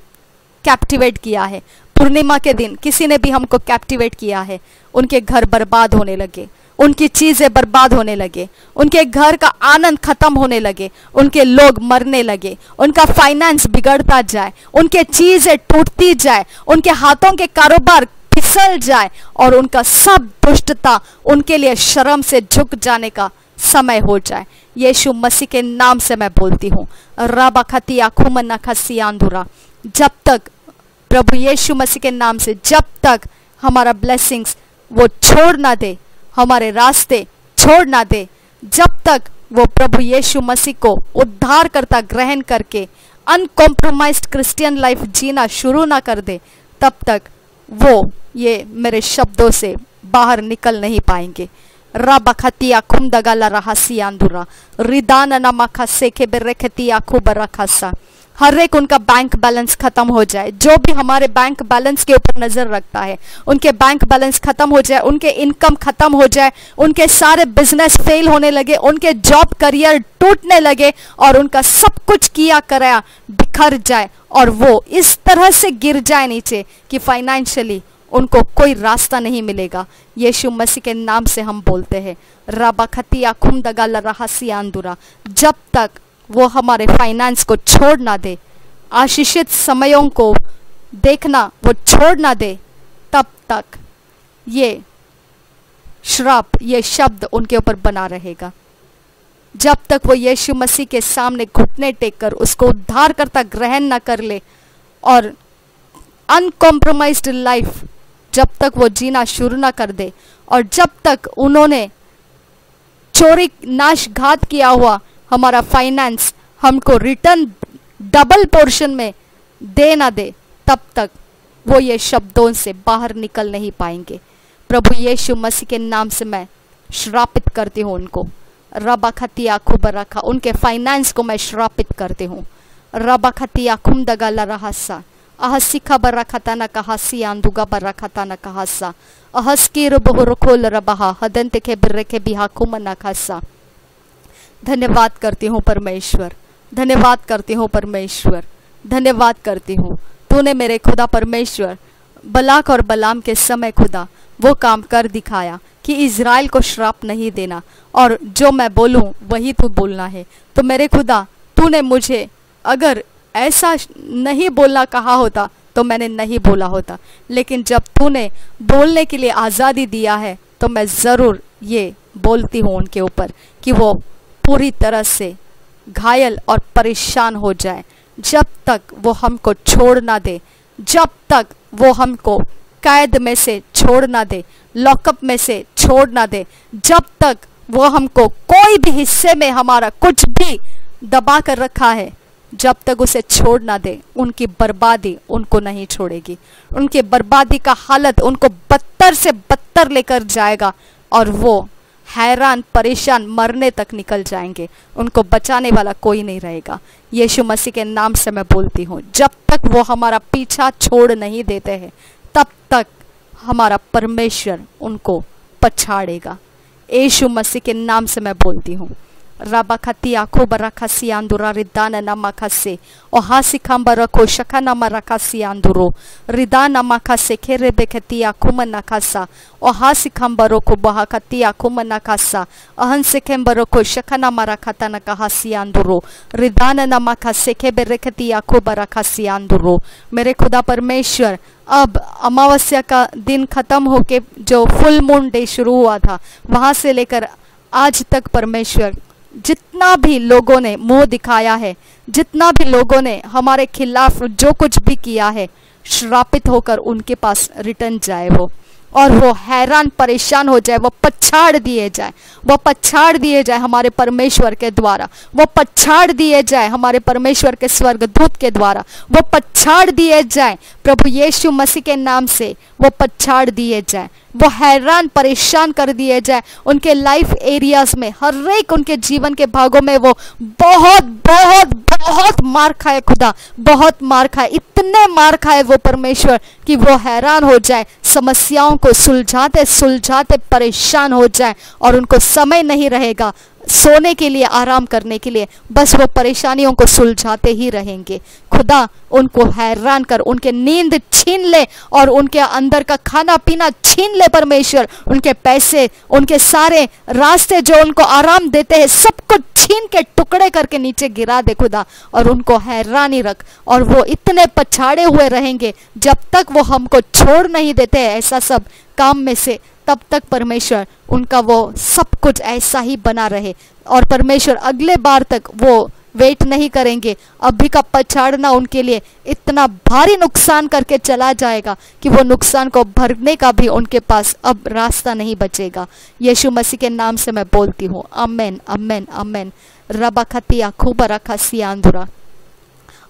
Speaker 1: कैप्टिवेट किया है। पूर्णिमा के दिन किसी ने भी हमको कैप्टिवेट किया है। उनके घर बर्बाद होने लगे। उनकी चीज़ें बर्बाद होने लगे। उनके घर का आनंद खत्म होने लगे। उनके लोग मरने लगे। उनका फाइनेंस बिगड़ता जाए। उनके चीज़ें टूटती जाए। उनके हाथों के कारोबार फिसल जाए। और उनका सब दुष्टता उनके लिए शर्म से झुक जाने का समय हो जाए। यीशु मसीह के नाम से मैं बोलती हूँ। रबा खतिया खुमना खसियांधुरा जब तक प्रभु यीशु मसीह के नाम से जब तक हमारा ब्लेसिंग्स वो छोड़ ना दे, हमारे रास्ते छोड़ ना दे, जब तक वो प्रभु यीशु मसीह को उद्धार करता ग्रहण करके अनकॉम्प्रोमाइज्ड क्रिश्चियन लाइफ जीना शुरू ना कर दे, तब तक वो ये मेरे शब्दों से बाहर निकल नहीं पाएँगे। रबखतिया खुमदगला रहसियांदुरा रिदान नमखा सेखे बेरेखतिया हर एक उनका बैंक बैलेंस खत्म हो जाए। जो भी हमारे बैंक बैलेंस के ऊपर नज़र रखता है, उनके बैंक बैलेंस खत्म हो जाए, उनके इनकम खत्म हो जाए, उनके सारे बिज़नेस फेल होने लगे, उनके जॉब करियर टूटने लगे और उनका सब कुछ किया कराया, बिखर जाए और वो इस तरह से गिर जाए नीचे कि फाइनेंशियली उनको कोई रास्ता नहीं मिलेगा। यीशु मसीह के नाम से हम बोलते हैं, रबा खतिया खुमदगा रहसियांदुरा जब तक वो हमारे फाइनेंस को छोड़ ना दे। आशीषित समयों को देखना वो छोड़ ना दे। तब तक ये श्राप, ये शब्द उनके ऊपर बना रहेगा। जब तक वो यीशु मसीह के सामने घुटने टेक कर उसको उद्धार करता ग्रहण ना कर ले और अनकॉम्प्रोमाइज्ड लाइफ जब तक वो जीना शुरू ना कर दे और जब तक उन्होंने चोरी नाश घात किया हुआ हमारा फाइनेंस हमको रिटर्न डबल पोर्शन में दे ना दे, तब तक वो ये शब्दों से बाहर निकल नहीं पाएँगे। प्रभु यीशु मसीह के नाम से मैं श्रापित करती हूँ उनको। रबा खतिया खुब रखा, उनके फाइनेंस को मैं श्रापित करती हूँ। रबा खतिया खुम दगा रहसा अहसिखा बरखतन कहसी आंदुगा बरखतन कहसा अहस्कीर बहुरखोल रबहा हदंत के बिर्रे के बिहा खुमन खसा धन्यवाद करती हूँ परमेश्वर। धन्यवाद करती हूँ परमेश्वर। धन्यवाद करती हूँ। तूने मेरे खुदा परमेश्वर, बलाक और बलाम के समय खुदा, वो काम कर दिखाया कि इज़राइल को श्राप नहीं देना। और जो मैं बोलूँ, वही तू बोलना है। तो मेरे खुदा, तूने मुझे अगर ऐसा नहीं बोलना कहा होता तो मैंने नहीं बोला होता। लेकिन जब तूने बोलने के लिए आज़ादी दिया है तो मैं ज़रूर ये बोलती हूँ उनके ऊपर कि वो पूरी तरह से घायल और परेशान हो जाए। जब तक वो हमको छोड़ ना दे, जब तक वो हमको कैद में से छोड़ ना दे, लॉकअप में से छोड़ ना दे, जब तक वो हमको कोई भी हिस्से में हमारा कुछ भी दबा कर रखा है, जब तक उसे छोड़ ना दे, उनकी बर्बादी उनको नहीं छोड़ेगी। उनकी बर्बादी का हालत उनको बदतर से बदतर लेकर जाएगा और वो हैरान, परेशान, मरने तक निकल जाएँगे। उनको बचाने वाला कोई नहीं रहेगा। यीशु मसीह के नाम से मैं बोलती हूँ, जब तक वो हमारा पीछा छोड़ नहीं देते हैं, तब तक हमारा परमेश्वर उनको पछाड़ेगा। यीशु मसीह के नाम से मैं बोलती हूँ rabakati barakasi andura ridana na namakase ohasi kambarako shakana marakasi anduro ridana makase kerebekati akuma nakasa ohasi kambaroko bahakati akuma nakasa ahanse kembaroko shakana marakata nakahasi anduro ridana na namakase keberekati akubarakasi anduro मेरे खुदा परमेश्वर अब अमावस्या का दिन खत्म होके जो फुल मून डे शुरू हुआ था वहाँ से लेकर आज तक परमेश्वर जितना भी लोगों ने मुँह दिखाया है, जितना भी लोगों ने हमारे खिलाफ जो कुछ भी किया है, श्रापित होकर उनके पास रिटर्न जाए वो। और वो हैरान, परेशान हो जाए, वो पछाड़ दिए जाए, वो पछाड़ दिए जाए हमारे परमेश्वर के द्वारा, वो पछाड़ दिए जाए हमारे परमेश्वर के स्वर्ग दूत के द्वारा, वो पछाड़ दिए जाए प्रभु यीशु मसीह के नाम से, वो पछाड़ दिए जाए, वो हैरान, परेशान कर दिए जाए, उनके लाइफ एरियाज़ में हर एक उनके जीवन के भागों में वो बहुत बहुत बहुत मार खाए खुदा, बहुत मार खाए, इतने मार खाए वो परमेश्वर कि वो हैरान हो जाए समस्याओं को सुलझाते सुलझाते परेशान हो जाएँ और उनको समय नहीं रहेगा। सोने के लिए, आराम करने के लिए, बस वो परेशानियों को सुलझाते ही रहेंगे। खुदा उनको हैरान कर, उनके नींद छीन ले और उनके अंदर का खाना पीना छीन ले परमेश्वर। उनके पैसे, उनके सारे रास्ते जो उनको आराम देते हैं, सब कुछ छीन के टुकड़े करके नीचे गिरा दे खुदा। और उनको हैरानी रख, और वो इतने पछाड़े हुए रहेंगे, जब तक वो हमको छोड़ नहीं देते ऐसा सब काम में से तब तक परमेश्वर, उनका वो सब कुछ ऐसा ही बना रहे। और परमेश्वर अगले बार तक वो वेट नहीं करेंगे। अभी का पछाड़ना उनके लिए इतना भारी नुकसान करके चला जाएगा कि वो नुकसान को भरने का भी उनके पास अब रास्ता नहीं बचेगा। यीशु मसीह के नाम से मैं बोलती हूँ अमेन अमेन अमेन रबा खतिया खूब रखा सियांदुरा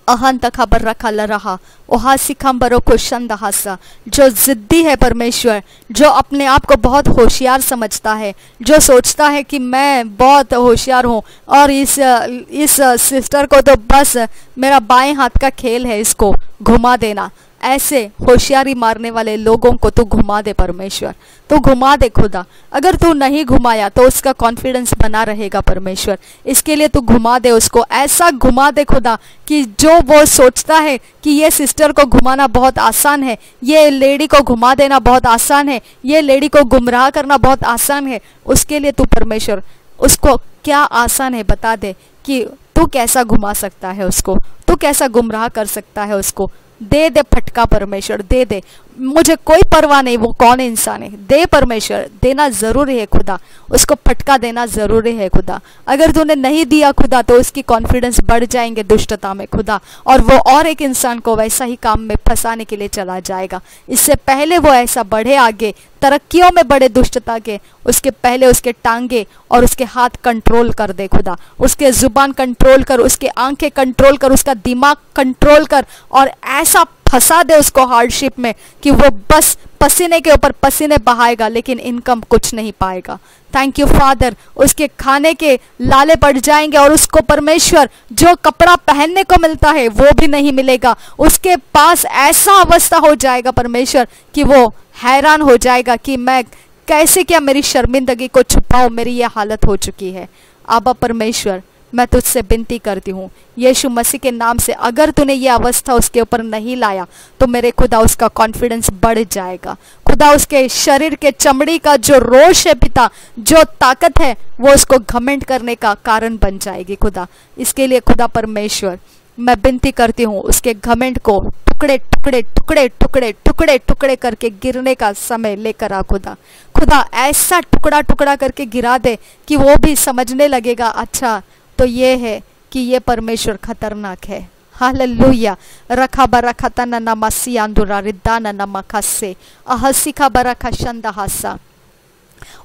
Speaker 1: अहंत खबर रखा ल रहा। ओहा सिखम्बरों को शंद हासा। जो जिद्दी है परमेश्वर, जो अपने आप को बहुत होशियार समझता है, जो सोचता है कि मैं बहुत होशियार हूँ और इस इस सिस्टर को तो बस मेरा बाएँ हाथ का खेल है इसको घुमा देना। ऐसे होशियारी मारने वाले लोगों को तू घुमा दे परमेश्वर। तू घुमा दे खुदा। अगर तू नहीं घुमाया तो उसका कॉन्फिडेंस बना रहेगा परमेश्वर। इसके लिए तू घुमा दे उसको। ऐसा घुमा दे खुदा कि जो वो सोचता है कि ये सिस्टर को घुमाना बहुत आसान है, ये लेडी को घुमा देना बहुत आसान है, ये लेडी को गुमराह करना बहुत आसान है, उसके लिए तू परमेश्वर, उसको क्या आसान है बता दे कि तू कैसा घुमा सकता है उसको, तू कैसा गुमराह कर सकता है उसको। दे दे फटका परमेश्वर, दे दे। मुझे कोई परवाह नहीं, वो कौन इंसान है? दे परमेश्वर, देना ज़रूरी है खुदा। उसको फटका देना ज़रूरी है खुदा। अगर तूने नहीं दिया खुदा तो उसकी कॉन्फिडेंस बढ़ जाएँगे दुष्टता में खुदा। और वो और एक इंसान को वैसा ही काम में फंसाने के लिए चला जाएगा। इससे पहले वो ऐसा बढ़े आगे तरक्कियों में बड़े दुष्टता के, उसके पहले उसके टांगे और उसके हाथ कंट्रोल कर दे खुदा। उसके ज़ुबान कंट्रोल कर, उसके आँखें कंट्रोल कर, उसका दिमाग कंट्रोल कर और ऐसा फंसा दे उसको हार्डशिप में कि वो बस पसीने के ऊपर पसीने बहाएगा, लेकिन इनकम कुछ नहीं पाएगा। थैंक यू फादर उसके खाने के लाले पड़ जाएँगे और उसको परमेश्वर जो कपड़ा पहनने को मिलता है, वो भी नहीं मिलेगा। उसके पास ऐसा अवस्था हो जाएगा परमेश्वर कि वो हैरान हो जाएगा कि मैं कैसे क्या मेरी शर्मिंदगी को छुपाऊं, मेरी ये हालत हो चुकी है। आबा परमेश्वर मैं तुझसे विनती करती हूँ, यीशु मसीह के नाम से अगर तूने ये अवस्था उसके ऊपर नहीं लाया तो मेरे खुदा उसका कॉन्फिडेंस बढ़ जाएगा। खुदा उसके शरीर के चमड़ी का जो रोष है पिता, जो ताकत है, वो उसको घमेंट करने का कारण बन जाएगी खुदा। इसके लिए खुदा परमेश्वर, मैं विनती करती हूँ, उसके घमेंट को टुकड़े टुकड़े टुकड़े टुकड़े टुकड़े टुकड़े करके गिरने का समय लेकर आ खुदा। खुदा ऐसा टुकड़ा टुकड़ा करके गिरा दे कि वो भी समझने लगेगा अच्छा तो ये है कि ये परमेश्वर खतरनाक है। हालेलुया। रखा बरखा तना नमसी आंदुरा रिद्दाना नमकसे अहसिखा बरखा शंदहासा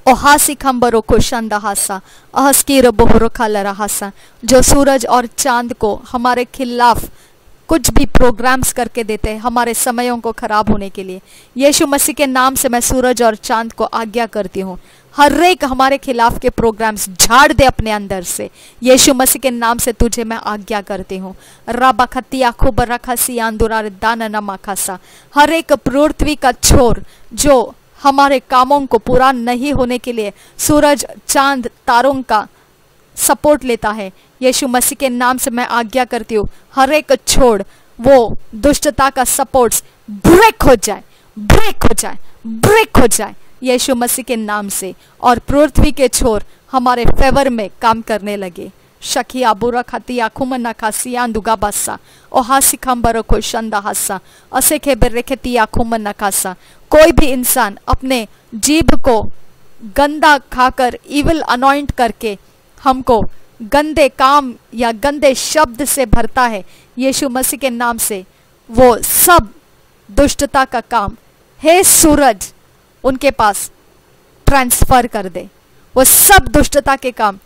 Speaker 1: ओहासी खम्बरो को शंदहासा अहस्कीर बोहरो खालरहासा जो सूरज और चाँद को हमारे खिलाफ कुछ भी प्रोग्राम्स करके देते हैं, हमारे समयों को खराब होने के लिए। यीशु मसीह के नाम से मैं सूरज और चाँद को आज्ञा करती हूँ। हर एक हमारे खिलाफ के प्रोग्राम्स झाड़ दे अपने अंदर से। यीशु मसीह के नाम से तुझे मैं आज्ञा करती हूँ। रबा रखसी आंदुरा दान नमाखासा हर एक पृथ्वी का छोर जो हमारे कामों को पूरा नहीं होने के लिए सूरज, चाँद, तारों का सपोर्ट लेता है। यीशु मसीह के नाम से मैं आज्ञा करती हूँ, हर एक छोड़ वो दुष्टता का सपोर्ट्स ब्रेक हो जाए, ब्रेक हो जाए, ब्रेक हो जाए। यीशु मसीह के नाम से और पृथ्वी के छोर हमारे फेवर में काम करने लगे। शकिया बुरा खतिया खुमना खासिया दुगा बस्सा ओ हासी खम्बरो को शंदा हस्सा असे खे बेरेखतिया खुमना खासा। कोई भी इंसान अपने जीभ को गंदा खाकर इविल अनॉइंट करके हमको गंदे काम या गंदे शब्द से भरता है, यीशु मसीह के नाम से, वो सब दुष्टता का काम। हे सूरज उनके पास ट्रांसफ़र कर दे। वो सब दुष्टता के काम,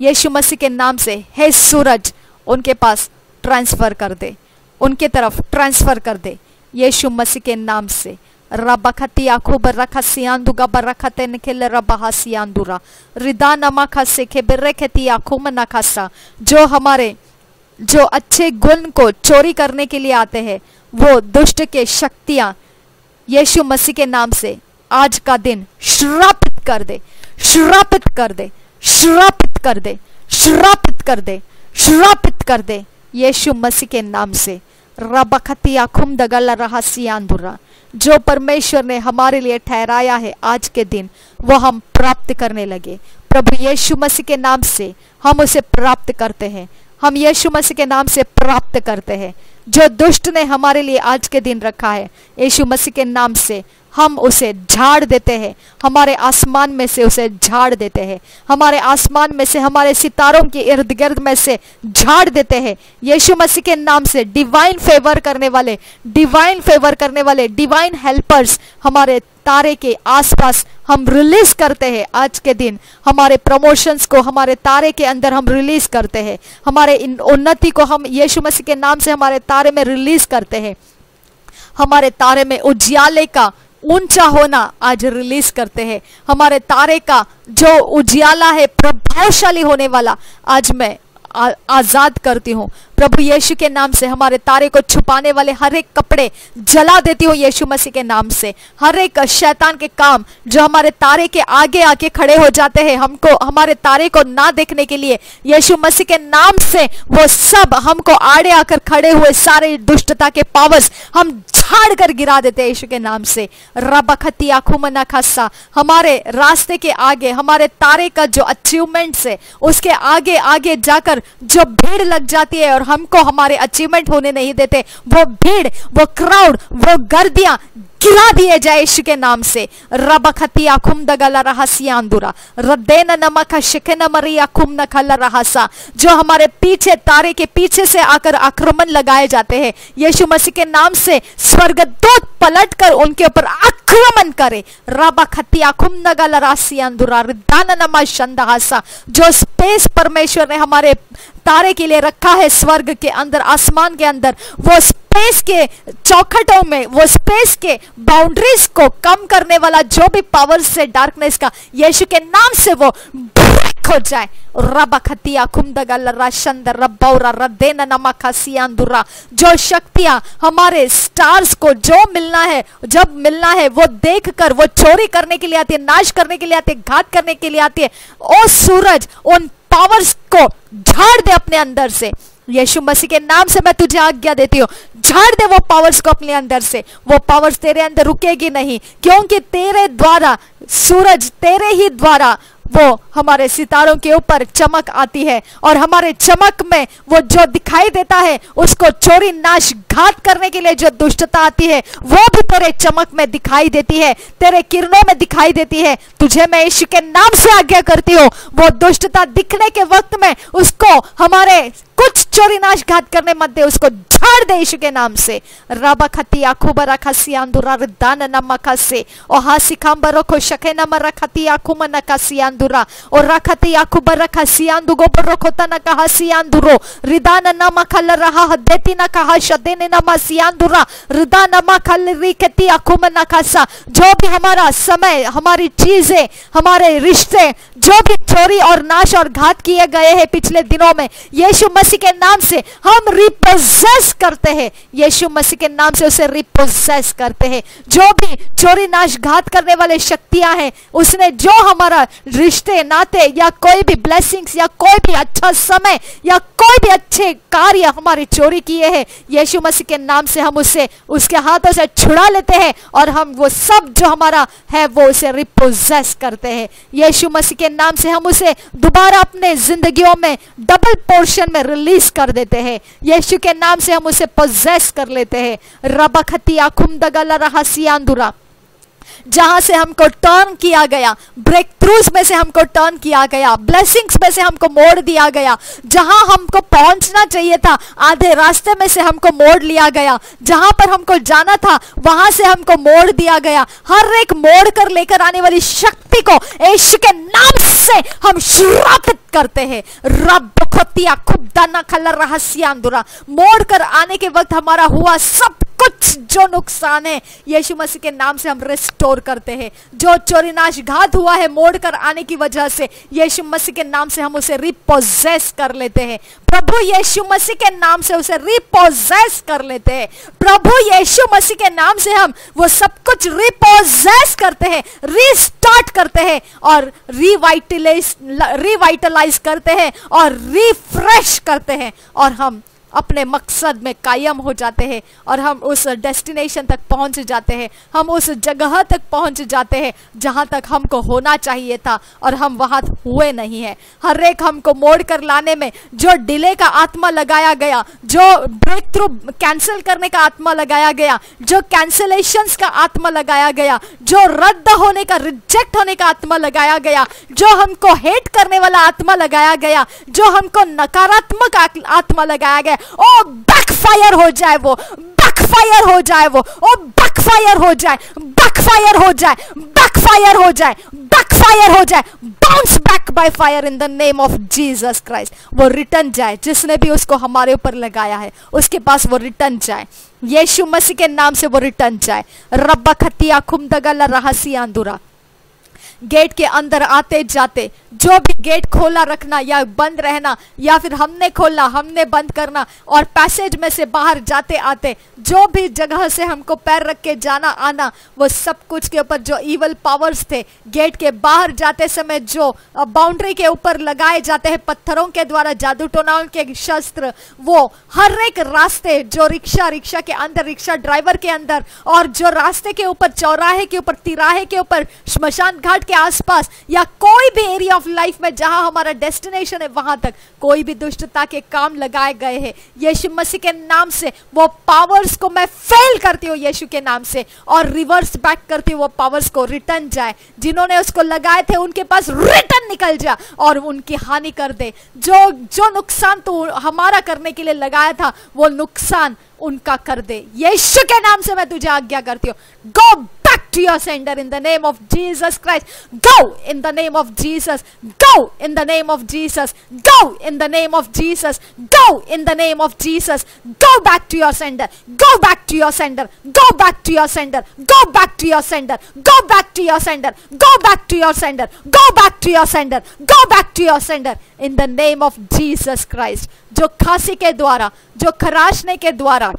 Speaker 1: यीशु मसीह के नाम से हे सूरज, उनके पास ट्रांसफ़र कर दे। उनके तरफ़ ट्रांसफ़र कर दे। यीशु मसीह के नाम से। रबखती आखुब रखसियांदुगा बरखते निखिल रबहसियांदुरा रिदा नमक से खेबरखती आखुम नखसा जो हमारे, जो अच्छे गुण को चोरी करने के लिए आते हैं, वो दुष्ट के शक्तियाँ यीशु मसीह के नाम से आज का दिन श्रापित कर दे, श्रापित कर दे, श्रापित कर दे, श्रापित कर दे, श्रापित कर दे। यीशु मसीह के नाम से रबखती आखुम दगल रहसियांदुरा जो परमेश्वर ने हमारे लिए ठहराया है आज के दिन, वो हम प्राप्त करने लगे। प्रभु यीशु मसीह के नाम से हम उसे प्राप्त करते हैं। हम यीशु मसीह के नाम से प्राप्त करते हैं। जो दुष्ट ने हमारे लिए आज के दिन रखा है, यीशु मसीह के नाम से हम उसे झाड़ देते हैं। हमारे आसमान में से उसे झाड़ देते हैं। हमारे आसमान में से, हमारे सितारों के इर्द गिर्द में से झाड़ देते हैं। यीशु मसीह के नाम से डिवाइन फेवर करने वाले डिवाइन फेवर करने वाले डिवाइन हेल्पर्स हमारे तारे के आसपास हम रिलीज़ करते हैं आज के दिन। हमारे प्रमोशंस को, हमारे तारे के अंदर हम रिलीज़ करते हैं। हमारे उन्नति को हम यीशु मसीह के नाम से हमारे तारे में रिलीज़ करते हैं। हमारे तारे में उज्याले का ऊँचा होना आज रिलीज़ करते हैं। हमारे तारे का जो उजियाला है, प्रभावशाली होने वाला, आज मैं आज़ाद करती हूँ। प्रभु यीशु के नाम से हमारे तारे को छुपाने वाले हर एक कपड़े जला देती हूँ यीशु मसीह के नाम से। हर एक शैतान के काम जो हमारे तारे के आगे आके खड़े हो जाते हैं, हमको, हमारे तारे को ना देखने के लिए यीशु मसीह के नाम से वो सब हमको आड़े आकर खड़े हुए सारे दुष्टता के पावर्स हम झाड़ कर गिरा देते हैं यीशु के नाम से। रबखती आखुमना खस्सा हमारे रास्ते के आगे, हमारे तारे का जो अचीवमेंट है, उसके आगे आगे जाकर जो भीड़ लग जाती है और हमको हमारे अचीवमेंट होने नहीं देते, वो भीड़, वो क्राउड वो गर्दियाँ गिरा दिए जाए यीशु के नाम से। रबखती आखुम दगला रहसियांदुरा रद्देन नमक शिकन मरिया खुम नखल रहसा। जो हमारे पीछे, तारे के पीछे से आकर आक्रमण लगाए जाते हैं। यीशु मसीह के नाम से स्वर्गदूत पलट कर उनके ऊपर आक्रमण करे। रबखती आखुम नगल रासियांदुरा रिदान नमा शंदहासा जो स्पेस परमेश्वर ने हमारे तारे के लिए रखा है स्वर्ग के अंदर, आसमान के अंदर, वो स्पेस के चौखटों में, वो स्पेस के बाउंड्रीज को कम करने वाला जो भी पावर से डार्कनेस का, यीशु के नाम से वो हो जाए। रबखतिया खुमदगल शंद रबौरा रदेन नमक सियांदुरा जो शक्तियाँ हमारे स्टार्स को जो मिलना है, जब मिलना है, वो देखकर, वो चोरी करने के लिए आती है, नाश करने के लिए आती है, घात करने के लिए आती है। ओ सूरज, उन पावर्स को झाड़ दे अपने अंदर से। यीशु मसीह के नाम से मैं तुझे आज्ञा देती हूँ। झाड़ दे वो पावर्स को अपने अंदर से। वो पावर्स तेरे अंदर रुकेगी नहीं, क्योंकि तेरे द्वारा, सूरज तेरे ही द्वारा वो हमारे सितारों के ऊपर चमक आती है और हमारे चमक में वो जो दिखाई देता है, उसको चोरी नाश घात करने के लिए जो दुष्टता आती है, वो भी तेरे चमक में दिखाई देती है, तेरे किरणों में दिखाई देती है। तुझे मैं ईश्वर के नाम से आज्ञा करती हूँ। वो दुष्टता दिखने के वक्त में उसको हमारे कुछ चोरी नाश घात करने मत दे उसको झाड़ दे यीशु के नाम से। रबा खती आखुबरा खसी आंदुरा दान नमक से ओ हासी खांबरो को शके नम रखती आखुम न कसी आंदुरा ओ रखती आखुबर खसी आंदु गोबर खोता न कहा सी आंदुरो रिदान नमक ल रहा देती न कहा, शदे ने नम सी आंदुरा रिदा नमक ल रिकती आखुम न कसा जो भी हमारा समय, हमारी चीज़ें, हमारे रिश्ते, जो भी चोरी और नाश और घात किए गए हैं पिछले दिनों में, यीशु मसीह के नाम से हम रिपोजेस करते हैं। यीशु मसीह के नाम से उसे रिपोजेस करते हैं। जो भी चोरी नाश घात करने वाले शक्तियाँ हैं, उसने जो हमारा रिश्ते, नाते, या कोई भी ब्लेसिंग्स या कोई भी अच्छा समय, या कोई भी अच्छे कार्य हमारी चोरी किए हैं, यीशु मसीह के नाम से हम उसे, उसके हाथों से छुड़ा लेते हैं और हम वो सब जो हमारा है, वो उसे रिपोजेस करते हैं। यीशु मसीह के नाम से हम उसे दोबारा अपने जिंदगियों में डबल पोर्शन में रिलीज़ कर देते हैं। यीशु के नाम से हम उसे पोजेस कर लेते हैं। रबखतिया खुमदगल रहा रहसियांदुरा जहाँ से हमको टर्न किया गया ब्रेक थ्रूज में से हमको टर्न किया गया ब्लेसिंग्स में से हमको मोड़ दिया गया। जहाँ हमको पहुँचना चाहिए था, आधे रास्ते में से हमको मोड़ लिया गया। जहाँ पर हमको जाना था, वहाँ से हमको मोड़ दिया गया। हर एक मोड़ कर लेकर आने वाली शक्ति को यीशु के नाम से हम श्रापित करते हैं। रब खुतिया खुदाना खलर रहस्यांदुरा मोड़ कर आने के वक्त हमारा हुआ सब कुछ जो नुकसान है, यीशु मसीह के नाम से हम रिस्टोर करते हैं। जो चोरीनाश घात हुआ है मोड़ कर आने की वजह से, यीशु मसीह के नाम से हम उसे रिपोजेस कर लेते हैं। प्रभु यीशु मसीह के नाम से उसे रिपोजेस कर लेते हैं। प्रभु यीशु मसीह के नाम से हम वो सब कुछ रिपोजेस करते हैं रिस्टार्ट करते हैं और रिवाइटलाइज रिवाइटलाइज करते हैं और रिफ्रेश करते हैं और हम अपने मकसद में कायम हो जाते हैं और हम उस डेस्टिनेशन तक पहुँच जाते हैं। हम उस जगह तक पहुँच जाते हैं जहाँ तक हमको होना चाहिए था और हम वहाँ हुए नहीं है। हर एक हमको मोड़ कर लाने में जो डिले का आत्मा लगाया गया, जो ब्रेक थ्रू कैंसिल करने का आत्मा लगाया गया, जो कैंसिलेशन का आत्मा लगाया गया, जो रद्द होने का रिजेक्ट होने का आत्मा लगाया गया, जो हमको हेट करने वाला आत्मा लगाया गया, जो हमको नकारात्मक आत्मा लगाया गया ओ बैकफायर हो जाए वो बैकफायर हो जाए वो, ओ बैकफायर हो जाए बैकफायर हो जाए बैकफायर हो जाए बैकफायर हो जाए bounce back by fire in the name of Jesus Christ वो रिटर्न जाए, जिसने भी उसको हमारे ऊपर लगाया है, उसके पास वो रिटर्न जाए। यीशु मसीह के नाम से वो रिटर्न जाए। रब्बा खतिया खुमदगल रहसी अंदुरा गेट के अंदर आते जाते, जो भी गेट खोला रखना या बंद रहना, या फिर हमने खोलना हमने बंद करना, और पैसेज में से बाहर जाते आते, जो भी जगह से हमको पैर रख के जाना, आना, वो सब कुछ के ऊपर जो इवल पावर्स थे, गेट के बाहर जाते समय जो बाउंड्री के ऊपर लगाए जाते हैं, पत्थरों के द्वारा, जादू टोनाओं के शस्त्र, वो हर एक रास्ते, जो रिक्शा रिक्शा के अंदर, रिक्शा ड्राइवर के अंदर, और जो रास्ते के ऊपर, चौराहे के ऊपर, तिराहे के ऊपर, श्मशान घाट के आसपास या कोई भी एरिया ऑफ़ लाइफ में जहाँ हमारा डेस्टिनेशन है, वहाँ तक कोई भी दुष्टता के काम लगाए गए हैं। यीशु मसीह के नाम से वो पावर्स को मैं फेल करती हूँ यीशु के नाम से और रिवर्स बैक करती हूँ वो पावर्स को रिटर्न जाए। जिन्होंने उसको लगाए थे, उनके पास रिटर्न निकल जा और उनकी हानि कर दे। जो जो नुकसान तो हमारा करने के लिए लगाया था, वो नुकसान उनका कर दे। यीशु के नाम से मैं तुझे आज्ञा करती हूँ। गो to your sender in the name of Jesus Christ. Go in the name of Jesus. Go in the name of Jesus. Go in the name of Jesus. Go in the name of Jesus. Go back to your sender. Go back to your sender. Go back to your sender. Go back to your sender. Go back to your sender. Go back to your sender. Go back to your sender. Go back to your sender in the name of Jesus Christ. जो खांसी के द्वारा जो खराशने के द्वारा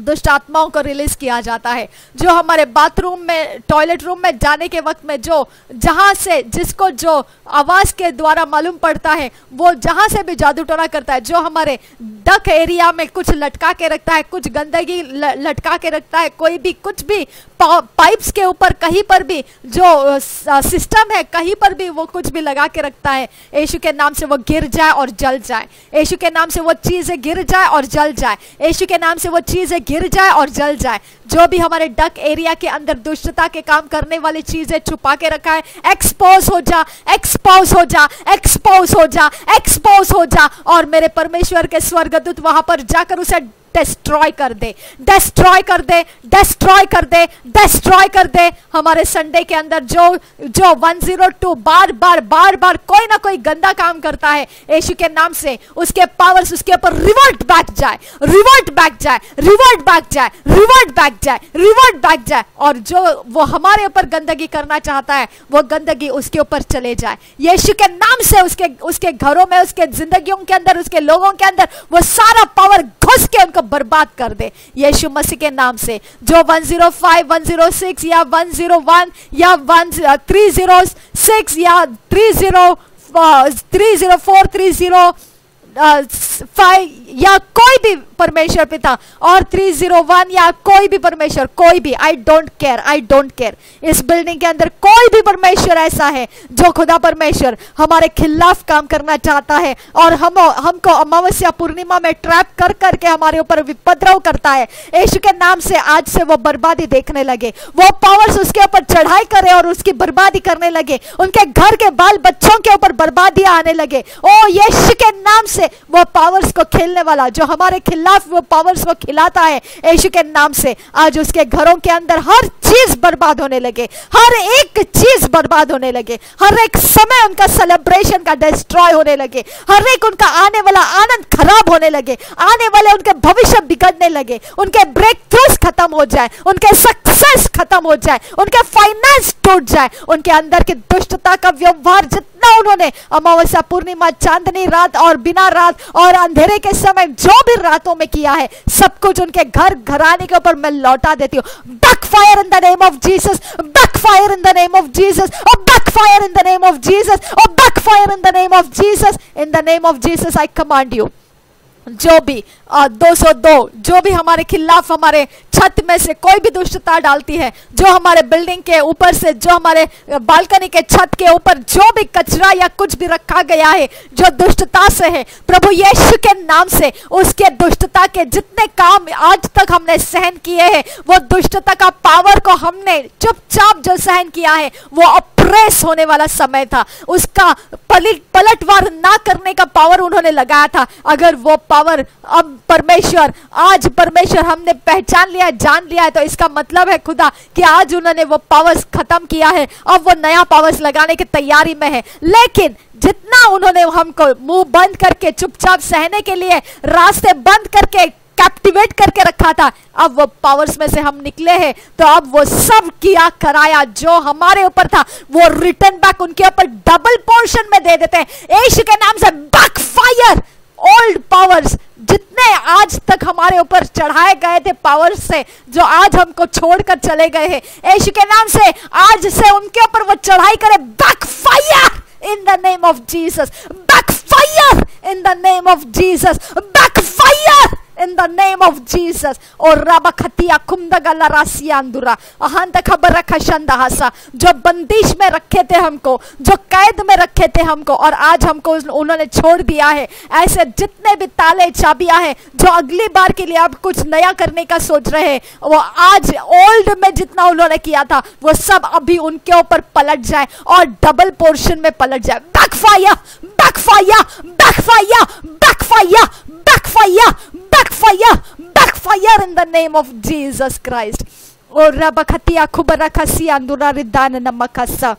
Speaker 1: दुष्ट आत्माओं को रिलीज़ किया जाता है। जो हमारे बाथरूम में टॉयलेट रूम में जाने के वक्त में जो, जहाँ से जिसको जो आवाज़ के द्वारा मालूम पड़ता है, वो जहाँ से भी जादू टोना करता है, जो हमारे डक एरिया में कुछ लटका के रखता है, कुछ गंदगी लटका के रखता है, कोई भी, कुछ भी पाइप्स के ऊपर कहीं पर भी जो सिस्टम है, कहीं पर भी वो कुछ भी लगा के रखता है, यीशु के नाम से वो गिर जाए और जल जाए। यीशु के नाम से वो चीज़ें गिर जाए और जल जाए। यीशु के नाम से वो चीज़ें गिर जाए और जल जाए। जो भी हमारे डक एरिया के अंदर दुष्टता के काम करने वाली चीज़ें छुपा के रखा है एक्सपोज हो जा एक्सपोज हो जा एक्सपोज हो जा एक्सपोज हो जा। और मेरे परमेश्वर के स्वर्गदूत वहाँ पर जाकर उसे डिस्ट्रॉय कर दे डिस्ट्रॉय कर दे डिस्ट्रॉय कर दे डिस्ट्रॉय कर दे। हमारे संडे के अंदर जो जो 102 बार बार बार बार कोई ना कोई गंदा काम करता है, यीशु के नाम से उसके पावर्स उसके ऊपर रिवर्ट बैक जाए रिवर्ट बैक जाए रिवर्ट बैक जाए रिवर्ट बैक जाए रिवर्ट बैक जाए। और जो, वो हमारे ऊपर गंदगी करना चाहता है, वो गंदगी उसके ऊपर चले जाए। यीशु के नाम से उसके उसके घरों में, उसके जिंदगियों के अंदर, उसके लोगों के अंदर वो सारा पावर घुस के उनको बर्बाद कर दे। यीशु मसीह के नाम से। जो 105, 106 या 101 या 306 या 30 304 30
Speaker 2: फाइव या कोई भी परमेश्वर पिता, और 301 या कोई भी परमेश्वर, कोई भी I don't care I don't care इस बिल्डिंग के अंदर कोई भी परमेश्वर ऐसा है, जो खुदा परमेश्वर हमारे खिलाफ काम करना चाहता है, और हम, हमको अमावस्या पूर्णिमा में ट्रैप कर करके हमारे ऊपर विपद्रव करता है। यीशु के नाम से आज से वो बर्बादी देखने लगे। वो पावर्स उसके ऊपर चढ़ाई करे और उसकी बर्बादी करने लगे। उनके घर के बाल बच्चों के ऊपर बर्बादी आने लगे। ओ, यीशु के नाम से वो पावर्स को खेलने वाला, जो हमारे खिलाफ वो पावर्स को खिलाता है, यीशु के नाम से, आज उसके घरों के अंदर हर चीज़ बर्बाद होने लगे, हर एक चीज़ बर्बाद होने लगे, हर एक समय उनका सेलिब्रेशन का डिस्ट्रॉय होने लगे, हर एक उनका आने वाला आनंद खराब होने लगे, आने वाले उनके भविष्य बिगड़ने लगे, उनके ब्रेक थ्रूस खत्म हो जाए, उनके सक्सेस खत्म हो जाए, उनके फाइनेंस टूट जाए, उनके अंदर की दुष्टता का व्यवहार जितना उन्होंने अमावस्या पूर्णिमा, चांदनी रात और बिना रात और अंधेरे के समय जो भी रातों में किया है, सब कुछ उनके घर घराने के ऊपर मैं लौटा देती हूँ। Backfire in the name of Jesus backfire in the name of Jesus और backfire in the name of Jesus और backfire in the name of Jesus in the name of Jesus I command you जो भी दो सौ दो, जो भी हमारे खिलाफ हमारे छत में से कोई भी दुष्टता डालती है, जो हमारे बिल्डिंग के ऊपर से, जो हमारे बालकनी के छत के ऊपर जो भी कचरा या कुछ भी रखा गया है, जो दुष्टता से है, प्रभु यीशु के नाम से उसके दुष्टता के जितने काम आज तक हमने सहन किए हैं, वो दुष्टता का पावर को हमने चुपचाप जो सहन किया है, वो अप्रेस होने वाला समय था। उसका पलटवार ना करने का पावर उन्होंने लगाया था। अगर वो पावर अब परमेश्वर, आज परमेश्वर हमने पहचान लिया, जान लिया है तो इसका मतलब है खुदा कि आज उन्होंने वो पावर्स खत्म किया है, अब वो नया पावर्स लगाने की तैयारी में है। लेकिन जितना उन्होंने हमको मुँह बंद करके, चुपचाप सहने के लिए, रास्ते बंद करके कैप्टिवेट करके रखा था, अब वो पावर्स में से हम निकले हैं तो अब वो सब किया, कराया, जो हमारे ऊपर था, वो रिटर्न बैक उनके ऊपर डबल पोर्शन में दे देते हैं। यीशु के नाम से बैक फायर ओल्ड पावर्स जितने आज तक हमारे ऊपर चढ़ाए गए थे पावर से, जो आज हमको छोड़कर चले गए हैं, यीशु के नाम से आज से उनके ऊपर वो चढ़ाई करे backfire in the name of Jesus backfire in the name of Jesus backfire in the name of Jesus. O rabakatia kumdagala rasiandura. अहंत खबर खशंद हसा जो बंदिश में रखे थे हमको, जो कैद में रखे थे हमको, और आज हमको उन्होंने छोड़ दिया है। ऐसे जितने भी ताले चाबियाँ हैं, जो अगली बार के लिए अब कुछ नया करने का सोच रहे हैं, वो आज ओल्ड में जितना उन्होंने किया था, वो सब अभी उनके ऊपर पलट जाए और डबल पोर्शन में पलट जाए। Backfire backfire backfire backfire backfire backfire, backfire in the name of Jesus Christ. और रबखतिया खुबरा खसी अंदुरा रिदान नमकसा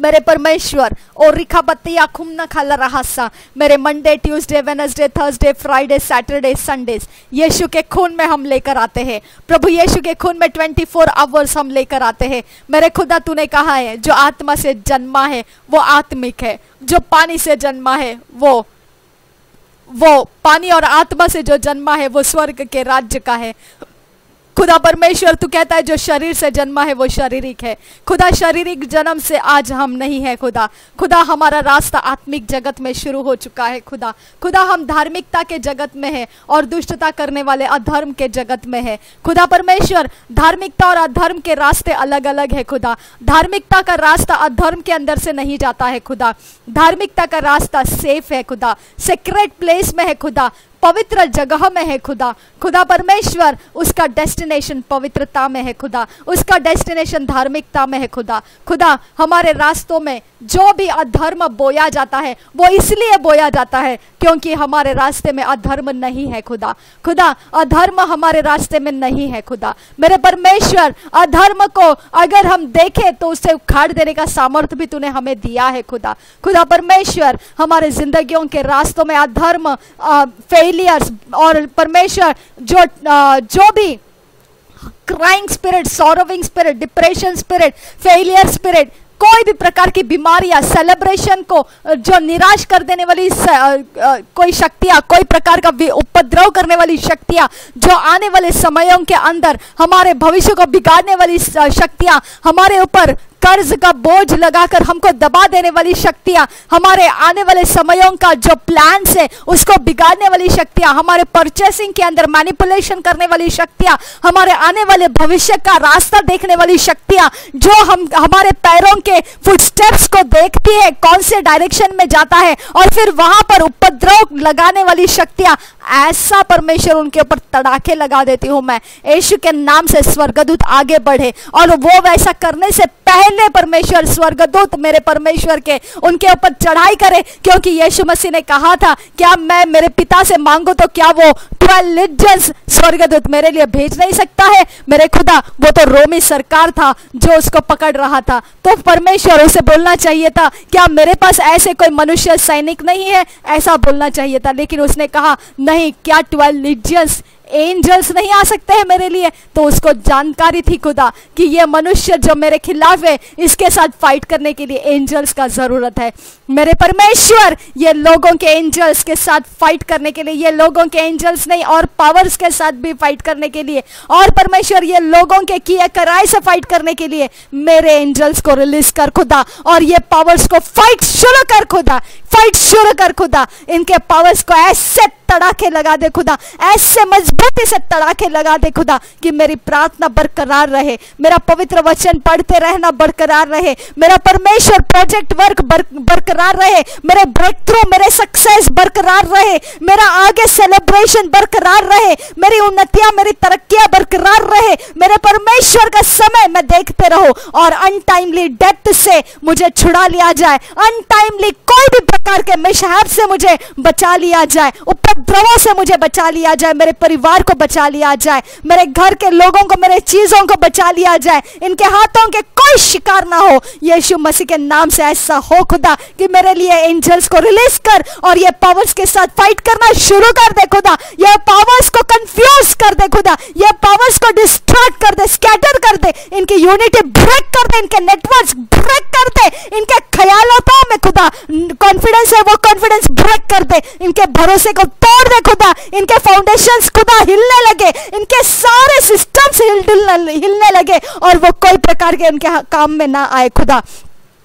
Speaker 2: मेरे परमेश्वर और रिखा बत्तिया खुम न खाला रहा सा मेरे Monday Tuesday Wednesday Thursday Friday Saturday Sundays यीशु के खून में हम लेकर आते हैं। प्रभु यीशु के खून में 24 फोर आवर्स हम लेकर आते हैं। मेरे खुदा तूने कहा है जो आत्मा से जन्मा है वो आत्मिक है। जो पानी से जन्मा है वो वो पानी और आत्मा से जो जन्मा है वो स्वर्ग के राज्य का है। खुदा परमेश्वर, तू कहता है, जो शरीर से जन्मा है, वो शारीरिक है। खुदा, शारीरिक जन्म से आज हम नहीं है, खुदा। खुदा, हमारा रास्ता आत्मिक जगत में शुरू हो चुका है, खुदा। खुदा, हम धार्मिकता के जगत में है और दुष्टता करने वाले अधर्म के जगत में है। खुदा परमेश्वर, धार्मिकता और अधर्म के रास्ते अलग अलग है, खुदा। धार्मिकता का रास्ता अधर्म के अंदर से नहीं जाता है, खुदा। धार्मिकता का रास्ता सेफ़ है, खुदा। सेक्रेट प्लेस में है, खुदा। पवित्र जगह में है खुदा। खुदा परमेश्वर, उसका डेस्टिनेशन पवित्रता में है खुदा। उसका डेस्टिनेशन धार्मिकता में है खुदा। खुदा, हमारे रास्तों में जो भी अधर्म बोया जाता है वो इसलिए बोया जाता है क्योंकि हमारे रास्ते में अधर्म नहीं है खुदा। खुदा अधर्म हमारे रास्ते में नहीं है खुदा। मेरे परमेश्वर अधर्म को अगर हम देखें तो उसे उखाड़ देने का सामर्थ्य भी तूने हमें दिया है खुदा। खुदा परमेश्वर हमारे जिंदगियों के रास्तों में अधर्म फेलियर्स और परमेश्वर जो आ, जो भी crying spirit sorrowing spirit depression spirit failure spirit कोई भी प्रकार की बीमारियाँ सेलिब्रेशन को जो निराश कर देने वाली कोई शक्तियाँ, कोई प्रकार का उपद्रव करने वाली शक्तियाँ, जो आने वाले समयों के अंदर हमारे भविष्य को बिगाड़ने वाली शक्तियाँ, हमारे ऊपर कर्ज का बोझ लगाकर हमको दबा देने वाली शक्तियाँ, हमारे आने वाले समयों का जो प्लान है, उसको बिगाड़ने वाली शक्तियाँ, हमारे परचेसिंग के अंदर मैनिपुलेशन करने वाली शक्तियाँ, हमारे आने वाले भविष्य का रास्ता देखने वाली शक्तियाँ, जो हम, हमारे पैरों के फुटस्टेप्स को देखती है, कौन से डायरेक्शन में जाता है, और फिर वहाँ पर उपद्रव लगाने वाली शक्तियाँ ऐसा परमेश्वर उनके ऊपर तड़ाके लगा देती हूँ मैं। यीशु के नाम से स्वर्गदूत आगे बढ़े और वो वैसा करने से पहले परमेश्वर स्वर्गदूत मेरे परमेश्वर के उनके ऊपर चढ़ाई करे, क्योंकि यीशु मसीह ने कहा था, क्या मैं मेरे पिता से मांगू तो क्या वो ट्वेल्व स्वर्गदूत मेरे लिए भेज नहीं सकता है? मेरे खुदा, वो तो रोमी सरकार था जो उसको पकड़ रहा था। तो परमेश्वर उसे बोलना चाहिए था, क्या मेरे पास ऐसे कोई मनुष्य सैनिक नहीं है? ऐसा बोलना चाहिए था, लेकिन उसने कहा नहीं, क्या ट्वेल्व लिजियंस एंजल्स नहीं आ सकते हैं मेरे लिए? तो उसको जानकारी थी खुदा कि ये मनुष्य जो मेरे खिलाफ है, इसके साथ फाइट करने के लिए एंजल्स का ज़रूरत है। मेरे परमेश्वर, ये लोगों के एंजल्स के साथ फाइट करने के लिए, ये लोगों के एंजल्स नहीं, और पावर्स के साथ भी फाइट करने के लिए, और परमेश्वर, ये लोगों के किए कराए से फाइट करने के लिए, मेरे एंजल्स को रिलीज़ कर खुदा, और ये पावर्स को फाइट शुरू कर खुदा फाइट शुरू कर खुदा। इनके पावर्स को ऐसे तड़ाके लगा दे खुदा। ऐसे मजबूती से तड़ाके लगा दे खुदा कि मेरी प्रार्थना बरकरार रहे मेरा पवित्र वचन पढ़ते रहना बरकरार रहे मेरा परमेश्वर प्रोजेक्ट वर्क बर, बरकरार रहे मेरे ब्रेक थ्रू मेरे सक्सेस बरकरार रहे मेरा आगे सेलिब्रेशन बरकरार रहे मेरी उन्नतियाँ मेरी तरक्कियाँ बरकरार रहे मेरे परमेश्वर का समय मैं देखते रहो और अनटाइमली डेथ से मुझे छुड़ा लिया जाए अनटाइमली कोई भी प्रकार के मिशहब से मुझे बचा लिया जाए उपद्रवों से मुझे बचा लिया जाए, मेरे परिवार को बचा लिया जाए, मेरे घर के लोगों को, मेरे चीज़ों को बचा लिया जाए, इनके हाथों के कोई शिकार ना हो। यीशु मसीह के नाम से ऐसा हो खुदा कि मेरे लिए एंजल्स को रिलीज़ कर और ये पावर्स के साथ फाइट करना शुरू कर दे खुदा। ये पावर्स को कंफ्यूज कर दे खुदा। ये पावर्स को डिस्ट्रैक्ट कर दे स्कैटर कर दे। इनकी यूनिटी ब्रेक कर दे, इनके नेटवर्क ब्रेक कर दे। इनके ख्यालों में खुदा कॉन्फिडेंस है, वो कॉन्फिडेंस ब्रेक कर दे। इनके भरोसे को तोड़ दे खुदा, इनके फाउंडेशन खुदा हिलने लगे, इनके सारे सिस्टम्स हिल हिलने लगे, और वो कोई प्रकार के इनके काम में ना आए खुदा।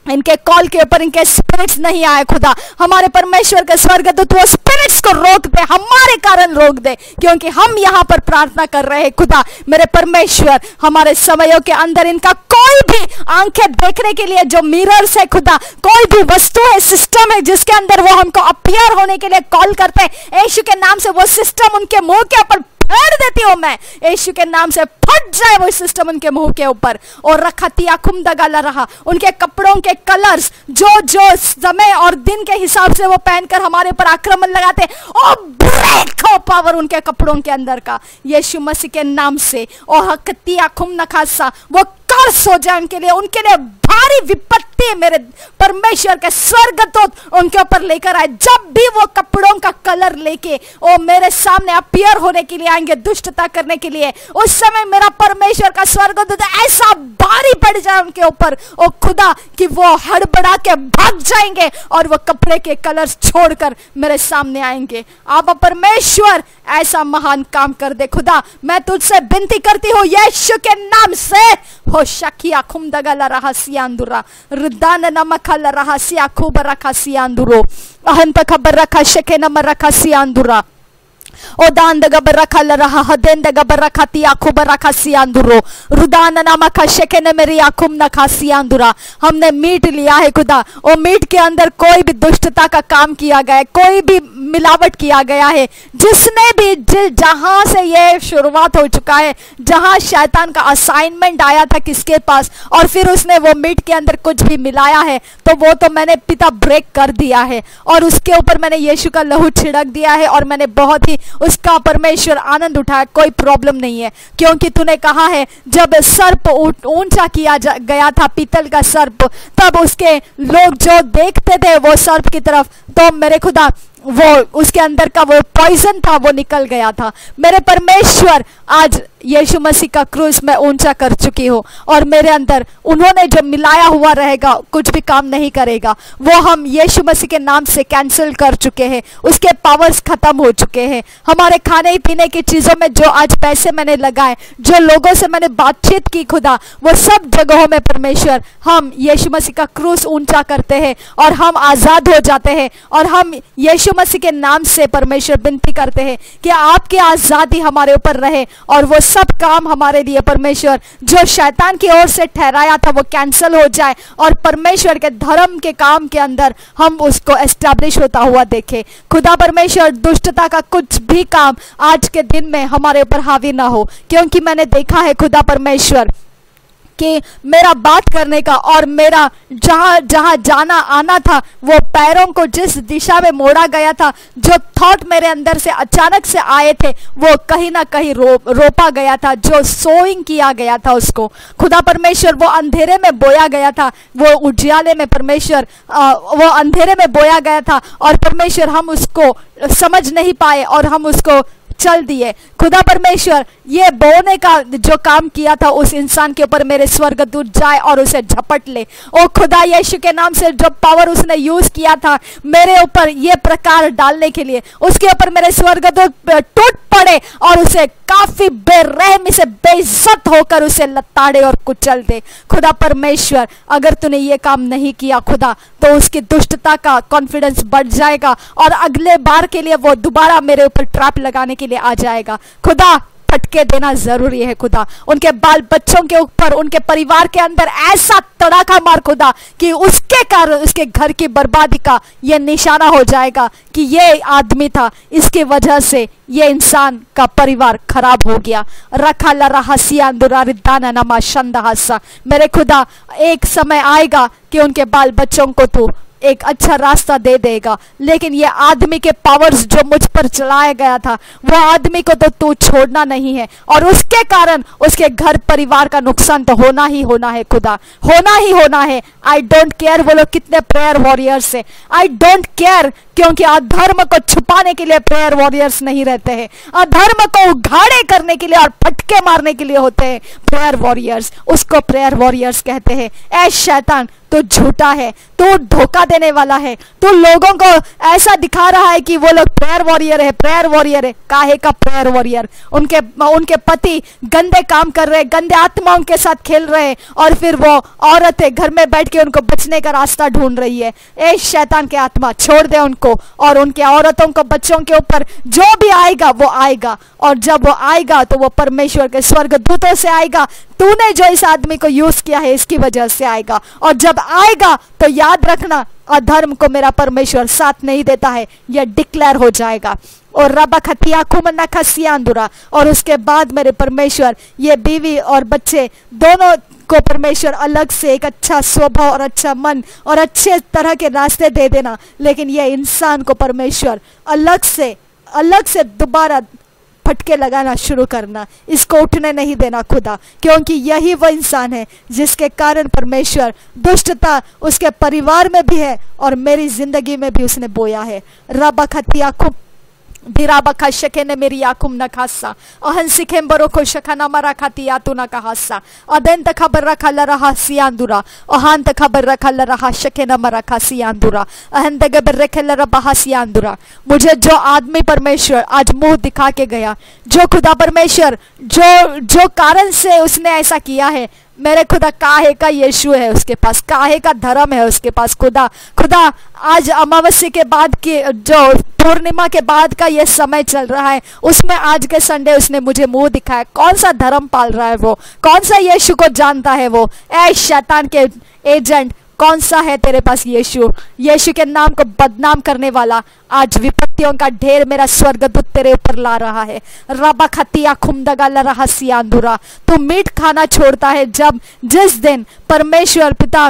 Speaker 2: इनके कॉल के ऊपर इनके स्पिरिट्स नहीं आए, खुदा। हमारे परमेश्वर के स्वर्गदूत वो स्पिरिट्स को रोक दे, हमारे कारण रोक दे, क्योंकि हम यहाँ पर प्रार्थना कर रहे हैं, खुदा। मेरे परमेश्वर, हमारे समयों के अंदर इनका कोई भी आँखें देखने के लिए जो मिरर्स है, खुदा, कोई भी वस्तु है सिस्टम है, जिसके अंदर वो हमको अपियर होने के लिए कॉल करते हैं, यीशु के नाम से वो सिस्टम उनके मुँह के ऊपर फेर देती हूँ मैं। यीशु के नाम से फट जाए वो सिस्टम उनके मुँह के ऊपर। और रखा तिया खुम दगाला रहा। उनके कपड़ों के कलर्स जो जो समय और दिन के हिसाब से वो पहनकर हमारे ऊपर आक्रमण लगाते ओ ब्रेक हो पावर उनके कपड़ों के अंदर का। यीशु मसीह के नाम से ओ हकतिया खुम नखासा, वो कर्स हो जाए उनके लिए उनके लिए भारी विपत्ति मेरे परमेश्वर के स्वर्गदूत उनके ऊपर लेकर आए। जब भी वो कपड़ों का कलर लेके, ओ, मेरे सामने अपियर होने के लिए आएँगे, दुष्टता करने के लिए, उस समय मेरा परमेश्वर का स्वर्गदूत ऐसा भारी पड़ जाए उनके ऊपर। ओ, खुदा, कि वो हड़बड़ा के भाग जाएँगे और वो कपड़े के कलर्स छोड़कर मेरे सामने आएँगे। आप परमेश्वर, ऐसा महान काम कर दे। खुदा, मैं तुझसे विनती करती हूँ, यीशु के नाम से। हो शकिया खुम दगला ಅಂದುರು ರುದ್ದಾನ ನಮ್ಮ ಕಲ್ಲ ರಹಸ್ಯ ಕೂಬರ ಕಸಿಯ ಅಂದುರು ಅಹಂತ ಕಬ್ಬರ ಕಶಕ್ಕೆ ನಮ್ಮ ರಕಸಿಯ ಅಂದುರು odanda gabarakala raha hadenda gabarakati akubarakasianduro Rudana नामक शेकने मेरी आकुम नखासियांदुरा हमने मीट लिया है खुदा और मीट के अंदर कोई भी दुष्टता का काम किया गया है कोई भी मिलावट किया गया है जिसने भी जहाँ से ये शुरुआत हो चुका है जहाँ शैतान का असाइनमेंट आया था किसके पास और फिर उसने वो मीट के अंदर कुछ भी मिलाया है तो वो तो मैंने पिता ब्रेक कर दिया है और उसके ऊपर मैंने यीशु का लहू छिड़क दिया है और मैंने बहुत ही उसका परमेश्वर आनंद उठाया कोई प्रॉब्लम नहीं है। क्योंकि तूने कहा है, जब सर्प ऊँचा किया गया था, पीतल का सर्प, तब उसके लोग जो देखते थे, वो सर्प की तरफ़ तो मेरे खुदा, वो उसके अंदर का वो पॉइजन था, वो निकल गया था। मेरे परमेश्वर आज यीशु मसीह का क्रूस मैं ऊँचा कर चुकी हूँ और मेरे अंदर उन्होंने जो मिलाया हुआ रहेगा, कुछ भी काम नहीं करेगा। वो हम यीशु मसीह के नाम से कैंसिल कर चुके हैं। उसके पावर्स खत्म हो चुके हैं। हमारे खाने पीने की चीज़ों में जो आज पैसे मैंने लगाए, जो लोगों से मैंने बातचीत की खुदा, वो सब जगहों में परमेश्वर, हम यीशु मसीह का क्रूस ऊँचा करते हैं और हम आज़ाद हो जाते हैं और हम यीशु मसीह के नाम से परमेश्वर विनती करते हैं कि आपकी आज़ादी हमारे ऊपर रहे और वो सब काम हमारे लिए परमेश्वर, जो शैतान की ओर से ठहराया था, वो कैंसल हो जाए और परमेश्वर के धर्म के काम के अंदर हम उसको एस्टैब्लिश होता हुआ देखें। खुदा परमेश्वर, दुष्टता का कुछ भी काम आज के दिन में हमारे ऊपर हावी ना हो, क्योंकि मैंने देखा है खुदा परमेश्वर। कि मेरा बात करने का और मेरा जहाँ जहाँ जाना आना था वो पैरों को जिस दिशा में मोड़ा गया था जो थॉट मेरे अंदर से अचानक से आए थे वो कहीं ना कहीं रो, रोपा गया था जो सोइंग किया गया था उसको। खुदा परमेश्वर वो अंधेरे में बोया गया था वो उजियाले में परमेश्वर वो अंधेरे में बोया गया था और परमेश्वर हम उसको समझ नहीं पाए और हम उसको चल दिए। खुदा परमेश्वर, ये बोने का जो काम किया था, उस इंसान के ऊपर मेरे स्वर्ग दूर जाए और उसे झपट ले। ओ खुदा, यीशु के नाम से जो पावर उसने यूज़ किया था, मेरे ऊपर ये प्रकार डालने के लिए, उसके ऊपर मेरे स्वर्ग दूर टूट पड़े और उसे काफ़ी बेरहमी से बेइज्जत होकर उसे लताड़े और कुचल दे। खुदा परमेश्वर, अगर तूने ये काम नहीं किया खुदा तो उसकी दुष्टता का कॉन्फिडेंस बढ़ जाएगा और अगले बार के लिए वो दोबारा मेरे ऊपर ट्रैप लगाने के लिए आ जाएगा। खुदा फटके देना ज़रूरी है खुदा। उनके बाल बच्चों के ऊपर, उनके परिवार के अंदर ऐसा तड़ाका मार खुदा कि उसके कारण उसके घर की बर्बादी का ये निशाना हो जाएगा कि ये आदमी था। इसकी वजह से ये इंसान का परिवार खराब हो गया। रखा लरा हसिया दुरारिदाना नमा शंद मेरे खुदा, एक समय आएगा कि उनके बाल बच्चों को तू एक अच्छा रास्ता दे देगा। लेकिन ये आदमी के पावर्स जो मुझ पर चलाया गया था, वो आदमी को तो तू छोड़ना नहीं है। और उसके कारण उसके घर परिवार का नुकसान तो होना ही होना है, खुदा। होना ही होना है। आई डोंट केयर वो लोग कितने प्रेयर वॉरियर्स है। आई डोंट केयर क्योंकि अधर्म को छुपाने के लिए प्रेयर वॉरियर्स नहीं रहते हैं। अधर्म को उघाड़े करने के लिए और फटके मारने के लिए होते हैं प्रेयर वॉरियर्स उसको प्रेयर वॉरियर्स कहते हैं। ऐ शैतान तो झूठा है तो धोखा देने वाला है तो लोगों को ऐसा दिखा रहा है कि वो लोग प्रेयर वॉरियर है प्रेयर वॉरियर है। काहे का प्रेयर वॉरियर उनके उनके पति गंदे काम कर रहे, गंदे आत्माओं के साथ खेल रहे और फिर वो औरत है घर में बैठ के उनको बचने का रास्ता ढूंढ रही है। ए शैतान के आत्मा, छोड़ दे उनको। और उनके औरतों को, बच्चों के ऊपर जो भी आएगा, वो आएगा। और जब वो आएगा तो वो परमेश्वर के स्वर्ग दूतों से आएगा। तूने जो इस आदमी को यूज़ किया है, इसकी वजह से आएगा। और जब आएगा तो याद रखना, अधर्म को मेरा परमेश्वर साथ नहीं देता है, यह डिक्लेयर हो जाएगा। और रबा खतिया खुमना खसियादुरा और उसके बाद मेरे परमेश्वर, ये बीवी और बच्चे, दोनों को परमेश्वर अलग से एक अच्छा स्वभाव और अच्छा मन और अच्छे तरह के रास्ते दे देना। लेकिन यह इंसान को परमेश्वर अलग से अलग से दोबारा फटके लगाना शुरू करना, इसको उठने नहीं देना खुदा, क्योंकि यही वह इंसान है जिसके कारण परमेश्वर दुष्टता उसके परिवार में भी है और मेरी ज़िंदगी में भी उसने बोया है। रबा खतिया खूब Kabaraka laraha siandura. Ahan ta kabaraka laraha shekena maraka siandura. अहन दगबर्रखे लरबहा सियांदुरा मुझे जो आदमी परमेश्वर आज मुँह दिखा के गया जो खुदा परमेश्वर जो जो कारण से उसने ऐसा किया है मेरे खुदा, काहे का यीशु है उसके पास? काहे का धर्म है उसके पास? खुदा खुदा, आज अमावस्या के बाद की, जो पूर्णिमा के बाद का ये समय चल रहा है, उसमें आज के संडे उसने मुझे मुँह दिखाया। कौन सा धर्म पाल रहा है वो? कौन सा यीशु को जानता है वो? ऐ शैतान के एजेंट कौन सा है तेरे पास यीशु? यीशु के नाम को बदनाम करने वाला आज विपत्तियों का ढेर मेरा स्वर्गदूत तेरे ऊपर ला रहा है। रबा खतिया खुमदगा लरहा सियांदुरा। तू मीट खाना छोड़ता है जब जिस दिन परमेश्वर पिता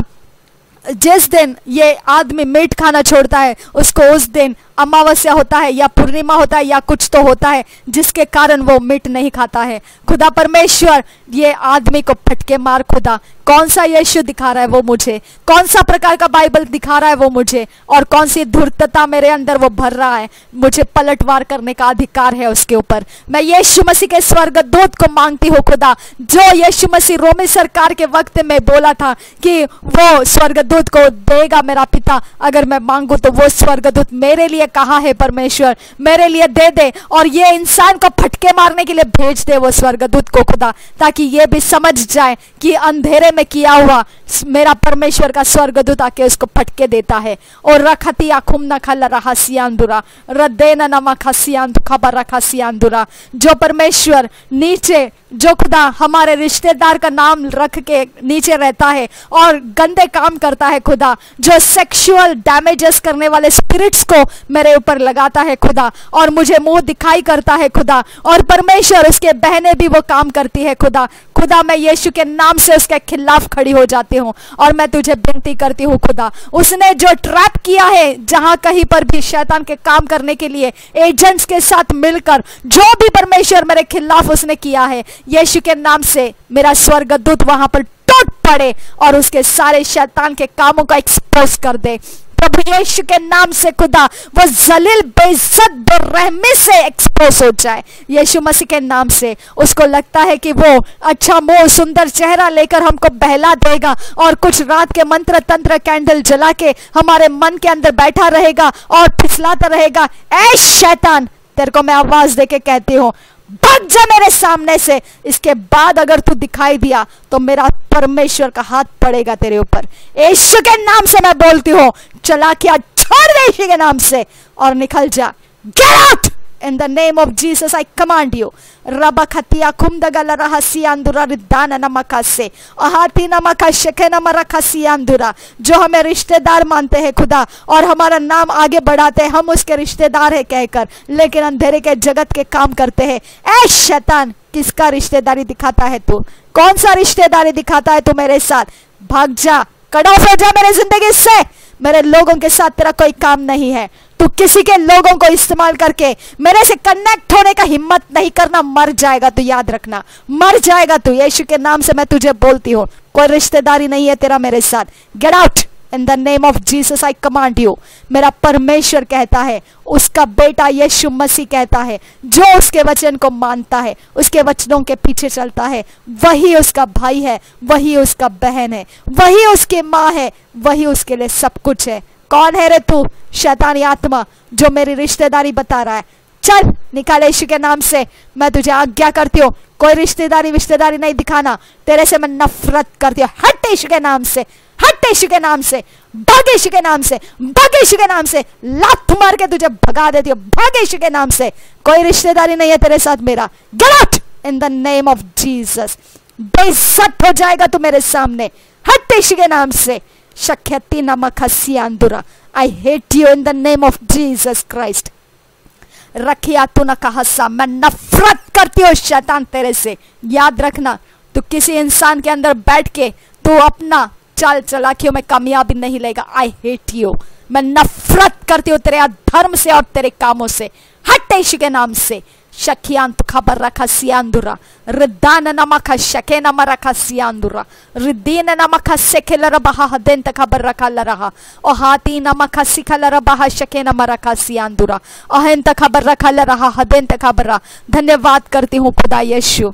Speaker 2: जिस दिन ये आदमी मीट खाना छोड़ता है, उसको उस दिन अमावस्या होता है या पूर्णिमा होता है या कुछ तो होता है, जिसके कारण वो मीट नहीं खाता है। खुदा परमेश्वर, ये आदमी को फटके मार खुदा। कौन सा यीशु दिखा रहा है वो मुझे? कौन सा प्रकार का बाइबल दिखा रहा है वो मुझे? और कौन सी धूर्तता मेरे अंदर वो भर रहा है? मुझे पलटवार करने का अधिकार है उसके ऊपर। मैं यीशु मसीह के स्वर्ग दूत को मांगती हूँ खुदा। जो यीशु मसीह रोमी सरकार के वक्त में बोला था कि वो स्वर्गदूत को देगा मेरा पिता, अगर मैं मांगू तो वो स्वर्गदूत मेरे लिए कहा है परमेश्वर? मेरे लिए दे दे और ये इंसान को फटके मारने के लिए भेज दे वो स्वर्गदूत को खुदा, ताकि ये भी समझ जाए कि अंधेरे में किया हुआ मेरा परमेश्वर का स्वर्गदूत आके उसको फटके देता है। और रखती आखुम न खल रहा सियांदुरा रद्दे न नमक सियांदु खबर रखा सियांदुरा जो परमेश्वर नीचे जो खुदा हमारे रिश्तेदार का नाम रख के नीचे रहता है और गंदे काम करता है खुदा, जो सेक्सुअल डैमेजेस करने वाले स्पिरिट्स को मेरे ऊपर लगाता है खुदा और मुझे मुँह दिखाई करता है खुदा और परमेश्वर उसके बहने भी वो काम करती है खुदा। खुदा, मैं यीशु के नाम से उसके खिलाफ खड़ी हो जाती हूँ और मैं तुझे विनती करती हूँ खुदा। उसने जो ट्रैप किया है, जहाँ कहीं पर भी शैतान के काम करने के लिए एजेंट्स के साथ मिलकर जो भी परमेश्वर मेरे खिलाफ उसने किया है यीशु के नाम से मेरा स्वर्गदूत वहाँ पर टूट पड़े और उसके सारे शैतान के कामों को एक्सपोज कर दे। प्रभु यीशु के नाम से खुदा, वो जलील, बेइज्जत, बेरहमी से एक्सपोज हो जाए। यीशु मसीह के नाम से उसको लगता है कि वो अच्छा मुँह, सुंदर चेहरा लेकर हमको बहला देगा और कुछ रात के मंत्र तंत्र कैंडल जला के हमारे मन के अंदर बैठा रहेगा और फिसलाता रहेगा, ऐ शैतान, तेरे को मैं आवाज़ देके कहती हूँ भाग जा मेरे सामने से। इसके बाद अगर तू दिखाई दिया तो मेरा परमेश्वर का हाथ पड़ेगा तेरे ऊपर। यीशु के नाम से मैं बोलती हूँ, चला किया छोड़ दे के नाम से, और निकल जा। Get out in the name of Jesus, I command you. Rabakatia kumdagala rahasiandura ridana namakase. Ahati namakasheke namarakasiandura जो हमें रिश्तेदार मानते हैं खुदा और हमारा नाम आगे बढ़ाते हैं हम उसके रिश्तेदार है कहकर लेकिन अंधेरे के जगत के काम करते हैं ऐ शैतान किसका रिश्तेदारी दिखाता है तू कौन सा रिश्तेदारी दिखाता है तू मेरे साथ भाग जा कट ऑफ़ हो जा मेरे ज़िंदगी से मेरे लोगों के साथ तेरा कोई काम नहीं है तू किसी के लोगों को इस्तेमाल करके मेरे से कनेक्ट होने का हिम्मत नहीं करना, मर जाएगा तू याद रखना। मर जाएगा तू, यीशु के नाम से मैं तुझे बोलती हूँ। कोई रिश्तेदारी नहीं है तेरा मेरे साथ। Get out in the name of Jesus I command you मेरा परमेश्वर कहता है, उसका बेटा यीशु मसीह कहता है, जो उसके वचन को मानता है, उसके वचनों के पीछे चलता है, वही उसका भाई है, वही उसका बहन है, वही उसकी माँ है, वही उसके लिए सब कुछ है। कौन है रे तू? शैतानी आत्मा, जो मेरी रिश्तेदारी बता रहा है। चल, निकाल यीशु के नाम से। मैं तुझे आज्ञा करती हूँ। कोई रिश्तेदारी रिश्तेदारी नहीं दिखाना। तेरे से मैं नफरत करती हूँ। हट यीशु के नाम से। हट यीशु के नाम से। भाग यीशु के नाम से। भाग यीशु के नाम से। लात मार के तुझे भगा देती हूँ। भाग यीशु के नाम से। कोई रिश्तेदारी नहीं है तेरे साथ मेरा। Out in the name of Jesus बेइज्जत हो जाएगा तू मेरे सामने। हट यीशु के नाम से। नमक हसियांदुरा I hate you in the name of Jesus Christ रखिया तू न कहसा मैं नफरत करती हूँ शैतान तेरे से याद रखना तू किसी इंसान के अंदर बैठ के तू अपना चाल चलाकियों में कामयाबी नहीं लेगा आई हेट यू मैं नफरत करती हूँ तेरे धर्म से और तेरे कामों से हट के नाम से shakiantu kabarakasiandura riddana namaka shakena marakasiandura riddina namaka sekelara baha hadenta kabarakalara o hati namaka sikalara baha shakena marakasiandura ahenta kabarakalara hadenta kabara धन्यवाद करती हूँ खुदा यशु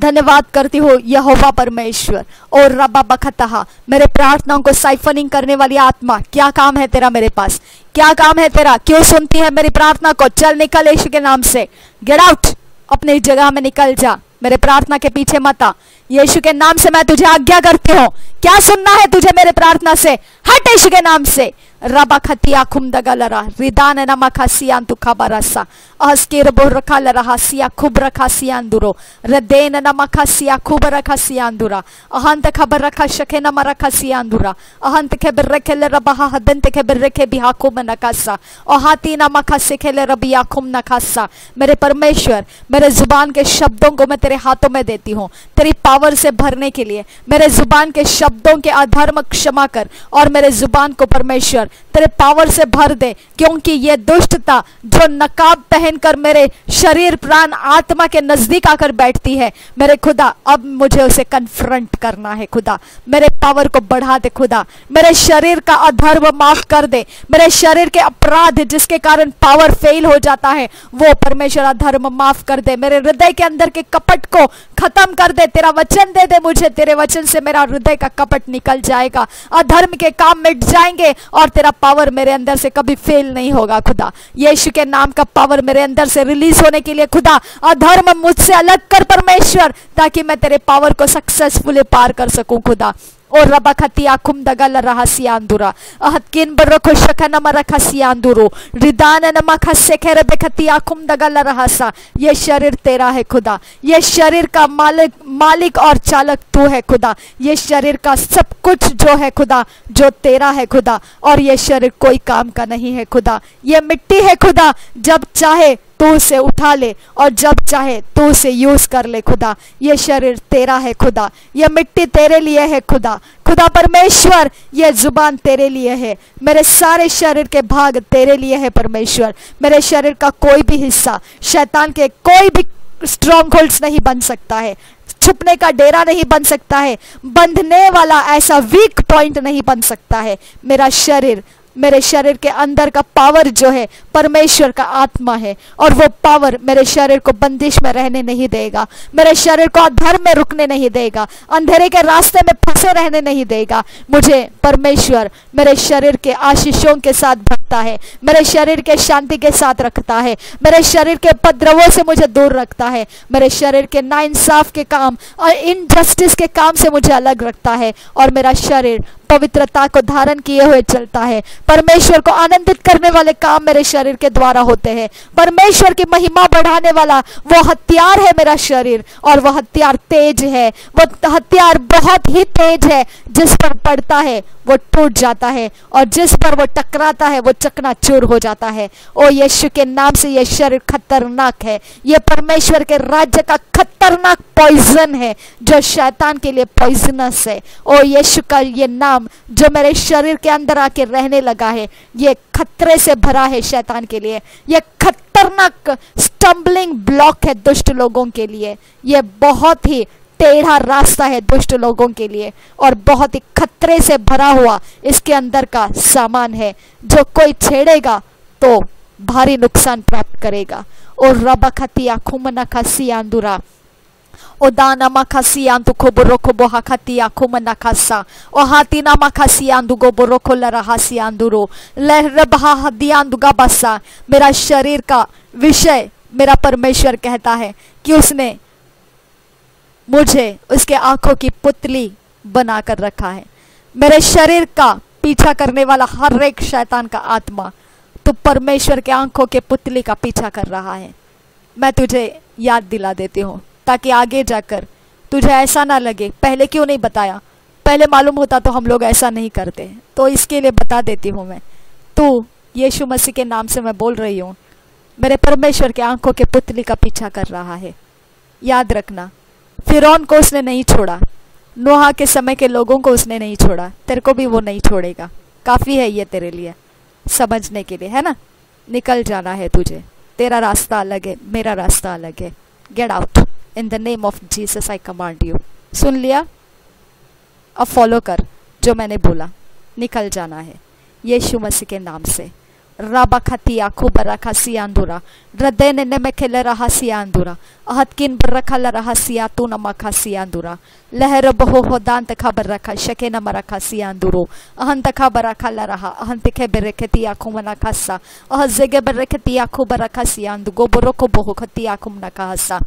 Speaker 2: धन्यवाद करती हूँ, यहोवा परमेश्वर। और रबा बखतहा, मेरे प्रार्थनाओं को साइफनिंग करने वाली आत्मा, क्या काम है तेरा मेरे पास? क्या काम है तेरा? क्यों सुनती है मेरी प्रार्थना को? चल निकल यीशु के नाम से। गेट आउट अपनी जगह में निकल जा। मेरे प्रार्थना के पीछे मत यीशु के नाम से मैं तुझे आज्ञा करती हूँ। क्या सुनना है तुझे मेरे प्रार्थना से? हट यीशु के नाम से। Raba khatia dagalara ridana nama khasian tu khabarasa askir borkala rahasia kubra khasianduro redena nama khasia kubra khasiandura ahanta khabara khashake nama rakhasiandura ahant ke berrekele rabaha hadente ke berreke bihakum nakasa ahati nama khase खेले रबिया खुम नखासा मेरे परमेश्वर मेरे ज़ुबान के शब्दों को मैं तेरे हाथों में देती हूँ तेरी पावर से भरने के लिए मेरे ज़ुबान के शब्दों के अधर्म क्षमा कर और मेरे ज़ुबान को परमेश्वर तेरे पावर से भर दे, क्योंकि ये दुष्टता जो नकाब पहनकर मेरे शरीर, प्राण, आत्मा के नज़दीक आकर बैठती है, मेरे खुदा, अब मुझे उसे कन्फ्रंट करना है खुदा। मेरे पावर को बढ़ा दे खुदा। मेरे शरीर का अधर्म माफ़ कर दे। मेरे शरीर के अपराध जिसके कारण पावर फेल हो जाता है, वो परमेश्वर अधर्म माफ़ कर दे। मेरे हृदय के अंदर के कपट को खत्म कर दे। तेरा वचन दे दे मुझे। तेरे वचन से मेरा हृदय का कपट निकल जाएगा। अधर्म के काम मिट जाएँगे और तेरा पावर मेरे अंदर से कभी फेल नहीं होगा, खुदा। यीशु के नाम का पावर मेरे अंदर से रिलीज़ होने के लिए, खुदा। अधर्म मुझसे अलग कर, परमेश्वर, ताकि मैं तेरे पावर को सक्सेसफुली पार कर सकूँ, खुदा। O rabakati akum dagala rahasiandura. Ahatkin baroko shakana marakasianduru. रिदान नमक सेखेर बेखती आकुम दगल रहसा ये शरीर तेरा है खुदा ये शरीर का मालिक मालिक और चालक तू है खुदा ये शरीर का सब कुछ जो है खुदा जो तेरा है खुदा और ये शरीर कोई काम का नहीं है खुदा ये मिट्टी है खुदा जब चाहे तू उसे उठा ले और जब चाहे तू उसे यूज़ कर ले, खुदा। ये शरीर तेरा है, खुदा। ये मिट्टी तेरे लिए है, खुदा। खुदा, परमेश्वर, ये ज़ुबान तेरे लिए है। मेरे सारे शरीर के भाग तेरे लिए है, परमेश्वर। मेरे शरीर का कोई भी हिस्सा, शैतान के कोई भी स्ट्रॉन्ग होल्ड्स नहीं बन सकता है। छुपने का डेरा नहीं बन सकता है। बंधने वाला ऐसा वीक पॉइंट नहीं बन सकता है। मेरा शरीर मेरे शरीर के अंदर का पावर जो है, परमेश्वर का आत्मा है और वो पावर मेरे शरीर को बंदिश में रहने नहीं देगा। मेरे शरीर को अधर्म में रुकने नहीं देगा। अंधेरे के रास्ते में फंसे रहने नहीं देगा। मुझे परमेश्वर मेरे शरीर के आशीषों के साथ भरता है। मेरे शरीर के शांति के साथ रखता है। मेरे शरीर के उपद्रवों से मुझे दूर रखता है। मेरे शरीर के नाइंसाफ के काम और इनजस्टिस के काम से मुझे अलग रखता है और मेरा शरीर पवित्रता को धारण किए हुए चलता है। परमेश्वर को आनंदित करने वाले काम मेरे शरीर के द्वारा होते हैं। परमेश्वर की महिमा बढ़ाने वाला वो हथियार है मेरा शरीर, और वह हथियार तेज है। वो हथियार बहुत ही तेज है। जिस पर पड़ता है, वो टूट जाता है, और जिस पर वो टकराता है, वो चकनाचूर हो जाता है। ओ यीशु के नाम से ये शरीर खतरनाक है। ये परमेश्वर के राज्य का खतरनाक पॉइजन है, जो शैतान के लिए पॉइजनस है। ओ यीशु का ये नाम जो मेरे शरीर के अंदर आके रहने लगा है, ये खतरे से भरा है शैतान के लिए। ये खतरनाक स्टम्बलिंग ब्लॉक है दुष्ट लोगों के लिए। ये बहुत ही टेढ़ा रास्ता है दुष्ट लोगों के लिए और बहुत ही खतरे से भरा हुआ इसके अंदर का सामान है। जो कोई छेड़ेगा तो भारी नुकसान प्राप्त करेगा। और रबा खतिया, खुमना खसी आंदुरा। Odana makasiandu koboroko bohakatia kumanakasa. Ohatina makasiandu goboroko लरहासियांदुरो लहरबहादियांदु गबसा मेरा शरीर का विषय मेरा परमेश्वर कहता है कि उसने मुझे उसके आँखों की पुतली बनाकर रखा है मेरे शरीर का पीछा करने वाला हर एक शैतान का आत्मा तो परमेश्वर के आँखों के पुतली का पीछा कर रहा है मैं तुझे याद दिला देती हूँ ताकि आगे जाकर, तुझे ऐसा ना लगे, पहले क्यों नहीं बताया? पहले मालूम होता तो हम लोग ऐसा नहीं करते। तो इसके लिए बता देती हूँ मैं। तू, यीशु मसीह के नाम से मैं बोल रही हूँ, मेरे परमेश्वर के आँखों के पुतली का पीछा कर रहा है। याद रखना, फिरौन को उसने नहीं छोड़ा, नोहा के समय के लोगों को उसने नहीं छोड़ा, तेरे को भी वो नहीं छोड़ेगा। काफ़ी है ये तेरे लिए, समझने के लिए, है ना? निकल जाना है तुझे। तेरा रास्ता अलग है, मेरा रास्ता अलग है। Get out in the name of Jesus I command you सुन लिया? अब फॉलो कर, जो मैंने बोला। निकल जाना है। यीशु मसीह के नाम से। रबा खती आँखों बर रखा सिया हृदय ने नमे खेल रहा सिया अंधुरा अहतकिन बर रखा ल रहा सिया, तू नमा खा सिया लहर बहो हो दान तखा
Speaker 1: बर रखा शके नम रखा सिया अंधुरो अहं तखा बरा खा ल रहा अहं तिखे बर रखे ती आँखों मना खासा अह जगे बर रखे ती आँखों बर रखा सिया गो बरो को बहो खती आँखों मना खासा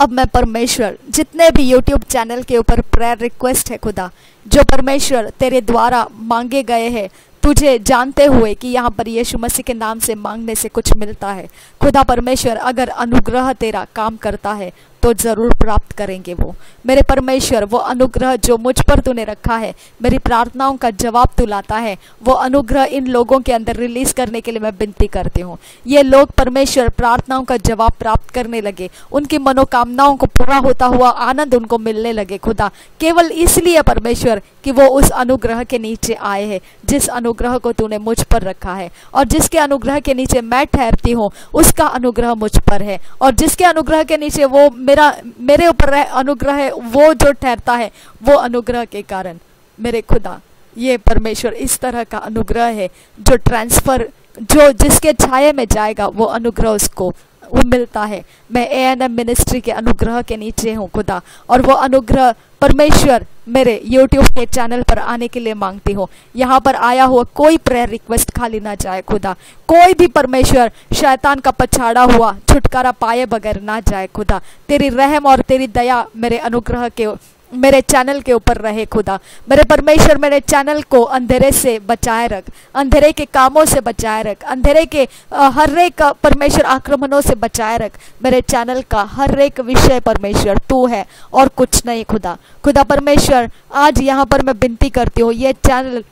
Speaker 2: अब मैं परमेश्वर, जितने भी यूट्यूब चैनल के ऊपर प्रेयर रिक्वेस्ट है खुदा, जो परमेश्वर तेरे द्वारा मांगे गए हैं, तुझे जानते हुए कि यहाँ पर यीशु मसीह के नाम से मांगने से कुछ मिलता है। खुदा परमेश्वर, अगर अनुग्रह तेरा काम करता है तो ज़रूर प्राप्त करेंगे वो। मेरे परमेश्वर, वो अनुग्रह जो मुझ पर तूने रखा है, मेरी प्रार्थनाओं का जवाब तू लाता है। वो अनुग्रह इन लोगों के अंदर रिलीज़ करने के लिए मैं विनती करती हूँ। ये लोग परमेश्वर प्रार्थनाओं का जवाब प्राप्त करने लगे। उनकी मनोकामनाओं को पूरा होता हुआ आनंद उनको मिलने लगे, खुदा। केवल इसलिए परमेश्वर कि वो उस अनुग्रह के नीचे आए हैं, जिस अनुग्रह को तूने मुझ पर रखा है। और जिसके अनुग्रह के नीचे मैं ठहरती हूँ, उसका अनुग्रह मुझ पर है। और जिसके अनुग्रह के नीचे वो मेरा, मेरे ऊपर अनुग्रह है, वो जो ठहरता है, वो अनुग्रह के कारण। मेरे खुदा, ये परमेश्वर इस तरह का अनुग्रह है, जो ट्रांसफ़र जो जिसके छाये में जाएगा, वो अनुग्रह उसको, वो मिलता है। मैं ए एन एम मिनिस्ट्री के अनुग्रह के नीचे हूँ, खुदा, और वो अनुग्रह परमेश्वर मेरे यूट्यूब के चैनल पर आने के लिए मांगती हो। यहाँ पर आया हुआ कोई प्रेयर रिक्वेस्ट खाली ना जाए खुदा। कोई भी परमेश्वर शैतान का पछाड़ा हुआ, छुटकारा पाए बगैर ना जाए खुदा। तेरी रहम और तेरी दया मेरे अनुग्रह के मेरे चैनल के ऊपर रहे खुदा। मेरे परमेश्वर मेरे चैनल को अंधेरे से बचाए रख, अंधेरे के कामों से बचाए रख, अंधेरे के हर एक परमेश्वर आक्रमणों से बचाए रख। मेरे चैनल का हर एक विषय परमेश्वर, तू है और कुछ नहीं खुदा। खुदा परमेश्वर, आज यहाँ पर मैं विनती करती हूँ, ये चैनल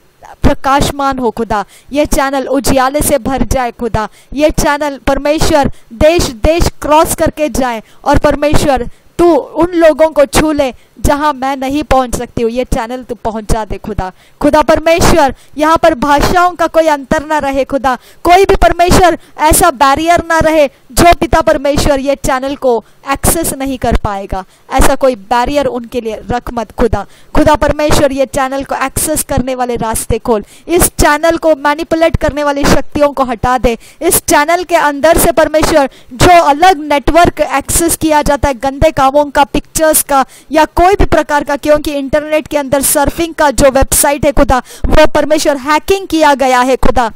Speaker 2: प्रकाशमान हो खुदा। यह चैनल उजियाले से भर जाए खुदा। यह चैनल परमेश्वर देश देश क्रॉस करके जाए और परमेश्वर, तू उन लोगों को छू ले जहाँ मैं नहीं पहुँच सकती हूँ, ये चैनल तू पहुँचा दे खुदा। खुदा परमेश्वर, यहाँ पर भाषाओं का कोई अंतर ना रहे खुदा। कोई भी परमेश्वर, ऐसा बैरियर ना रहे जो पिता परमेश्वर ये चैनल को एक्सेस नहीं कर पाएगा। ऐसा कोई बैरियर उनके लिए रख मत खुदा। खुदा परमेश्वर, ये चैनल को एक्सेस करने वाले रास्ते खोल। इस चैनल को मैनिपुलेट करने वाली शक्तियों को हटा दे। इस चैनल के अंदर से परमेश्वर, जो अलग नेटवर्क एक्सेस किया जाता है, गंदे कामों का पिक्चर्स का, या कोई भी प्रकार का, क्योंकि इंटरनेट के अंदर सर्फिंग का जो वेबसाइट है खुदा, वो परमेश्वर हैकिंग किया गया है खुदा।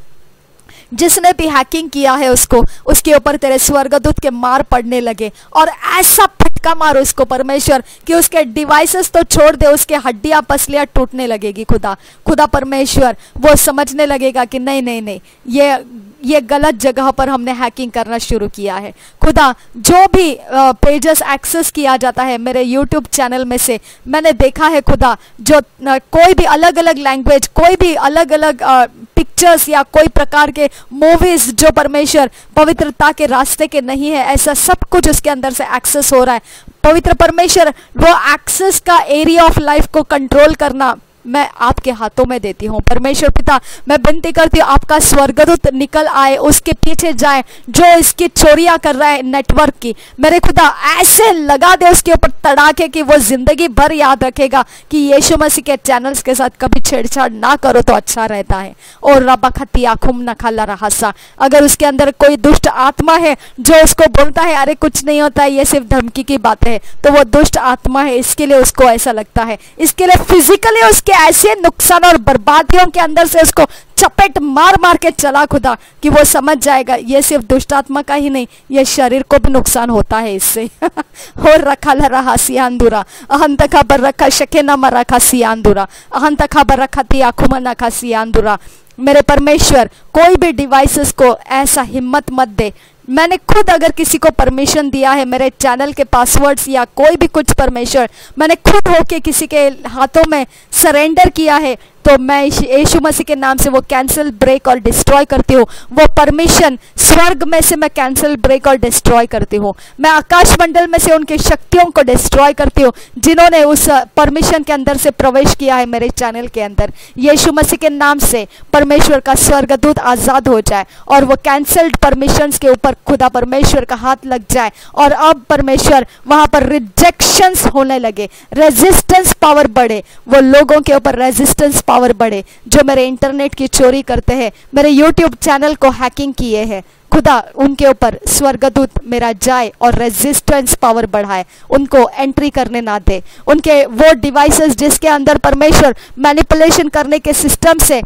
Speaker 2: जिसने भी हैकिंग किया है उसको, उसके ऊपर तेरे स्वर्गदूत के मार पड़ने लगे। और ऐसा फटका मार उसको परमेश्वर, कि उसके डिवाइसेस तो छोड़ दे, उसके हड्डियाँ पसलियाँ टूटने लगेगी खुदा। खुदा परमेश्वर, वो समझने लगेगा कि नहीं नहीं नहीं, ये ये गलत जगह पर हमने हैकिंग करना शुरू किया है। खुदा, जो भी पेजेस एक्सेस किया जाता है मेरे यूट्यूब चैनल में से, मैंने देखा है खुदा, जो कोई भी अलग अलग लैंग्वेज कोई भी अलग अलग पिक्चर्स या कोई प्रकार के मूवीज़ जो परमेश्वर पवित्रता के रास्ते के नहीं है, ऐसा सब कुछ उसके अंदर से एक्सेस हो रहा है। पवित्र परमेश्वर, वो एक्सेस का एरिया ऑफ़ लाइफ को कंट्रोल करना मैं आपके हाथों में देती हूँ। परमेश्वर पिता, मैं विनती करती हूँ, आपका स्वर्गदूत निकल आए, उसके पीछे जाए, जो इसकी चोरियाँ कर रहा है नेटवर्क की। मेरे खुदा, ऐसे लगा दे उसके ऊपर तड़ाके कि वो ज़िंदगी भर याद रखेगा कि यीशु मसीह के चैनल्स के साथ कभी छेड़छाड़ ना करो तो अच्छा रहता है। और रबा खती आखुम न खाला रहा अगर उसके अंदर कोई दुष्ट आत्मा है जो उसको बोलता है, अरे, कुछ नहीं होता है ये सिर्फ़ धमकी की बात है तो वो दुष्ट आत्मा है, इसके लिए उसको ऐसा लगता है। इसके लिए फिजिकली उसके के ऐसे नुकसान और बर्बादियों के अंदर से उसको चपेट मार मार के चला खुदा कि वो समझ जाएगा, ये सिर्फ़ दुष्टात्मा का ही नहीं, ये शरीर को भी नुकसान होता है इससे। और रखा लरा सियांदुरा अहंत खबर रखा शके न रखा सियांदुरा अहंत खबर रखा थी आखुमा नखा सियांदुरा मेरे परमेश्वर, कोई भी डिवाइसेस को ऐसा हिम्मत मत दे मैंने खुद अगर किसी को परमिशन दिया है मेरे चैनल के पासवर्ड्स या कोई भी कुछ परमिशन मैंने खुद होके किसी के हाथों में सरेंडर किया है तो मैं यीशु मसीह के नाम से वो कैंसिल ब्रेक और डिस्ट्रॉय करती हूँ। वो परमिशन स्वर्ग में से मैं कैंसिल ब्रेक और डिस्ट्रॉय करती हूँ। मैं आकाश मंडल में से उनकी शक्तियों को डिस्ट्रॉय करती हूँ, जिन्होंने उस परमिशन के अंदर से प्रवेश किया है मेरे चैनल के अंदर। यीशु मसीह के नाम से परमेश्वर का स्वर्गदूत आज़ाद हो जाए और वो कैंसल्ड परमिशन के ऊपर खुदा परमेश्वर का हाथ लग जाए और अब परमेश्वर वहाँ पर रिजेक्शंस होने लगे। रेजिस्टेंस पावर बढ़े। वो लोगों के ऊपर रेजिस्टेंस पावर बढ़े, जो मेरे इंटरनेट की चोरी करते हैं, मेरे यूट्यूब चैनल को हैकिंग किए हैं। खुदा उनके ऊपर स्वर्गदूत मेरा जाए और रेजिस्टेंस पावर बढ़ाए, उनको एंट्री करने ना दे। उनके वो डिवाइसेस जिसके अंदर परमेश्वर मैनिपुलेशन करने के सिस्टम से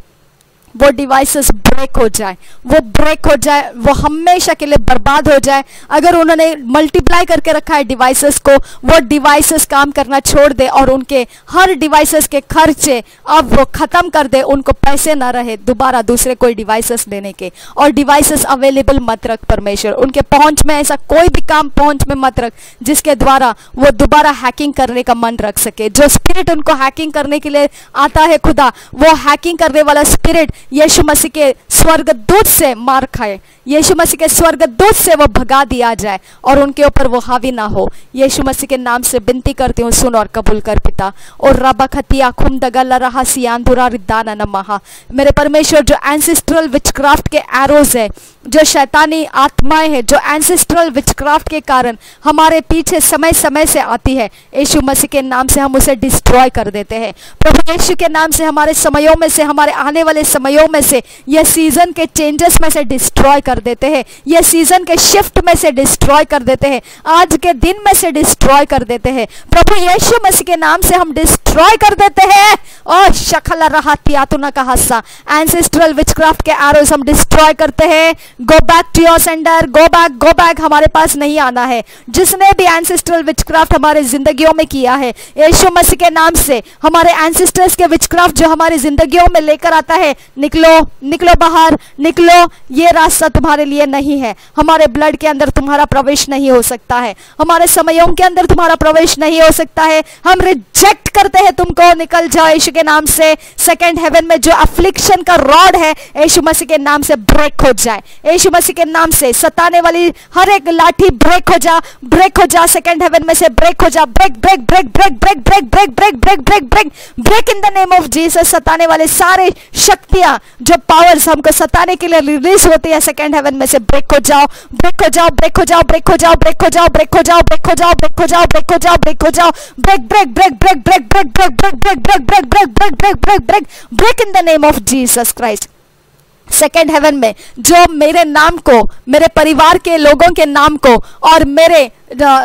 Speaker 2: वो डिवाइसेस ब्रेक हो जाए। वो ब्रेक हो जाए, वो हमेशा के लिए बर्बाद हो जाए। अगर उन्होंने मल्टीप्लाई करके रखा है डिवाइसेस को, वो डिवाइसेस काम करना छोड़ दे और उनके, हर डिवाइसेस के खर्चे अब वो खत्म कर दे, उनको पैसे ना रहे दोबारा दूसरे कोई डिवाइसेस देने के। और डिवाइसेस अवेलेबल मत रख परमेश्वर। उनके पहुँच में ऐसा कोई भी काम पहुँच में मत रख, जिसके द्वारा वो दोबारा हैकिंग करने का मन रख सके। जो स्पिरिट उनको हैकिंग करने के लिए आता है खुदा, वो हैकिंग करने वाला स्पिरिट यीशु मसीह के स्वर्गदूत से मार खाए। यीशु मसीह के स्वर्गदूत से वो भगा दिया जाए और उनके ऊपर वो हावी ना हो। यीशु मसीह के नाम से विनती करती हूँ, सुन और कबूल कर पिता। और रबा खतिया, खुम दगल रहा सियान रिदाना नमहा मेरे परमेश्वर, जो एंसिस्ट्रल विचक्राफ्ट के एरोज है, जो शैतानी आत्माएँ हैं, जो एंसिस्ट्रल विचक्राफ्ट के कारण हमारे पीछे समय समय से आती है, यीशु मसीह के नाम से हम उसे डिस्ट्रॉय कर देते हैं। प्रभु यीशु के नाम से हमारे समयों में से, हमारे आने वाले समयों में से यह सीज़न के चेंजेस में से डिस्ट्रॉय कर देते हैं। यह सीज़न के शिफ्ट में से डिस्ट्रॉय कर देते हैं। आज के दिन में से डिस्ट्रॉय कर देते हैं। प्रभु यीशु मसीह के नाम से हम डिस्ट्रॉय कर देते हैं। और शखल रहा तियातुना का हस्सा एंसेस्ट्रल विचक्राफ्ट के एरोस हम डिस्ट्रॉय करते हैं। Go back to your sender go back go back हमारे पास नहीं आना है। जिसने भी एंसेस्ट्रल विचक्राफ्ट हमारे जिंदगियों में किया है, यीशु मसीह के नाम से, हमारे एंसेस्टर्स के विचक्राफ्ट जो हमारी जिंदगियों में लेकर आता है निकलो निकलो बाहर निकलो ये रास्ता तुम्हारे लिए नहीं है हमारे ब्लड के अंदर तुम्हारा प्रवेश नहीं हो सकता है हमारे समयों के अंदर तुम्हारा प्रवेश नहीं हो सकता है हम रिजेक्ट करते हैं तुमको निकल जाओ यीशु के नाम से सेकंड हेवन में जो अफ्लिक्शन का रॉड है यीशु मसीह के नाम से ब्रेक हो जाए यीशु मसीह के नाम से सताने वाली हर एक लाठी ब्रेक हो जा ब्रेक हो जा सेकंड हेवन में से ब्रेक हो जा break break break break break break break break break break break break in the name of Jesus सताने वाले सारे शक्तियाँ जो पावर्स हमको सताने के लिए रिलीज़ होती है सेकंड हेवन में से ब्रेक हो जाओ ब्रेक हो जाओ ब्रेक हो जाओ ब्रेक हो जाओ ब्रेक हो जाओ ब्रेक हो जाओ ब्रेक हो जाओ ब्रेक हो जाओ ब्रेक हो जाओ ब्रेक हो जाओ break break break break break break break break break break break break break break break break break in the name of Jesus Christ second heaven में, जो मेरे नाम को, मेरे परिवार के लोगों के नाम को और मेरे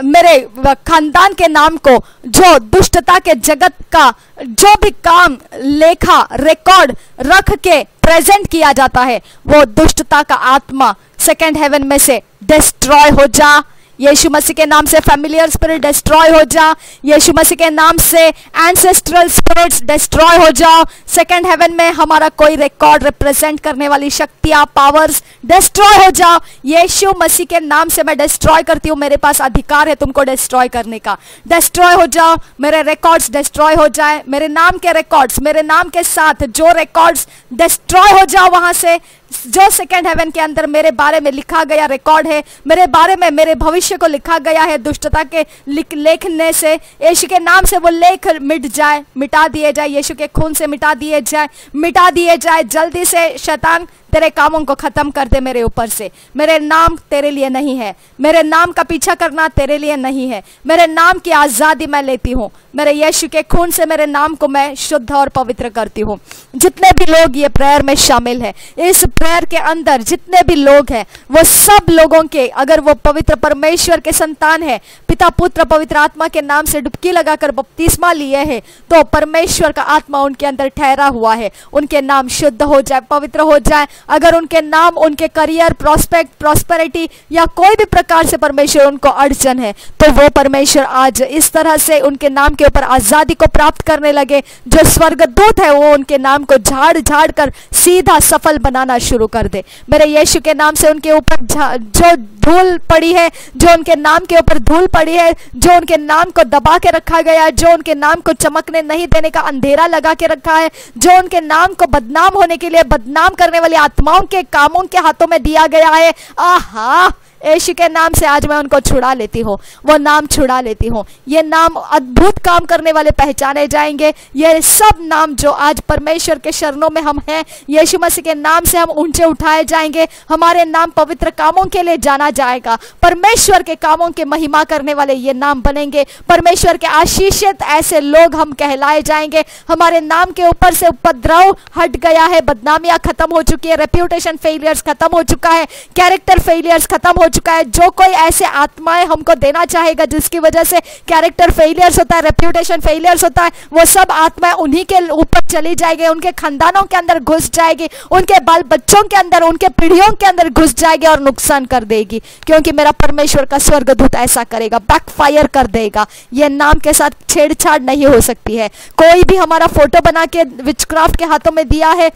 Speaker 2: मेरे खानदान के नाम को, जो दुष्टता के जगत का, जो भी काम, लेखा रिकॉर्ड रख के प्रेजेंट किया जाता है, वो दुष्टता का आत्मा सेकेंड हेवन में से डिस्ट्रॉय हो जा। यीशु मसीह के नाम से फैमिलियर स्पिरिट डिस्ट्रॉय हो जा। यीशु मसीह के नाम से एंसेस्ट्रल स्पिरिट्स डिस्ट्रॉय हो जाओ सेकंड हेवन में हमारा कोई रिकॉर्ड रिप्रेजेंट करने वाली शक्तियाँ पावर्स डिस्ट्रॉय हो जाओ यीशु मसीह के नाम से मैं डिस्ट्रॉय करती हूँ। मेरे पास अधिकार है तुमको डिस्ट्रॉय करने का। डिस्ट्रॉय हो जाओ मेरे रिकॉर्ड्स डिस्ट्रॉय हो जाए। मेरे नाम के रिकॉर्ड्स मेरे नाम के साथ जो रिकॉर्ड्स डिस्ट्रॉय हो जाओ वहाँ से जो सेकेंड हेवन के अंदर मेरे बारे में लिखा गया रिकॉर्ड है, मेरे बारे में, मेरे भविष्य को लिखा गया है दुष्टता के लेखने से। यीशु के नाम से वो लेख मिट जाए, मिटा दिए जाए, यीशु के खून से मिटा दिए जाए, मिटा दिए जाए, जल्दी से शैतान तेरे कामों को खत्म कर दे मेरे ऊपर से। मेरे नाम तेरे लिए नहीं है। मेरे नाम का पीछा करना तेरे लिए नहीं है। मेरे नाम की आज़ादी मैं लेती हूँ। मेरे यीशु के खून से मेरे नाम को मैं शुद्ध और पवित्र करती हूँ। जितने भी लोग ये प्रेयर में शामिल है, इस प्रेयर के अंदर जितने भी लोग हैं, वो सब लोगों के, अगर वो पवित्र परमेश्वर के संतान है, पिता, पुत्र, पवित्र आत्मा के नाम से डुबकी लगाकर बपतिस्मा लिए है तो परमेश्वर का आत्मा उनके अंदर ठहरा हुआ है। उनके नाम शुद्ध हो जाए, पवित्र हो जाए अगर उनके नाम, उनके करियर प्रोस्पेक्ट प्रॉस्पेरिटी या कोई भी प्रकार से परमेश्वर उनको अड़चन है तो वो परमेश्वर आज इस तरह से उनके नाम के ऊपर आज़ादी को प्राप्त करने लगे। जो स्वर्गदूत है, वो उनके नाम को झाड़ झाड़ कर सीधा सफल बनाना शुरू कर दे। मेरे यीशु के नाम से उनके ऊपर जो धूल पड़ी है, जो उनके नाम के ऊपर धूल पड़ी है, जो उनके नाम को दबा के रखा गया है, जो उनके नाम को चमकने नहीं देने का अंधेरा लगा के रखा है, जो उनके नाम को बदनाम होने के लिए बदनाम करने वाली आत्माओं के कामों के हाथों में दिया गया है। आहा! यीशु के नाम से आज मैं उनको छुड़ा लेती हूँ, वो नाम छुड़ा लेती हूँ। ये नाम अद्भुत काम करने वाले पहचाने जाएँगे। ये सब नाम जो आज परमेश्वर के शरणों में हम हैं, यीशु मसीह के नाम से हम ऊँचे उठाए जाएँगे। हमारे नाम पवित्र कामों के लिए जाना जाएगा। परमेश्वर के कामों के महिमा करने वाले ये नाम बनेंगे। परमेश्वर के आशीषित ऐसे लोग हम कहलाए जाएँगे। हमारे नाम के ऊपर से उपद्रव हट गया है। बदनामियाँ खत्म हो चुकी है। रेप्यूटेशन फेलियर्स खत्म हो चुका है। कैरेक्टर फेलियर्स खत्म हो चुका है। जो कोई ऐसे आत्माएँ हमको देना चाहेगा, जिसकी वजह से कैरेक्टर फेलियर्स होता है रेप्यूटेशन फेलियर्स होता है, वो सब आत्माएँ उन्हीं के ऊपर चली जाएगी, उनके खानदानों के अंदर घुस जाएगी, उनके बाल बच्चों के अंदर, उनके पीढ़ियों के अंदर घुस जाएगी और नुकसान कर देगी, क्योंकि मेरा परमेश्वर का स्वर्गदूत ऐसा करेगा बैकफायर कर देगा। यह नाम के साथ छेड़छाड़ नहीं हो सकती है। कोई भी हमारा फ़ोटो बना के विचक्राफ्ट के हाथों में दिया है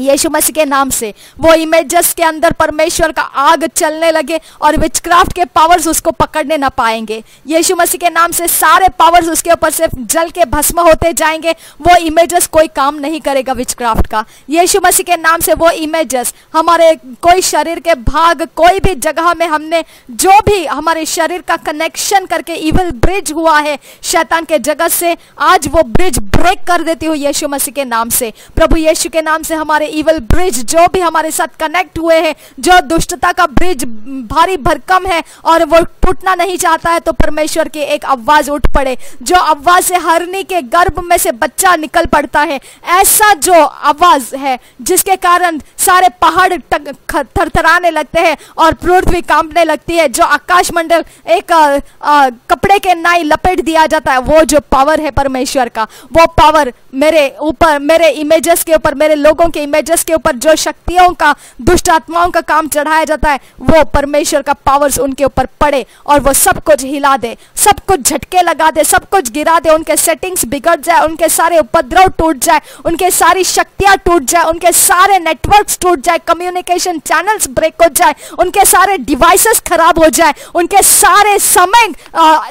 Speaker 2: यीशु मसीह के नाम से। वो इमेजेस के अंदर परमेश्वर का आग चलने लगे और विचक्राफ्ट के पावर्स उसको पकड़ने ना पाएँगे। यीशु मसीह के नाम से सारे पावर्स उसके ऊपर से जल के भस्म होते जाएँगे। वो इमेजेस कोई काम नहीं करेगा विचक्राफ्ट का। यीशु मसीह के नाम से वो इमेजेस हमारे कोई शरीर के भाग, कोई भी जगह में हमने जो भी हमारे शरीर का कनेक्शन करके इवल ब्रिज हुआ है, शैतान के जगत से आज वो ब्रिज ब्रेक कर देती हूँ यीशु मसीह के नाम से। प्रभु यीशु के नाम से हमारे हमारे इवल ब्रिज जो भी हमारे साथ कनेक्ट हुए हैं जो दुष्टता का ब्रिज भारी भरकम है और वो टूटना नहीं चाहता है तो परमेश्वर की एक आवाज़ उठ पड़े जो आवाज़ से हरनी के गर्भ में से बच्चा निकल पड़ता है। ऐसा जो आवाज़ है जिसके कारण सारे पहाड़ थरथराने लगते हैं और पृथ्वी कांपने लगती है जो आकाश मंडल एक आ, आ, कपड़े के नाई लपेट दिया जाता है वो जो पावर है परमेश्वर का वो पावर मेरे ऊपर मेरे इमेजेस के ऊपर मेरे लोगों के इमेजेस के ऊपर जो शक्तियों का, दुष्ट आत्माओं का काम चढ़ाया जाता है, वो परमेश्वर का पावर्स उनके ऊपर पड़े और वो सब कुछ हिला दे, सब कुछ झटके लगा दे, सब कुछ गिरा दे, उनके सेटिंग्स बिगड़ जाए, उनके सारे उपद्रव टूट जाए, उनके सारी शक्तियाँ टूट जाए, उनके सारे नेटवर्क्स टूट जाए कम्युनिकेशन चैनल्स ब्रेक हो जाए, उनके सारे डिवाइसेस खराब हो जाए, उनके सारे समय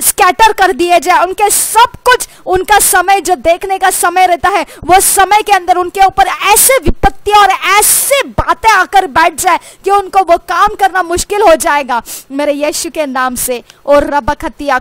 Speaker 2: स्कैटर कर दिए जाए, उनके सब कुछ, उनका समय जो देखने का समय रहता है, वो समय के अंदर उनके ऊपर ऐसे विपत्ति विपत्ति और ऐसे बातें आकर बैठ जाए कि उनको वो काम करना मुश्किल हो जाएगा। मेरे यीशु के नाम से। और रबखतिया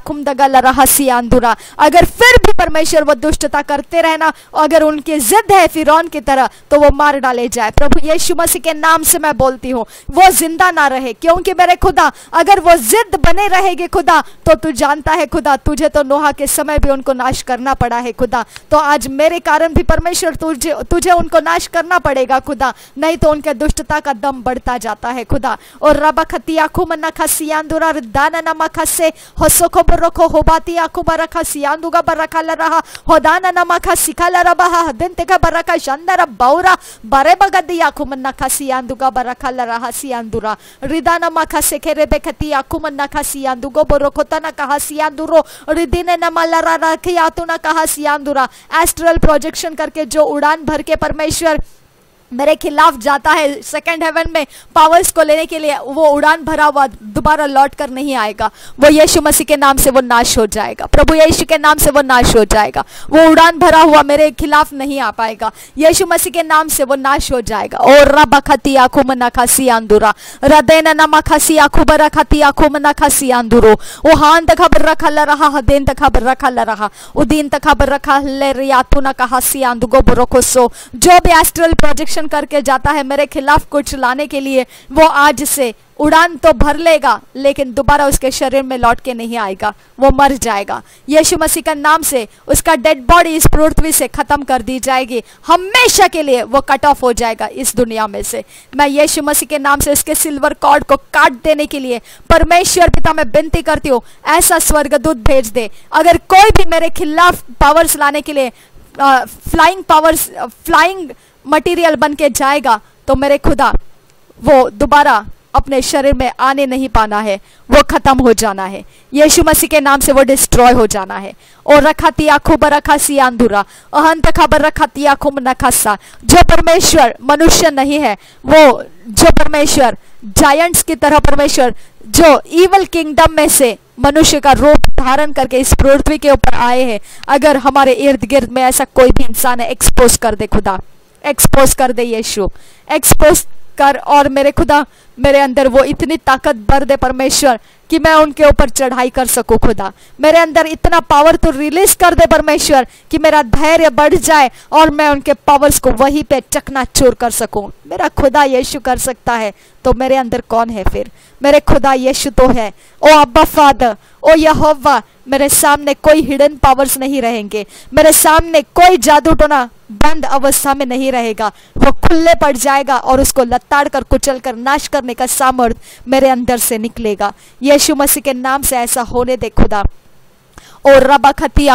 Speaker 2: अंधुरा। अगर फिर भी परमेश्वर वो दुष्टता करते रहना अगर उनकी जिद है फिर की तरह तो वो मार डाले जाए। प्रभु यीशु मसीह के नाम से मैं बोलती हूँ, वो ज़िंदा ना रहे, क्योंकि मेरे खुदा, अगर वो जिद बने रहेगी खुदा तो तू जानता है खुदा, तुझे तो नोहा के समय भी उनको नाश करना पड़ा है खुदा। तो आज मेरे कारण भी परमेश्वर तुझे तुझे उनको नाश करना पड़ेगा। खुदा। नहीं तो उनके दुष्टता का दम बढ़ता जाता है खुदा। और रबा खतिया खुमना खसियांदुरा दाना नमा खसे। होसोको बरको होबाती आखु बरखा सियांदुगा बरखा लरहा होदाना नमा खसिका लरबहा दिन तेका बरखा शंदर बौरा बरे बगदी आखु मन्ना खसियांदुगा बरखा लरहा सियांदुरा। रिदाना मा खसे, खेरे बेखती आखु मन्ना खसियांदुगो बरको तना कहा सियांदुरो रिदिने नमा लरा रखिया तुना कहा, सियांदुरा। एस्ट्रल प्रोजेक्शन करके जो उड़ान भर के परमेश्वर मेरे खिलाफ जाता है सेकंड हेवन में पावर्स को लेने के लिए, वो उड़ान भरा हुआ दोबारा लौट कर नहीं आएगा। वो यीशु मसीह के नाम से वो नाश हो जाएगा। प्रभु यीशु के नाम से वो नाश हो जाएगा। वो उड़ान भरा हुआ मेरे खिलाफ नहीं आ पाएगा। यीशु मसीह के नाम से वो नाश हो जाएगा। और रबा खती आखू मना खासी आंदुरा। हृदय नमा खासी आखू बरा खती आखू मना खासी आंदुरो। वो हान तक खबर रखा ल रहा, हदेन तक खबर रखा ल रहा। उदीन तक खबर रखा ले रियातु ना कहा सी बुरो जो भी एस्ट्रल प्रोजेक्शन एक्शन करके जाता है मेरे खिलाफ कुछ लाने के लिए। वो आज से उड़ान तो भर लेगा, लेकिन दोबारा उसके शरीर में लौट के नहीं आएगा। वो मर जाएगा। यीशु मसीह का नाम से उसका डेड बॉडी इस पृथ्वी से खत्म कर दी जाएगी। हमेशा के लिए वो कट ऑफ़ हो जाएगा इस दुनिया में से। मैं यीशु मसीह के नाम से उसके सिल्वर कॉर्ड को काट देने के लिए परमेश्वर पिता मैं विनती करती हूँ, ऐसा स्वर्गदूत भेज दे। अगर कोई भी मेरे खिलाफ पावर्स लाने के लिए फ्लाइंग पावर्स फ्लाइंग मटेरियल बन के जाएगा तो मेरे खुदा, वो दोबारा अपने शरीर में आने नहीं पाना है, वो खत्म हो जाना है। यीशु मसीह के नाम से वो डिस्ट्रॉय हो जाना है। और रखा तिया खुब, रखा सियांधुरा अहंत खबर रखा तिया खुब नखसा। जो परमेश्वर मनुष्य नहीं है, वो जो परमेश्वर जायंट्स की तरह परमेश्वर, जो इवल किंगडम में से मनुष्य का रूप धारण करके इस पृथ्वी के ऊपर आए हैं। अगर हमारे इर्द गिर्द में ऐसा कोई भी इंसान है एक्सपोज कर दे खुदा। एक्सपोज कर दे यीशु। एक्सपोज कर और मेरे खुदा, मेरे अंदर वो इतनी ताकत भर दे परमेश्वर। कि मैं उनके ऊपर चढ़ाई कर सकूँ खुदा। मेरे अंदर इतना पावर तो रिलीज़ कर दे परमेश्वर कि मेरा धैर्य बढ़ जाए और मैं उनके पावर्स को वहीं पे चकना चूर कर सकूँ। मेरा खुदा यीशु कर सकता है तो मेरे अंदर कौन है फिर? मेरे खुदा यीशु तो है। ओ अब्बा फादर, ओ यहोवा, मेरे सामने कोई हिडन पावर्स नहीं रहेंगे। मेरे सामने कोई जादू टोना बंद अवस्था में नहीं रहेगा। वो खुले पड़ जाएगा और उसको लताड़ कर कुचल कर नाश करने का सामर्थ्य मेरे अंदर से निकलेगा। यीशु मसीह के नाम से ऐसा होने दे खुदा o rabakati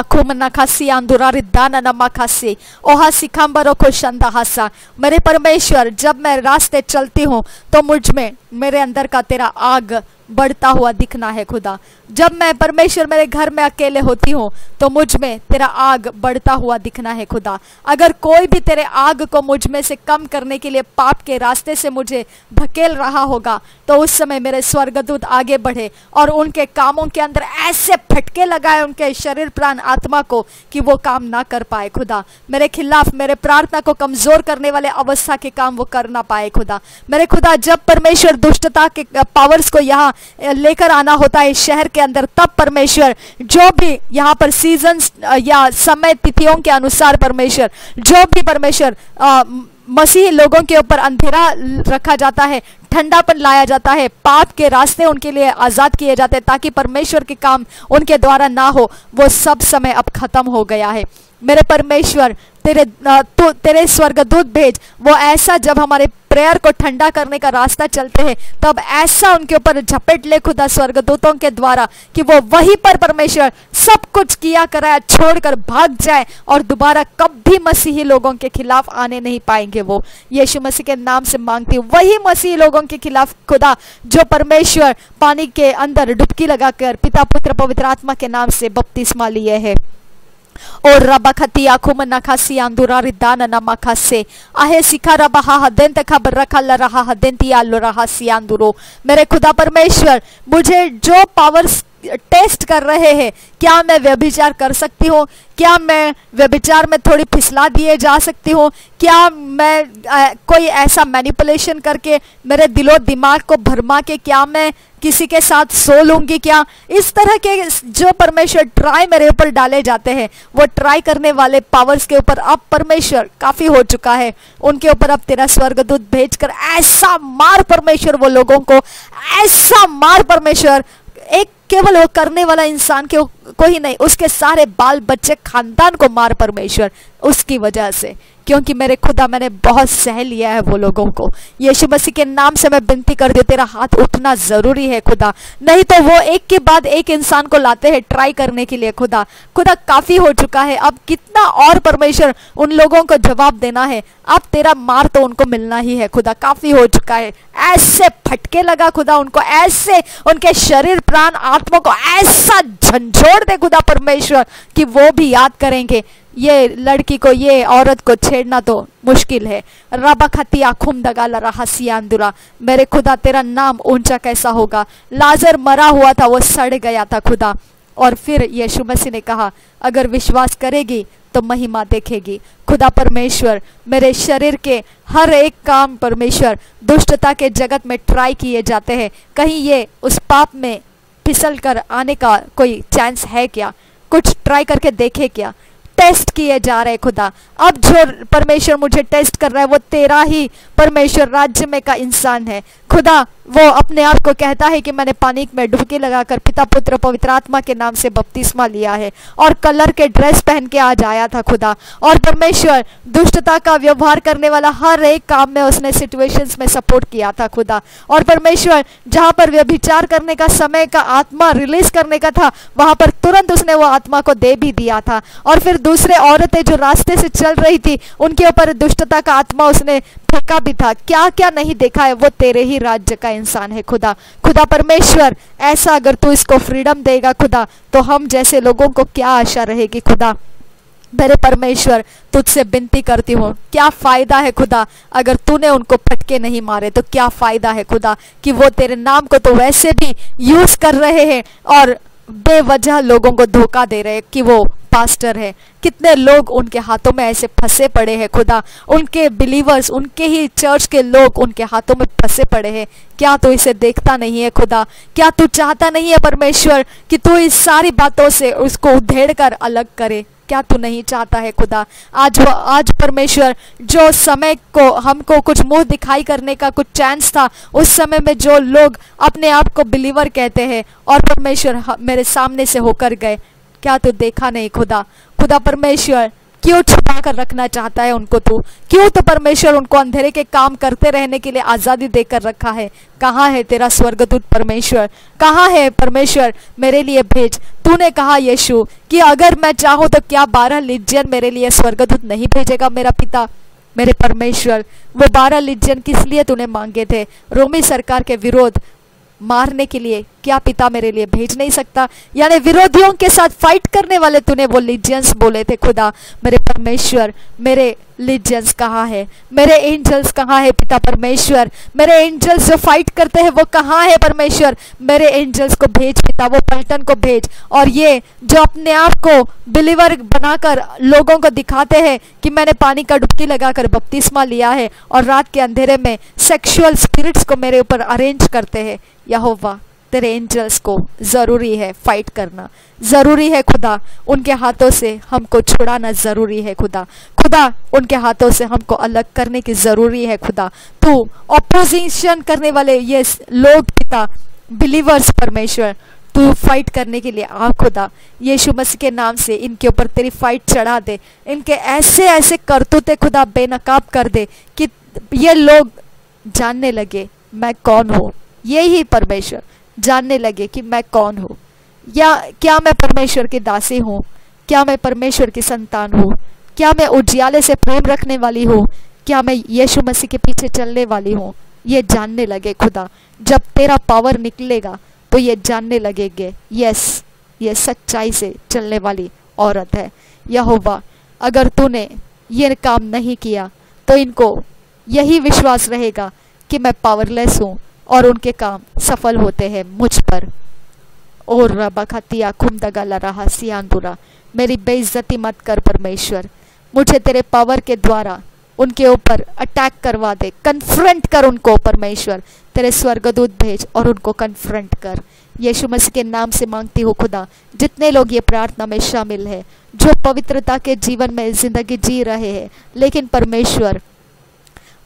Speaker 2: खासी आंदुरा अंदुरारी दाना नमा खासी ओहा सिखम्बरों को शंदा हासा मेरे परमेश्वर जब मैं रास्ते चलती हूँ तो मुझमें मेरे अंदर का तेरा आग बढ़ता हुआ दिखना है खुदा। जब मैं परमेश्वर मेरे घर में अकेले होती हूँ तो मुझमें तेरा आग बढ़ता हुआ दिखना है खुदा। अगर कोई भी तेरे आग को मुझमें से कम करने के लिए पाप के रास्ते से मुझे धकेल रहा होगा तो उस समय मेरे स्वर्गदूत आगे बढ़े और उनके कामों के अंदर ऐसे फटके लगाए उनके शरीर प्राण आत्मा को कि वो काम ना कर पाए खुदा। मेरे खिलाफ मेरे प्रार्थना को कमज़ोर करने वाले अवस्था के काम वो कर ना पाए खुदा। मेरे खुदा, जब परमेश्वर दुष्टता के पावर्स को यहाँ लेकर आना होता है शहर के अंदर। तब परमेश्वर, जो भी यहाँ पर सीज़न या समय तिथियों के अनुसार परमेश्वर, जो भी परमेश्वर मसीह लोगों के ऊपर अंधेरा रखा जाता है ठंडापन लाया जाता है। पाप के रास्ते उनके लिए आज़ाद किए जाते हैं ताकि परमेश्वर के काम उनके द्वारा ना हो। वो सब समय अब खत्म हो गया है। मेरे परमेश्वर, तेरे तो तेरे स्वर्गदूत भेज। वो ऐसा जब हमारे प्रेयर को ठंडा करने का रास्ता चलते हैं, तब ऐसा उनके ऊपर झपेट ले खुदा स्वर्गदूतों के द्वारा कि वो वहीं पर परमेश्वर सब कुछ किया कराया छोड़कर भाग जाए और दोबारा कभी मसीही लोगों के खिलाफ आने नहीं पाएँगे वो। यीशु मसीह के नाम से मांगती हूँ, वही मसीही लोगों के खिलाफ खुदा, जो परमेश्वर पानी के अंदर डुबकी लगाकर पिता, पुत्र, पवित्र आत्मा के नाम से बपतिस्मा लिए है। और रबा O rabakati akuma nakasi andurari dana namakase. Ahe sikara baha hadente खबर रहा हदेंती आलो रहा सियांदुरो मेरे खुदा परमेश्वर, मुझे जो पावर्स टेस्ट कर रहे हैं। क्या मैं व्यभिचार कर सकती हूँ? क्या मैं व्यभिचार में थोड़ी फिसला दिए जा सकती हूँ? क्या मैं आ, कोई ऐसा मैनिपुलेशन करके मेरे दिलो दिमाग को भरमा के क्या मैं किसी के साथ सो लूँगी क्या? इस तरह के जो परमेश्वर ट्राई मेरे ऊपर डाले जाते हैं वो ट्राई करने वाले पावर्स के ऊपर अब परमेश्वर काफ़ी हो चुका है। उनके ऊपर अब तेरा स्वर्गदूत भेजकर ऐसा मार परमेश्वर वो लोगों को ऐसा मार परमेश्वर एक केवल वो करने वाला इंसान के को ही नहीं, उसके सारे बाल बच्चे खानदान को मार परमेश्वर, उसकी वजह से। क्योंकि मेरे खुदा, मैंने बहुत सह लिया है वो लोगों को। यीशु मसीह के नाम से मैं विनती कर दी तेरा हाथ उठना ज़रूरी है खुदा। नहीं तो वो एक के बाद एक इंसान को लाते हैं ट्राई करने के लिए खुदा। खुदा, काफ़ी हो चुका है। अब कितना और परमेश्वर उन लोगों को जवाब देना है। अब तेरा मार तो उनको मिलना ही है खुदा, काफ़ी हो चुका है। ऐसे फटके लगा खुदा उनको, ऐसे उनके शरीर, प्राण, आत्मा को ऐसा झंझोड़ दे खुदा परमेश्वर कि वो भी याद करेंगे। ये लड़की को, ये औरत को छेड़ना तो मुश्किल है। रबा खती आखुम दगाला रहा सियांदुरा। मेरे खुदा, तेरा नाम ऊँचा कैसा होगा? लाजर मरा हुआ था, वो सड़ गया था खुदा। और फिर यीशु मसीह ने कहा, अगर विश्वास करेगी तो महिमा देखेगी। खुदा परमेश्वर, मेरे शरीर के हर एक काम परमेश्वर दुष्टता के जगत में ट्राई किए जाते हैं। कहीं ये उस पाप में फिसल कर आने का कोई चांस है क्या? कुछ ट्राई करके देखे क्या? टेस्ट किए जा रहे खुदा। अब जो परमेश्वर मुझे टेस्ट कर रहा है, वो तेरा ही परमेश्वर राज्य में का इंसान है। खुदा वो अपने आप को कहता है कि मैंने पानी में डुबकी लगाकर पिता पुत्र पवित्र आत्मा के नाम से बपतिस्मा लिया है और कलर के ड्रेस पहन के आज आया था खुदा। और परमेश्वर दुष्टता का व्यवहार करने वाला हर एक काम में उसने सिचुएशंस में सपोर्ट किया था खुदा। और परमेश्वर, जहाँ पर व्यभिचार करने का समय का आत्मा रिलीज़ करने का था, वहाँ पर तुरंत उसने वो आत्मा को दे भी दिया था। और फिर दूसरे औरतें जो रास्ते से चल रही थी, उनके ऊपर दुष्टता का आत्मा उसने फेंका भी था। क्या क्या नहीं देखा है, वो तेरे ही राज्य का इंसान है, खुदा। खुदा परमेश्वर, ऐसा अगर तू इसको फ्रीडम देगा, खुदा तो हम जैसे लोगों को क्या आशा रहेगी, खुदा? मेरे परमेश्वर, तुझसे विनती करती हूँ, क्या फ़ायदा है, खुदा? अगर तूने उनको फटके नहीं मारे तो क्या फ़ायदा है, खुदा, कि वो तेरे नाम को तो वैसे भी यूज़ कर रहे हैं और बेवजह लोगों को धोखा दे रहे कि वो पास्टर है। कितने लोग उनके हाथों में ऐसे फंसे पड़े हैं, खुदा। उनके बिलीवर्स उनके ही चर्च के लोग उनके हाथों में फंसे पड़े हैं। क्या तू इसे देखता नहीं है, खुदा? क्या तू चाहता नहीं है परमेश्वर कि तू इस सारी बातों से उसको उधेड़ कर अलग करे? क्या तू नहीं चाहता है खुदा? आज वो आज परमेश्वर, जो समय को हमको कुछ मुँह दिखाई करने का कुछ चांस था, उस समय में जो लोग अपने आप को बिलीवर कहते हैं, और परमेश्वर मेरे सामने से होकर गए। क्या तू देखा नहीं खुदा? खुदा परमेश्वर क्यों छुपा कर रखना चाहता है उनको तू? क्यों तो परमेश्वर उनको अंधेरे के काम करते रहने के लिए आज़ादी देकर रखा है? कहाँ है तेरा स्वर्गदूत परमेश्वर? कहाँ है परमेश्वर मेरे लिए भेज? तूने कहा यीशु कि अगर मैं चाहूँ तो क्या बारह लिजियन मेरे लिए स्वर्गदूत नहीं भेजेगा मेरा पिता? मेरे परमेश्वर, वो बारह लिजियन किस लिए तूने मांगे थे? रोमी सरकार के विरोध मारने के लिए क्या पिता मेरे लिए भेज नहीं सकता? यानी विरोधियों के साथ फाइट करने वाले तूने वो लिजियंस बोले थे, खुदा। मेरे परमेश्वर, मेरे लिजियंस कहाँ है? मेरे एंजल्स कहाँ है, पिता परमेश्वर? मेरे एंजल्स जो फाइट करते हैं, वो कहाँ है परमेश्वर? मेरे एंजल्स को भेज, पिता, वो पलटन को भेज। और ये जो अपने आप को बिलीवर बनाकर लोगों को दिखाते हैं कि मैंने पानी का डुबकी लगाकर बपतिस्मा लिया है और रात के अंधेरे में सेक्सुअल स्पिरिट्स को मेरे ऊपर अरेंज करते हैं, यहोवा। तेरे एंजल्स को ज़रूरी है फाइट करना। ज़रूरी है खुदा, उनके हाथों से हमको छुड़ाना ज़रूरी है खुदा। खुदा, उनके हाथों से हमको अलग करने की ज़रूरी है खुदा। तू ऑपोजिशन करने वाले ये लोग पिता बिलीवर्स परमेश्वर, तू फाइट करने के लिए आ खुदा। यीशु मसीह के नाम से इनके ऊपर तेरी फाइट चढ़ा दे। इनके ऐसे ऐसे करतूते खुदा बेनकाब कर दे कि ये लोग जानने लगे, मैं कौन हूँ? यही परमेश्वर। जानने लगे कि मैं कौन हूँ। या क्या मैं परमेश्वर की दासी हूँ? क्या मैं परमेश्वर की संतान हूँ? क्या मैं उजियाले से प्रेम रखने वाली हूँ? क्या मैं यीशु मसीह के पीछे चलने वाली हूँ? ये जानने लगे, खुदा, जब तेरा पावर निकलेगा तो ये जानने लगेंगे, यस, ये सच्चाई से चलने वाली औरत है। यहोवा, अगर तूने ये काम नहीं किया तो इनको यही विश्वास रहेगा कि मैं पावरलेस हूँ। और उनके काम सफल होते हैं मुझ पर। और रबा खतिया खुम दगाला रहा सियांदुरा मेरी बेइज्जती मत कर परमेश्वर। मुझे तेरे पावर के द्वारा उनके ऊपर अटैक करवा दे। कन्फ्रंट कर उनको परमेश्वर। तेरे स्वर्गदूत भेज और उनको कन्फ्रंट कर। यीशु मसीह के नाम से मांगती हूँ खुदा, जितने लोग ये प्रार्थना में शामिल है, जो पवित्रता के जीवन में ज़िंदगी जी रहे हैं, लेकिन परमेश्वर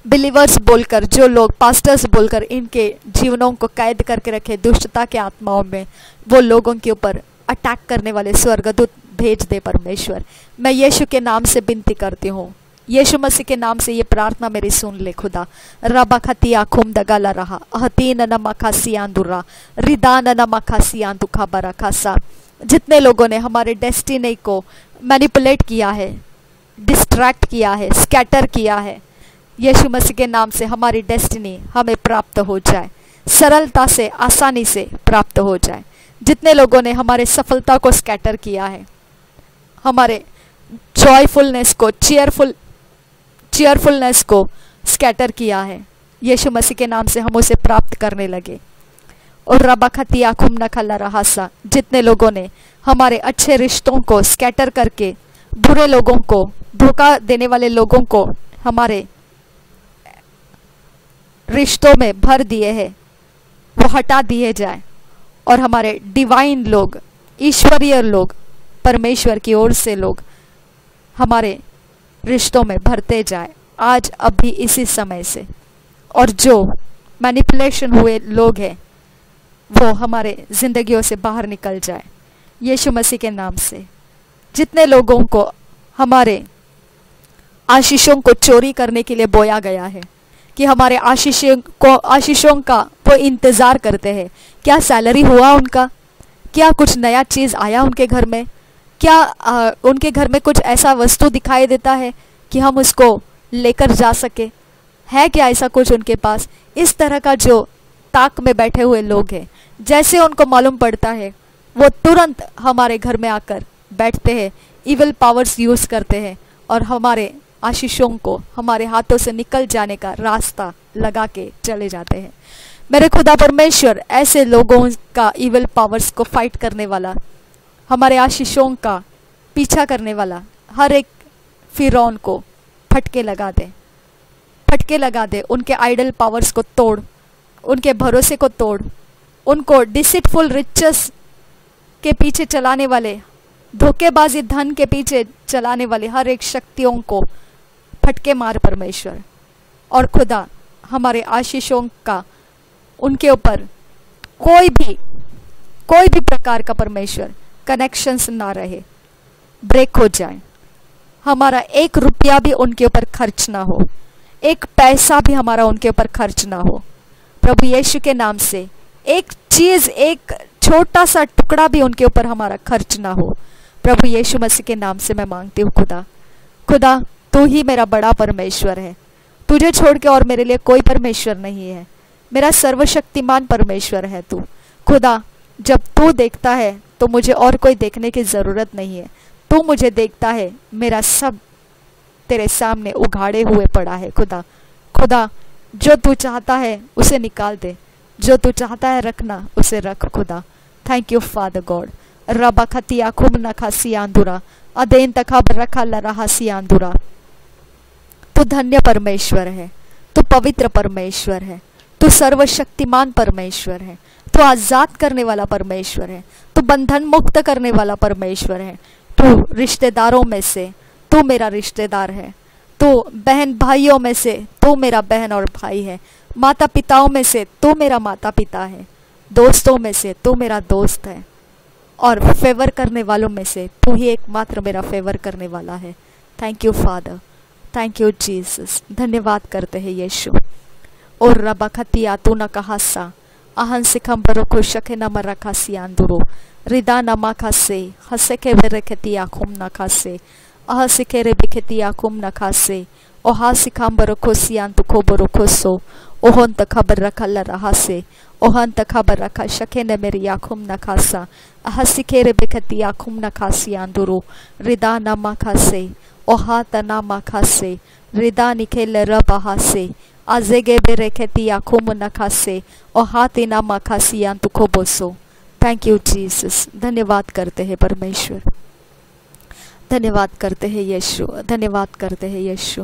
Speaker 2: बिलीवर्स बोलकर, जो लोग पास्टर्स बोलकर इनके जीवनों को कैद करके रखे दुष्टता के आत्माओं में, वो लोगों के ऊपर अटैक करने वाले स्वर्गदूत भेज दे परमेश्वर। मैं यीशु के नाम से विनती करती हूँ। यीशु मसीह के नाम से ये प्रार्थना मेरी सुन ले, खुदा। रबा खतिया खुम दगाला रहा। अहतीन नमका सियांदुरा रिदान नमका सियांदुखा बरा खासा। जितने लोगों ने हमारे डेस्टिनी को मैनिपुलेट किया है डिस्ट्रैक्ट किया है स्कैटर किया है यीशु मसीह के नाम से हमारी डेस्टिनी हमें प्राप्त हो जाए। सरलता से, आसानी से प्राप्त हो जाए। जितने लोगों ने हमारे सफलता को स्कैटर किया है, हमारे जॉयफुलनेस को चेयरफुल चेयरफुलनेस को स्कैटर किया है, यीशु मसीह के नाम से हम उसे प्राप्त करने लगे। और रबा खतिया खुम नखला रहासा जितने लोगों ने हमारे अच्छे रिश्तों को स्कैटर करके, बुरे लोगों को, धोखा देने वाले लोगों को हमारे रिश्तों में भर दिए हैं, वो हटा दिए जाए। और हमारे डिवाइन लोग, ईश्वरीय लोग, परमेश्वर की ओर से लोग हमारे रिश्तों में भरते जाए, आज, अभी, इसी समय से। और जो मैनिपुलेशन हुए लोग हैं, वो हमारे जिंदगियों से बाहर निकल जाए, यीशु मसीह के नाम से। जितने लोगों को हमारे आशीषों को चोरी करने के लिए बोया गया है कि हमारे आशीषों को आशीषों का वो इंतज़ार करते हैं। क्या सैलरी हुआ उनका? क्या कुछ नया चीज़ आया उनके घर में? क्या आ, उनके घर में कुछ ऐसा वस्तु दिखाई देता है कि हम उसको लेकर जा सके? है क्या ऐसा कुछ उनके पास? इस तरह का जो ताक में बैठे हुए लोग हैं जैसे उनको मालूम पड़ता है वो तुरंत हमारे घर में आकर बैठते हैं इवल पावर्स यूज़ करते हैं और हमारे
Speaker 1: आशीषों को हमारे हाथों से निकल जाने का रास्ता लगा के चले जाते हैं। मेरे खुदा परमेश्वर, ऐसे लोगों का इवल पावर्स को फाइट करने वाला, हमारे आशीषों का पीछा करने वाला, हर एक फिरौन को फटके लगा दे, फटके लगा दे, उनके आइडल पावर्स को तोड़, उनके भरोसे को तोड़, उनको डिसिटफुल रिचस के पीछे चलाने वाले, धोखेबाजी धन के पीछे चलाने वाले हर एक शक्तियों को फटके मार परमेश्वर और खुदा हमारे आशीषों का, उनके ऊपर कोई भी कोई भी प्रकार का परमेश्वर कनेक्शंस ना रहे ब्रेक हो जाए। हमारा एक रुपया भी उनके ऊपर खर्च ना हो, एक पैसा भी हमारा उनके ऊपर खर्च ना हो। प्रभु यीशु के नाम से एक चीज़, एक छोटा सा टुकड़ा भी उनके ऊपर हमारा खर्च ना हो। प्रभु यीशु मसीह के नाम से मैं मांगती हूँ खुदा खुदा तू ही मेरा बड़ा परमेश्वर है। तुझे छोड़ के और मेरे लिए कोई परमेश्वर नहीं है। मेरा सर्वशक्तिमान परमेश्वर है तू। खुदा, जब तू देखता है तो मुझे और कोई देखने की ज़रूरत नहीं है। तू मुझे देखता है, मेरा सब तेरे सामने उघाड़े हुए पड़ा है। खुदा खुदा, जो तू चाहता है, उसे निकाल दे। जो तू चाहता है, रखना, उसे रख। खुदा थैंक यू फादर गॉड रबा खतिया, खुम नखा सियांदुरा अदेन तखब रखा लरहा सियांदुरा तू धन्य परमेश्वर है, तू पवित्र परमेश्वर है, तू सर्वशक्तिमान परमेश्वर है, तू आज़ाद करने वाला परमेश्वर है, तू बंधन मुक्त करने वाला परमेश्वर है, तू रिश्तेदारों में से तू मेरा रिश्तेदार है, तू बहन भाइयों में से तू मेरा बहन और भाई है माता पिताओं में से तू मेरा माता पिता है, दोस्तों में से तू मेरा दोस्त है, और फेवर करने वालों में से तू ही एकमात्र मेरा फेवर करने वाला है। Thank you father thank you Jesus धन्यवाद करते हैं यीशु। और रबा खतिया, तू न कहासा अहन सिखम बरो खुशके न मरा खासी आंदुरो। रिदा न मा खासे। हसे के वेरे खेती आखुम न खासे। अह सिखे रे बिखेती आखुम न खासे। ओहा सिखाम बरो खोसी आंतु खो बरो खोसो ओहन त खबर रखा ल रहा से। ओहन त खबर रखा शके ने मेरी आखुम न खासा। अह सिखे रे बिखेती आखुम न खासी आंदुरो। रिदा न मा खासे। ओहा ना मा खासे रिदा निखेल रब हासे azege bereketi yakumu nakase और हाथी ना मखासी तुखो बोसो थैंक यू जीसस धन्यवाद करते हैं परमेश्वर धन्यवाद करते हैं यीशु धन्यवाद करते हैं यीशु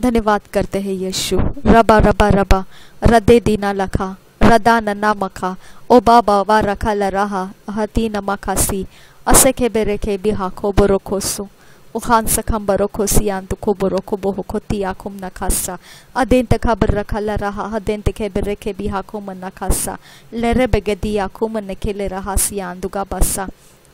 Speaker 1: धन्यवाद करते हैं यीशु रबा रबा रबा रदे दीना लखा रदा नन्ना मखा ओ बाबा वा रखा ल रहा हती न मखासी असे के बेरे के भी हाखो बरो खोसो kubo hukoti akum nakasa. Adente kabar rakala raha hadente kebere ke biha kum nakasa. लेरे बेगदी आँखों में निकले रहा सियान दुगा बसा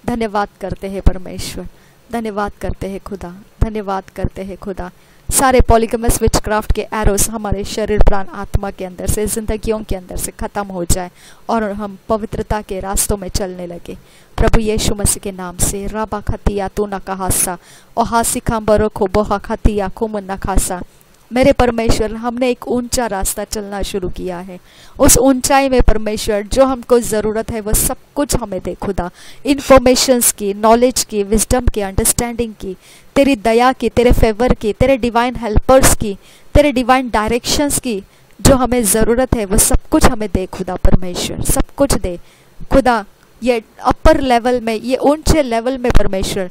Speaker 1: धन्यवाद करते हैं परमेश्वर धन्यवाद करते हैं खुदा धन्यवाद करते हैं खुदा सारे पॉलीगमस विच क्राफ्ट के एरोस हमारे शरीर, प्राण, आत्मा के अंदर से, जिंदगियों के अंदर से ख़त्म हो जाए और हम पवित्रता के रास्तों में चलने लगे। प्रभु यीशु मसीह के नाम से, राबा खतिया तू न कहासा और हासी खाम्बरो खो बोहा खतिया कुम खासा। मेरे परमेश्वर, हमने एक ऊँचा रास्ता चलना शुरू किया है। उस ऊंचाई में परमेश्वर, जो हमको ज़रूरत है, वो सब कुछ हमें दे, खुदा। इन्फॉर्मेशंस की नॉलेज की विजडम की अंडरस्टैंडिंग की, तेरी दया की, तेरे फेवर की, तेरे डिवाइन हेल्पर्स की, तेरे डिवाइन डायरेक्शंस की, जो हमें ज़रूरत है, वो सब कुछ हमें दे, खुदा परमेश्वर, सब कुछ दे। खुदा, ये अपर लेवल में, ये ऊँचे लेवल में परमेश्वर,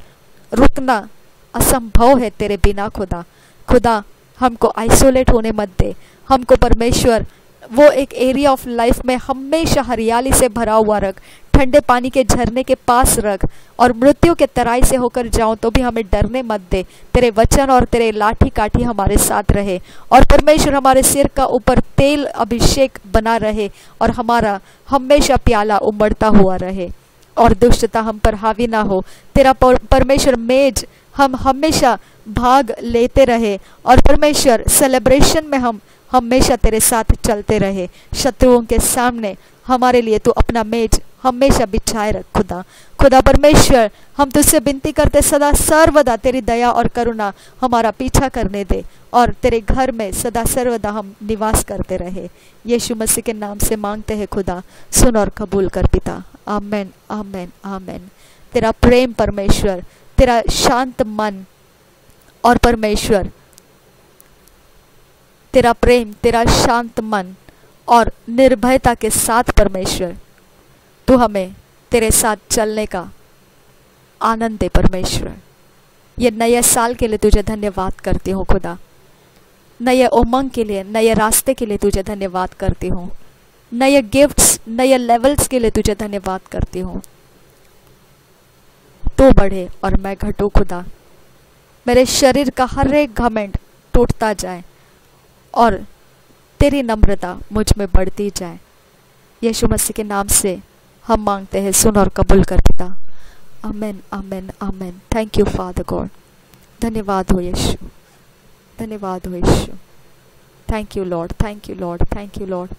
Speaker 1: रुकना असंभव है तेरे बिना, खुदा। खुदा हमको आइसोलेट होने मत दे। हमको परमेश्वर, वो एक एरिया ऑफ़ लाइफ में हमेशा हरियाली से भरा हुआ रख, ठंडे पानी के झरने के पास रख, और मृत्यु के तराई से होकर जाऊँ तो भी हमें डरने मत दे। तेरे वचन और तेरे लाठी काठी हमारे साथ रहे, और परमेश्वर हमारे सिर का ऊपर तेल अभिषेक बना रहे, और हमारा हमेशा प्याला उमड़ता हुआ रहे। और दुष्टता हम पर हावी ना हो। तेरा परमेश्वर मेज हम हमेशा भाग लेते रहे और परमेश्वर सेलिब्रेशन में हम हमेशा तेरे साथ चलते रहे। शत्रुओं के सामने हमारे लिए तू अपना मेज हमेशा बिछाए रख, खुदा। खुदा परमेश्वर, हम तुझसे विनती करते सदा सर्वदा तेरी दया और करुणा हमारा पीछा करने दे और तेरे घर में सदा सर्वदा हम निवास करते रहे। यीशु मसीह के नाम से मांगते हैं खुदा, सुन और कबूल कर पिता। आमेन आमेन आमेन। तेरा प्रेम परमेश्वर तेरा शांत मन और परमेश्वर,
Speaker 2: तेरा प्रेम, तेरा शांत मन और निर्भयता के साथ परमेश्वर, तू हमें तेरे साथ चलने का आनंद दे परमेश्वर। ये नए साल के लिए तुझे धन्यवाद करती हूँ खुदा। नए उमंग के लिए, नए रास्ते के लिए तुझे धन्यवाद करती हूँ। नए गिफ्ट्स नए लेवल्स के लिए तुझे धन्यवाद करती हूँ। तू बढ़े और मैं घटू खुदा। मेरे शरीर का हर एक घमंड टूटता जाए और तेरी नम्रता मुझमें बढ़ती जाए। यीशु मसीह के नाम से हम मांगते हैं, सुन और कबूल कर पिता। आमेन आमेन अमेन थैंक यू फादर गॉड धन्यवाद हो यीशु। धन्यवाद हो यीशु। Thank you Lord thank you Lord thank you Lord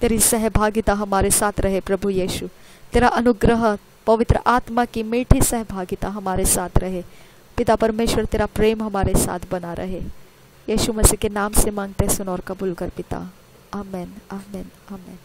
Speaker 2: तेरी सहभागिता हमारे साथ रहे, प्रभु यीशु। तेरा अनुग्रह पवित्र आत्मा की मीठी सहभागिता हमारे साथ रहे। पिता परमेश्वर, तेरा प्रेम हमारे साथ बना रहे। यीशु मसीह के नाम से मांगते सुन और कबूल कर पिता। आमेन आमेन आमेन।